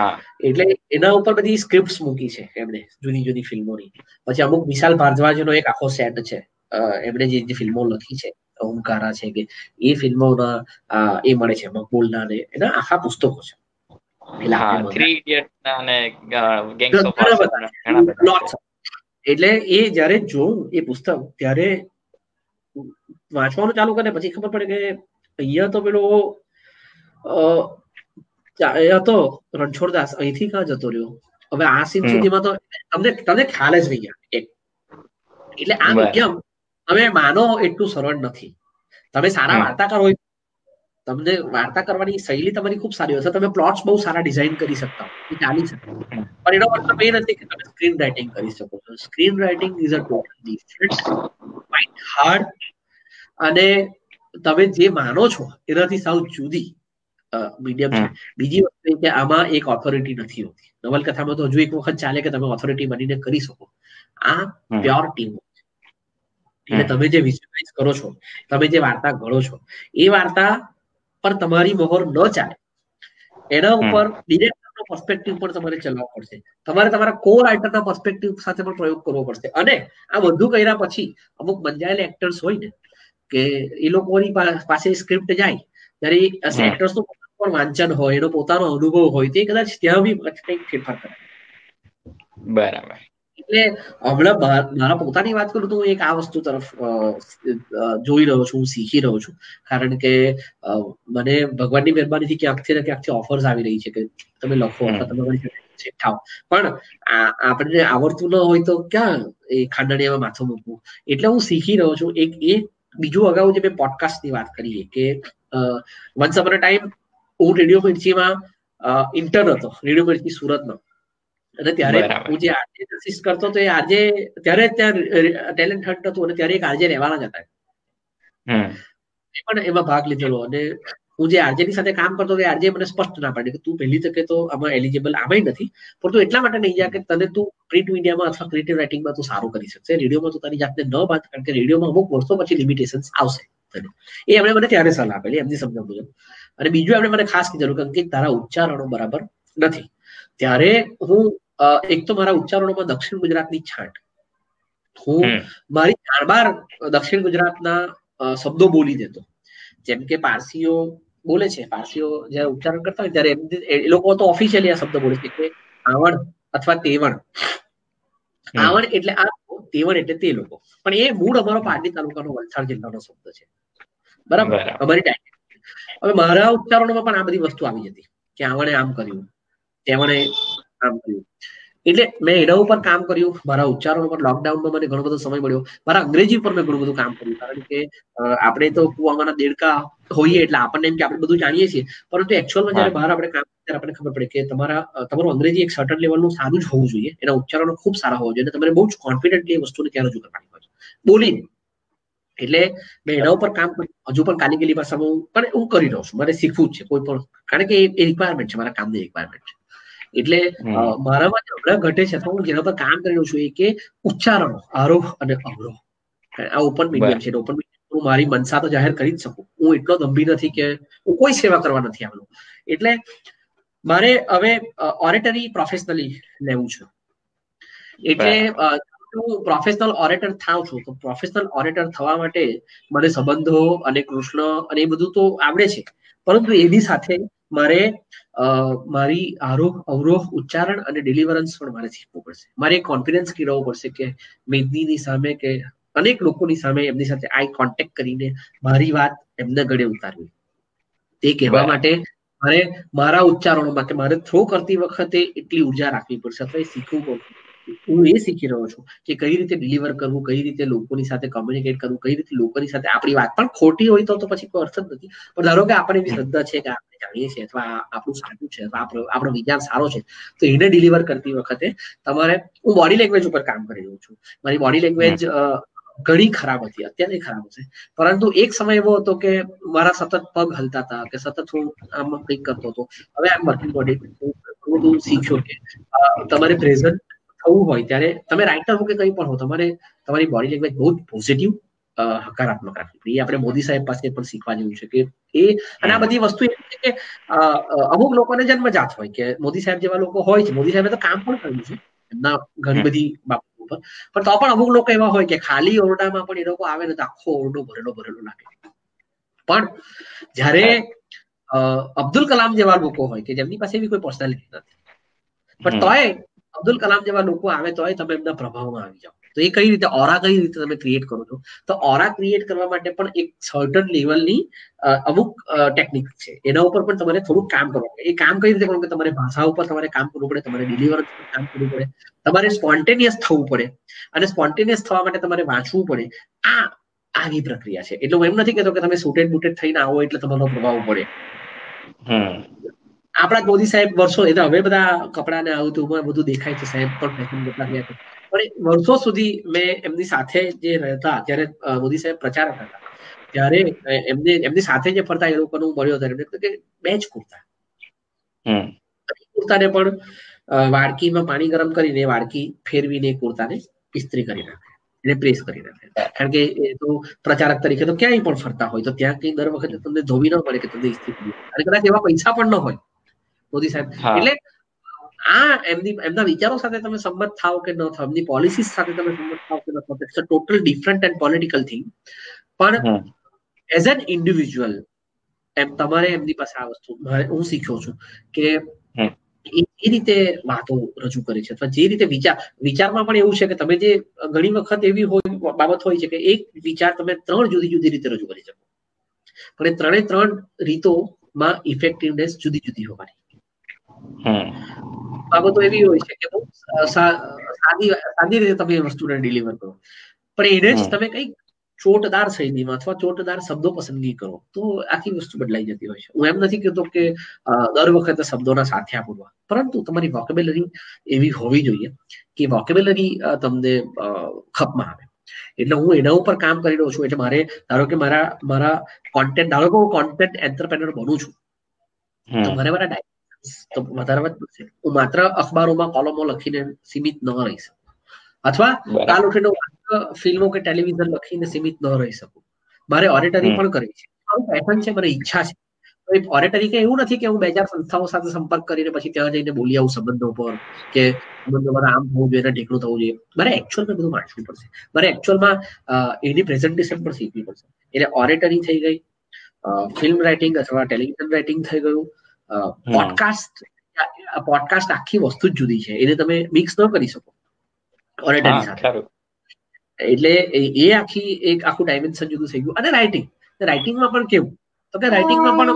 એટલે એના ઉપર બધી સ્ક્રિપ્ટ મૂકી છે એમણે જૂની જૂની ફિલ્મોની. પછી અમુક વિશાલ ભારદ્વાજનો એક આખો સેટ છે. એમણે જે ફિલ્મો લખી છે ઓમકારા છે કે એ ફિલ્મોના એ મળે છે મકબૂલના ને એના આખા પુસ્તકો છે. એટલે એ જયારે જોઉં એ પુસ્તક ત્યારે વાંચવાનું ચાલુ કરે પછી ખબર પડે કે અહીંયા તો પેલો હતો રણછોડદાસ અહીંથી ક્યાં જતો રહ્યો? હવે આ સીન સુધીમાં તો તમને તમને ખ્યાલ જ નહીં એટલે આ મીડિયમ તમે માનો એટલું સરળ નથી. તમે સારા વાર્તાકાર હોય તમને વાર્તા કરવાની શૈલી તમારી ખૂબ સારી હશે તમે પ્લોટ્સ બહુ સારા ડિઝાઇન કરી શકતા એ ચાલી શકે. પણ એનો મતલબ એ નથી કે તમે સ્ક્રીન રાઇટિંગ કરી શકો છો. Screen writing is a total different mind hard અને તમે જે માનો છો એનાથી સાવ જુદી. મીડિયમ છે. બીજી વસ્તુ કે આમાં એક ઓથોરિટી નથી હોતી. નવલકથામાં તો હજુ એક વખત ચાલે કે તમે ઓથોરિટી બનીને કરી શકો. આ પ્યોર ટીમ એટલે તમે જે વિઝ્યુઅલાઇઝ કરો છો તમે જે વાર્તા ઘડો છો એ વાર્તા પર તમારી મોહર ન ચાલે. એના ઉપર ડિરેક્ટરનો પર્સપેક્ટિવ પણ તમારે ચલાવવો પડશે. તમારે તમારા કો રાઇટરના પર્સપેક્ટિવ સાથે પણ પ્રયોગ કરવો પડશે. અને આ બધું કર્યા પછી અમુક બંધાયેલા એક્ટર્સ હોય ને કે એ લોકોની પાસે સ્ક્રિપ્ટ જાય ત્યારે એક્ટર્સનું પણ વાંચન હોય એનો પોતાનો અનુભવ હોય તે કદાચ ત્યાં બી કંઈક ફેરફાર કરે. બરાબર. એટલે હમણાં મારા પોતાની વાત કરું તો હું એક આ વસ્તુ તરફ જોઈ રહ્યો છું શીખી રહ્યો છું. કારણ કે મને ભગવાનની મહેરબાનીથી ક્યાંકથી ને ક્યાંકથી ઓફર્સ આવી રહી છે કે તમે લખો અથવા તમે પણ આપણને આવડતું ન હોય તો ક્યાં એ ખાંડણીયામાં માથું મૂકવું? એટલે હું શીખી રહ્યો છું. એક એ બીજું અગાઉ જે મેં પોડકાસ્ટની વાત કરીએ કે વન્સ અપન ટાઈમ હું રેડિયો મિર્ચીમાં ઇન્ટર્ન હતો. રેડિયો મિર્ચી સુરતનો. અને ત્યારે હું જે આરજે અસિસ્ટ કરતો તો એ આરજે ત્યારે ત્યાં ટેલેન્ટ હન્ટ હતું અને ત્યારે એક આરજે રહેવાના જ હતા. પણ એમાં ભાગ લીધેલો અને હું જે આરજે ની સાથે કામ કરતો એ આરજે મને સ્પષ્ટ ના પાડે કે તું પહેલી તકે તો આમાં એલિજિબલ આમાં નથી પણ તું એટલા માટે નહીં જા કે તને તું પ્રિન્ટ મીડિયામાં અથવા ક્રિએટિવ રાઇટિંગમાં તું સારું કરી શકશે. રેડિયોમાં તું તારી જાતને ન બાંધ કારણ કે રેડિયોમાં અમુક વર્ષો પછી લિમિટેશન આવશે એ એમણે મને ત્યારે સલાહ આપેલી એમની સમજણ મુજબ. અને બીજું એમણે મને ખાસ કીધેલું કે તારા ઉચ્ચારણો બરાબર નથી. ત્યારે હું એક તો મારા ઉચ્ચારણોમાં દક્ષિણ ગુજરાતની છાંટ. હું મારી ચારબાર દક્ષિણ ગુજરાતના શબ્દો બોલી દેતો. જેમ કે પારસીઓ બોલે છે. પારસીઓ જયારે ઉચ્ચારણ કરતા હોય ત્યારે એ લોકો તો ઓફિશિયલી આ શબ્દ બોલે છે કે આવણ અથવા તેવણ. આવણ એટલે આ તેવણ એટલે તે લોકો. પણ એ મૂળ અમારો પારડી તાલુકાનો વલસાડ જિલ્લાનો શબ્દ છે. બરાબર? અમારી હવે મારા ઉચ્ચારણોમાં પણ આ બધી વસ્તુ આવી જતી કે આવણે આમ કર્યું તેમણે આમ કર્યું. એટલે મેં એના ઉપર કામ કર્યું મારા ઉચ્ચારણ ઉપર લોકડાઉનમાં મને ઘણો બધો સમય મળ્યો. મારા અંગ્રેજી પર મેં ઘણું બધું કામ કર્યું કારણ કે આપણે તો કુવામાંના દેડકા હોઈએ એટલે આપણને એમ કે આપણે બધું જાણીએ છીએ. પરંતુ એકચ્યુઅલમાં જયારે બહાર આપણે કામ ત્યારે આપણને ખબર પડે કે તમારા તમારું અંગ્રેજી એક સર્ટન લેવલનું સારું જ હોવું જોઈએ. એના ઉચ્ચારણો ખૂબ સારા હોવા જોઈએ અને તમારે બહુ જ કોન્ફિડન્ટલી એ વસ્તુને ત્યાં રજૂ કરવાની હોય બોલીને. એટલે મેં એના ઉપર કામ હજુ પણ કાલીગેલી ભાષામાં હું પણ હું કરી રહ્યો છું. મારે શીખવું જ છે કોઈ પણ. કારણ કે એ રિક્વાયરમેન્ટ છે મારા કામની રિક્વાયરમેન્ટ છે. એટલે મારામાં હમણાં ઘટે છે હું જેના પર કામ કરી રહ્યો છું એ કે ઉચ્ચારણો આરોહ અને અવરોહ. આ ઓપન મીડિયમ છે ઓપન હું મારી મનસા તો જાહેર કરી જ શકું. હું એટલો ગંભીર નથી કે હું કોઈ સેવા કરવા નથી આવેલો એટલે મારે હવે ઓરેટરી પ્રોફેશનલી લેવું છે. એટલે હું પ્રોફેશનલ ઓરેટર થાવ છું. તો પ્રોફેશનલ ઓરેટર થવા માટે મને સંબંધો અને કૃષ્ણ અને એ બધું તો આવડે છે. પરંતુ એની સાથે મારે મારી આરોહ અવરોહ ઉચ્ચારણ અને ડિલિવરન્સ પણ મારે શીખવું પડશે. મારે કોન્ફિડન્સ કેળવવો પડશે કે મેદનીની સામે કે અનેક લોકોની સામે એમની સાથે આઈ કોન્ટેક્ટ કરીને મારી વાત એમને ગળે ઉતારવી. તે કહેવા માટે મારે મારા ઉચ્ચારણોમાં કે મારે થ્રો કરતી વખતે એટલી ઊર્જા રાખવી પડશે અથવા એ શીખવું પડશે હું એ શીખી રહ્યો છું કે કઈ રીતે ડિલિવર કરવું કઈ રીતે લોકોની સાથે કોમ્યુનિકેટ કરવું કઈ રીતે લોકોની સાથે આપણી વાત પણ ખોટી હોય તો પછી કોઈ અર્થ જ નથી. પણ ધારો કે આપણે એવી શ્રદ્ધા છે કે આપણે જાણીએ છીએ અથવા આપણું સાચું છે અથવા આપણો વિજ્ઞાન સારો છે તો એને ડિલિવર કરતી વખતે તમારે હું બોડી લેંગ્વેજ ઉપર કામ કરી રહ્યો છું. મારી બોડી લેંગ્વેજ ઘણી ખરાબ હતી અત્યારે ખરાબ હશે. પરંતુ એક સમય એવો હતો કે મારા સતત પગ હલતા હતા કે સતત હું આમ કંઈક કરતો હતો. હવે આમ વર્કિંગ બોડી બધું શીખ્યો કે તમારે પ્રેઝન્ટ થવું હોય ત્યારે તમે રાઇટર હો કે કંઈ પણ હો તમારે તમારી બોડી લેંગ્વેજ બહુ જ પોઝિટિવ હકારાત્મક રાખવી એ આપણે મોદી સાહેબ પાસે પણ શીખવા જેવું છે કે એ અને આ બધી વસ્તુ એવી છે કે અમુક લોકોને જન્મજાત હોય કે મોદી સાહેબ જેવા લોકો હોય છે. મોદી સાહેબે તો કામ પણ કર્યું છે એમના ઘણી બધી બાબતો પર પણ તો પણ અમુક લોકો એવા હોય કે ખાલી ઓરડામાં પણ એ લોકો આવે ને તો આખો ઓરડો ભરેલો ભરેલો લાગે. પણ જ્યારે અબ્દુલ કલામ જેવા લોકો હોય કે જેમની પાસે એવી કોઈ પર્સનાલિટી નથી. પણ તોય અબ્દુલ કલામ જેવા લોકો આવે તો તમે એમના પ્રભાવમાં આવી જાઓ. તો એ કઈ રીતે ઓરા કઈ રીતે તમે ક્રિએટ કરો છો? તો ઓરા ક્રિએટ કરવા માટે પણ એક સર્ટન લેવલની અમુક ટેકનિક છે. એના ઉપર પણ તમારે થોડુંક કામ કરવું એ કામ કઈ રીતે કરવું કે તમારે ભાષા ઉપર તમારે કામ કરવું પડે, તમારે ડિલિવર કામ કરવું પડે, તમારે સ્પોન્ટેનિયસ થવું પડે અને સ્પોન્ટેનિયસ થવા માટે તમારે વાંચવું પડે. આ આવી પ્રક્રિયા છે. એટલે હું એમ નથી કહેતો કે તમે સુટેડ બુટેડ થઈને આવો એટલે તમારો પ્રભાવ પડે. આપણા મોદી સાહેબ વર્ષો એટલે હવે બધા કપડા ને આવું બધું દેખાય છે સાહેબ પણ ફેશન જતા રહ્યા છે. પણ વર્ષો સુધી મેં એમની સાથે જે રહેતા જ્યારે મોદી સાહેબ પ્રચાર હતા ત્યારે એમને એમની સાથે જે ફરતા એ લોકોનું મળ્યો હતો એમને કે બે જ કુર્તા. કુર્તાને પણ વાડકીમાં પાણી ગરમ કરીને વાડકી ફેરવીને કુર્તાને ઇસ્ત્રી કરી નાખે એને પ્રેસ કરી નાખે. કારણ કે એ તો પ્રચારક તરીકે તો ક્યાંય પણ ફરતા હોય તો ત્યાં કઈ દર વખતે તમને ધોવી ન પડે કે તમને ઇસ્ત્રી કરી અને કદાચ એવા પૈસા પણ ન હોય. મોદી સાહેબ. એટલે આ એમની એમના વિચારો સાથે તમે સંમત થાવ કે ન થાવ એમની પોલિસીસ સાથે તમે સંમત થાવ કે ન થાવ it's a total different and political thing પણ એઝ એન ઇન્ડિવિજ્યુઅલ એમ તમારે એમની પાસે આ વસ્તુ હું શીખ્યો છું કે એ રીતે વાતો રજૂ કરે છે. અથવા જે રીતે વિચાર વિચારમાં પણ એવું છે કે તમે જે ઘણી વખત એવી હોય બાબત હોય છે કે એક વિચાર તમે ત્રણ જુદી જુદી રીતે રજૂ કરી શકો. પણ એ ત્રણે ત્રણ રીતોમાં ઇફેક્ટિવનેસ જુદી જુદી હોવાની. બાબતો એવી હોય છે કે બહુ સાદી સાદી રીતે તમે વસ્તુને ડિલિવર કરો. પણ એને જ તમે કઈ ચોટદાર શૈલીમાં અથવા ચોટદાર શબ્દો પસંદગી કરો તો આખી વસ્તુ બદલાઈ જતી હોય છે. હું એમ નથી કહેતો કે દર વખતે શબ્દોના સાથે પૂરવા પરંતુ તમારી વોકેબેલરી એવી હોવી જોઈએ કે વોકેબેલરી તમને ખપમાં આવે. એટલે હું એના ઉપર કામ કરી રહ્યો છું. એટલે મારે ધારો કે મારા મારા કોન્ટેન્ટ ધારો કે હું કોન્ટેન્ટ એન્ટરપ્રેનર બનું છું તો મારે મારા તો વધારવા જ પડશે હું માત્ર અખબારોમાં કોલમો લખીને સીમિત ન રહી શકું અથવા કાલ ઉઠીને ફિલ્મો કે ટેલિવિઝન લખીને સીમિત ન રહી શકું મારે ઓડિટરી પણ કરવી છે. મારું પેટર્ન છે મને ઈચ્છા છે. ઓડિટરી કે એવું નથી કે હું બે ચાર સંસ્થાઓ સાથે સંપર્ક કરીને પછી ત્યાં જઈને બોલી આવું સંબંધો પર કે સંબંધો મારા આમ થવું જોઈએ ઢીકણું થવું જોઈએ. મારે એકચ્યુઅલમાં બધું વાંચવું પડશે. મારે એકચ્યુઅલમાં એની પ્રેઝન્ટેશન પણ શીખવી પડશે. એટલે ઓરેટરી થઈ ગઈ. ફિલ્મ રાઇટિંગ અથવા ટેલિવિઝન રાઇટિંગ થઈ ગયું. પોડકાસ્ટ પોડકાસ્ટ આખી વસ્તુ જ જુદી છે. એને તમે મિક્સ ન કરી શકો. ઓરેટરી સાથે. એટલે એ આખી એક આખું ડાયમેન્શન જુદું થઈ ગયું. અને રાઇટિંગ રાઇટિંગમાં પણ કેવું? તો કે રાઇટિંગમાં પણ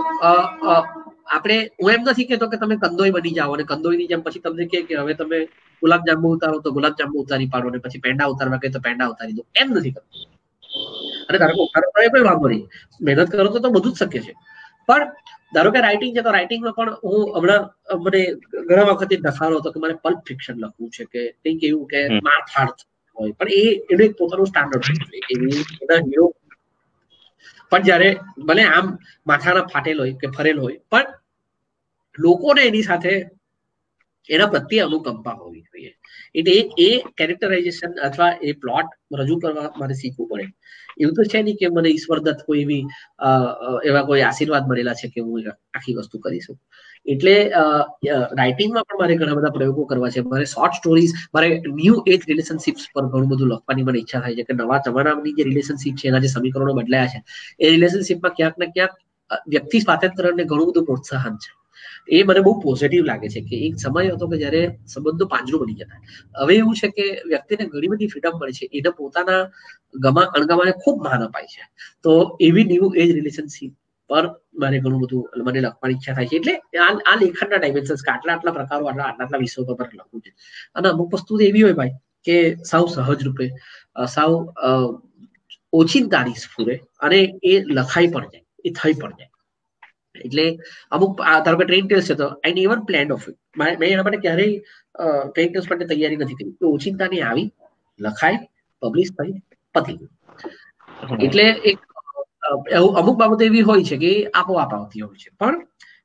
આપણે હું એમ નથી કેતો કે તમે કંદોઈ બની જાઓ અને કંદોઈની જેમ પછી તમને કે હવે તમે ગુલાબ જાંબુ ઉતારો તો ગુલાબ જાંબુ ઉતારી પાડો અને પછી પેંડા ઉતારવા કે તો પેંડા ઉતારી દો. એમ નથી કરતો. અને ધારો કે ઉતારો કોઈ વાંધો નહીં. મહેનત કરો તો બધું જ શક્ય છે. પણ ધારો કે રાઇટિંગ છે તો રાઇટિંગમાં પણ હું હમણાં મને ઘણા વખતે ડખારો હતો કે મારે પલ્પ ફિક્શન લખવું છે કે કંઈક એવું કે મારફાડ હોય. પણ એ એનું એક પોતાનું સ્ટાન્ડર્ડ હોય એના હીરો પણ જ્યારે ભલે આમ માથાના ફાટેલ હોય કે ફરેલ હોય પણ લોકોને એની સાથે એના પ્રત્યે અનુકંપા હોવી જોઈએ. એટલે એ કેરેક્ટરાઇઝેશન અથવા એ પ્લોટ રજૂ કરવા મારે શીખવું પડે. એવું તો છે નહીં કે મને ઈશ્વર દત્ત કોઈ એવી એવા કોઈ આશીર્વાદ મળેલા છે કે હું આખી વસ્તુ કરી શકું. એટલે રાઇટિંગમાં પણ મારે ઘણા બધા પ્રયોગો કરવા છે. મારે શોર્ટ સ્ટોરીઝ મારે ન્યૂ એજ રિલેશનશિપ્સ પર ઘણું બધું લખવાની મને ઈચ્છા થાય છે કે નવા જમાનાની જે રિલેશનશિપ છે, એના જે સમીકરણો બદલાયા છે, એ રિલેશનશિપમાં ક્યાંક ને ક્યાંક વ્યક્તિ સ્વાતંત્ર્યને ઘણું બધું પ્રોત્સાહન છે. એ મને બહુ પોઝિટિવ લાગે છે કે એક સમય હતો કે જ્યારે સંબંધો પાંજરું બની જતા હવે એવું છે કે વ્યક્તિને ઘણી બધી ફ્રીડમ મળે છે. એને પોતાના ગમા અણગમાને ખૂબ માન અપાય છે. તો એવી ન્યૂ એજ રિલેશનશીપ પર મારે ઘણું બધું મને લખવાની ઈચ્છા થાય છે. એટલે આ લેખનના ડાયમેન્શન્સ કે આટલા આટલા પ્રકારો, આટલા આટલા આટલા વિષયો પર લખવું છે. અને અમુક વસ્તુ એવી હોય ભાઈ કે સાવ સહજ રૂપે સાવ ઓચિંતાની સ્ફૂરે અને એ લખાઈ પણ જાય, એ થઈ પણ જાય. એટલે અમુક ધારો કે ટ્રેન ટેસ્ટ છે તો I never plan of it મેં એના માટે ક્યારેય ટ્રેન ટેસ્ટ માટે તૈયારી નથી કરી. ઓચિંતાની આવી. લખાય પબ્લિશ થઈ પતી એટલે એક અમુક બાબતો એવી હોય છે કે આપોઆપ આવતી હોય છે. પણ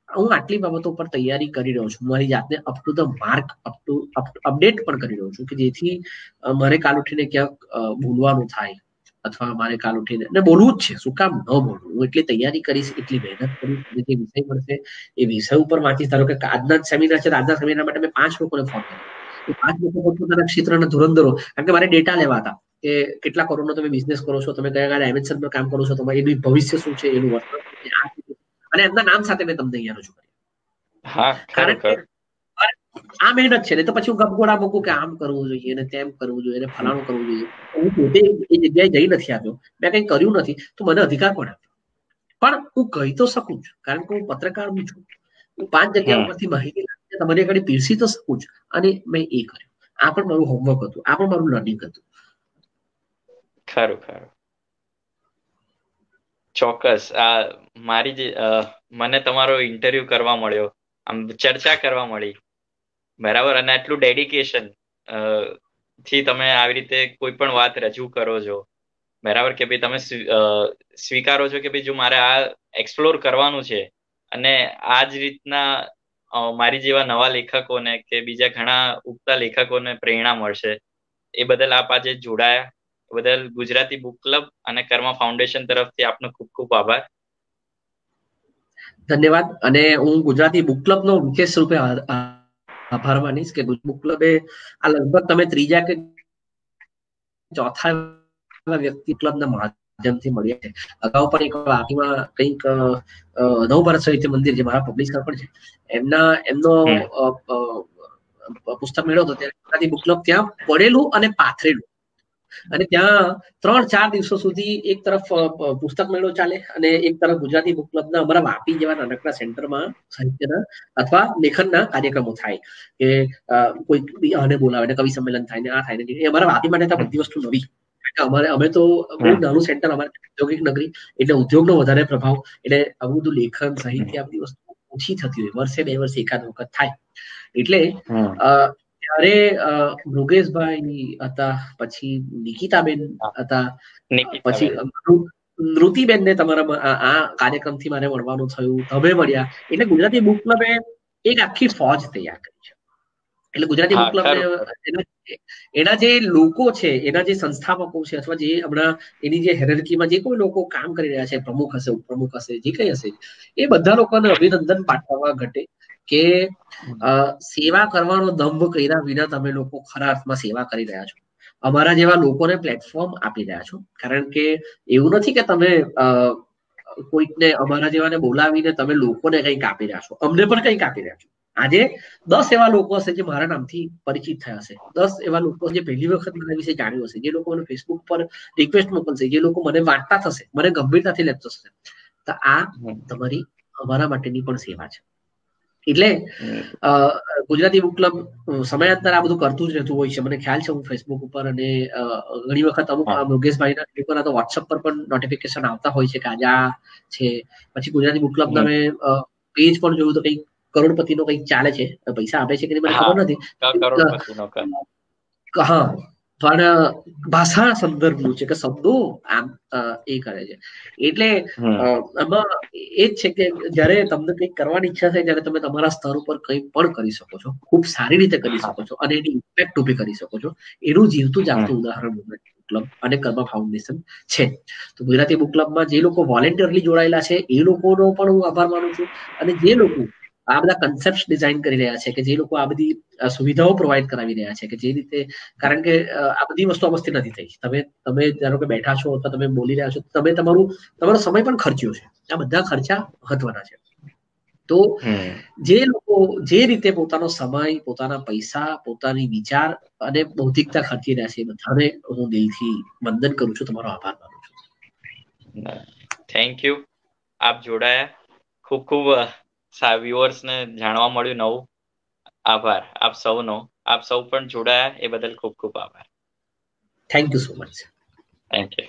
હું આટલી બાબતો પર તૈયારી કરી રહ્યો છું. મારી જાતને up to the mark up to update પણ કરી રહ્યો છું કે જેથી મારે કાલ ઉઠીને ક્યાંક ભૂલવાનું થાય. અથવા મારે કાલ ઉઠીને. અને બોલવું જ છે. શું કામ ન બોલવું? હું એટલી તૈયારી કરીશ એટલી મહેનત કરીશ જે વિષય મળશે એ વિષય ઉપર વાંચીશ. ધારો કે આજના સેમિનાર છે આજના સેમિનાર માટે મેં પાંચ લોકોને ફોન કર્યો. પાંચ લોકો પોતપોતાના ક્ષેત્રના ધુરંધરો કારણ કે મારે ડેટા લેવા હતા કે કેટલા કરોડનો તમે બિઝનેસ કરો છો તમે કયા કયા એમએનસન પર કામ કરો છો તમારે એનું ભવિષ્ય શું છે એનું વર્તન અને એમના નામ સાથે મેં તમને અહીંયા રજૂ કર્યા. કારણ કે આ મહેનત છે ને તો પછી હું ગપગોળા મૂકું કે આમ કરવું જોઈએ ને તેમ કરવું જોઈએ ને ફલાણું કરવું જોઈએ. હું પોતે એ જગ્યાએ જઈ નથી આવ્યો. મેં કંઈ કર્યું નથી. તો મને અધિકાર પણ આપ્યો પણ હું કહી તો શકું છું. કારણ કે હું પત્રકાર છું. હું પાંચ જગ્યા ઉપરથી માહિતી તમારી આગળ પીરસી તો શકું છું. અને મેં એ કર્યું. આ પણ મારું હોમવર્ક હતું. આ પણ મારું લર્નિંગ હતું. ખરું ખરું. ચોક્કસ. આ મારી જે મને તમારો ઇન્ટરવ્યુ કરવા મળ્યો. આમ ચર્ચા કરવા મળી. બરાબર, અને આટલું ડેડિકેશનથી તમે આવી રીતે કોઈ પણ વાત રજૂ કરો છો, બરાબર? કે ભાઈ તમે સ્વીકારો છો કે ભાઈ જો મારે આ એક્સપ્લોર કરવાનું છે, અને આ જ રીતના મારી જેવા નવા લેખકોને કે બીજા ઘણા ઉગતા લેખકોને પ્રેરણા મળશે, એ બદલ આપ આજે જોડાયા. બદલ ગુજરાતી બુક ક્લબ અને કર્મા ફાઉન્ડેશન તરફથી આપનો ખૂબ ખૂબ આભાર. ધન્યવાદ. અને હું ગુજરાતી બુક ક્લબનો વિશેષ રૂપે આભાર માનીશ કે બુક ક્લબે આ લગભગ તમે ત્રીજા કે ચોથા વ્યક્તિ ક્લબના માધ્યમથી મળ્યા છે. અગાઉ પણ એક વાકીમાં કંઈક નવ ભારત સાહિત્ય મંદિર જે મારા પબ્લિશર પણ છે. એમના એમનો પુસ્તક મેળવ્યો હતો ત્યારે બુક ક્લબ ત્યાં પડેલું અને પાથરેલું. અને ત્યાં ત્રણ ચાર દિવસો સુધી એક તરફ પુસ્તક મેળો ચાલે અને એક તરફ ગુજરાતી બુક ક્લબના અમારા વાપી જેવા નાનકડા સેન્ટરમાં સાહિત્યના અથવા લેખનના કાર્યક્રમો થાય કે કોઈ આને બોલાવે ને કવિ સંમેલન થાય ને આ થાય ને એ અમારા વાપી માટે તો બધી વસ્તુ નવી. અમારે અમે તો બહુ નાનું સેન્ટર અમારે ઔદ્યોગિક નગરી એટલે ઉદ્યોગનો વધારે પ્રભાવ એટલે આવું બધું લેખન સાહિત્ય આ બધી વસ્તુ ઓછી થતી હોય. વર્ષે બે વર્ષે એકાદ વખત થાય. એટલે ત્યારે મૃગેશભાઈ હતા પછી નિકિતાબેન હતા પછી નૃતિબેન ને તમારા આ કાર્યક્રમથી મારે મળવાનું થયું તમે મળ્યા. એટલે ગુજરાતી બુક ક્લબે એક આખી ફોજ તૈયાર કરી છે. એટલે ગુજરાતી બુક ક્લબ એના જે લોકો છે એના જે સંસ્થાપકો છે અથવા જે હમણાં એની જે હેરરકીમાં જે કોઈ લોકો કામ કરી રહ્યા છે પ્રમુખ હશે ઉપપ્રમુખ હશે જે કઈ હશે એ બધા લોકોને અભિનંદન પાઠવવા ઘટે. કે સેવા કરવાનો દંભ કર્યા વિના તમે લોકો ખરા અર્થમાં સેવા કરી રહ્યા છો. અમારા જેવા લોકોને પ્લેટફોર્મ આપી રહ્યા છો. કારણ કે એવું નથી કે તમે કોઈકને અમારા જેવાને બોલાવીને તમે લોકોને કંઈક આપી રહ્યા છો. અમને પણ કંઈક આપી રહ્યા છો. આજે દસ એવા લોકો હશે જે મારા નામથી પરિચિત થયા હશે. દસ એવા લોકો જે પહેલી વખત મારા વિશે જાણ્યું હશે. જે લોકો મને ફેસબુક પર રિક્વેસ્ટ મોકલશે. જે લોકો મને વાંચતા થશે. મને ગંભીરતાથી લેતો થશે. તો આ તમારી અમારા માટેની પણ સેવા છે. એટલે ગુજરાતી બુક ક્લબ સમયાંતર આ બધું કરતું જ રહેતું હોય છે. મને ખ્યાલ છે હું ફેસબુક ઉપર અને ઘણી વખત અમુક મુકેશભાઈના પેપર તો વોટ્સઅપ પર પણ નોટિફિકેશન આવતા હોય છે કે આજે આ છે. પછી ગુજરાતી બુક ક્લબના મેં પેજ પણ જોયું તો કંઈક કરોડપતિ નો કંઈક ચાલે છે. પૈસા આપે છે કે મને ખબર નથી. હા. પણ ભાષા સંદર્ભનું છે કે શબ્દો આમ એ કરે છે. એટલે આમાં એ જ છે કે જયારે તમને કંઈક કરવાની ઈચ્છા થાય ત્યારે તમે તમારા સ્તર ઉપર કંઈ પણ કરી શકો છો. ખૂબ સારી રીતે કરી શકો છો અને એની ઇમ્પેક્ટ ઊભી કરી શકો છો. એનું જીવતું જાગતું ઉદાહરણ ક્લબ અને કર્મ ફાઉન્ડેશન છે. તો ગુજરાતી બુક ક્લબમાં જે લોકો વોલેન્ટિયરલી જોડાયેલા છે એ લોકોનો પણ હું આભાર માનું છું. અને જે લોકો આ બધા કન્સેપ્ટ ડિઝાઇન કરી રહ્યા છે કે જે લોકો આ બધી સુવિધાઓ પ્રોવાઈડ કરાવી રહ્યા છે કે જે રીતે કારણ કે આ બધી વસ્તુ અવસ્થિત નથી થઈ. તમે તમે ધારો કે બેઠા છો અથવા તમે બોલી રહ્યા છો તમે તમારું તમારો સમય પણ ખર્ચ્યો છે. આ બધા ખર્ચા મહત્વના છે. તો જે લોકો જે રીતે પોતાનો સમય પોતાના પૈસા પોતાની વિચાર અને બૌદ્ધિકતા ખર્ચી રહ્યા છે બધાને હું દિલથી વંદન કરું છું તમારો આભાર માનું છું. થેન્ક યુ આપ જોડાયા. ખૂબ ખૂબ વ્યુઅર્સ ને જાણવા મળ્યું નવું. આભાર. આપ સૌનો. આપ સૌ પણ જોડાયા. એ બદલ ખૂબ ખૂબ આભાર. Thank you so much thank you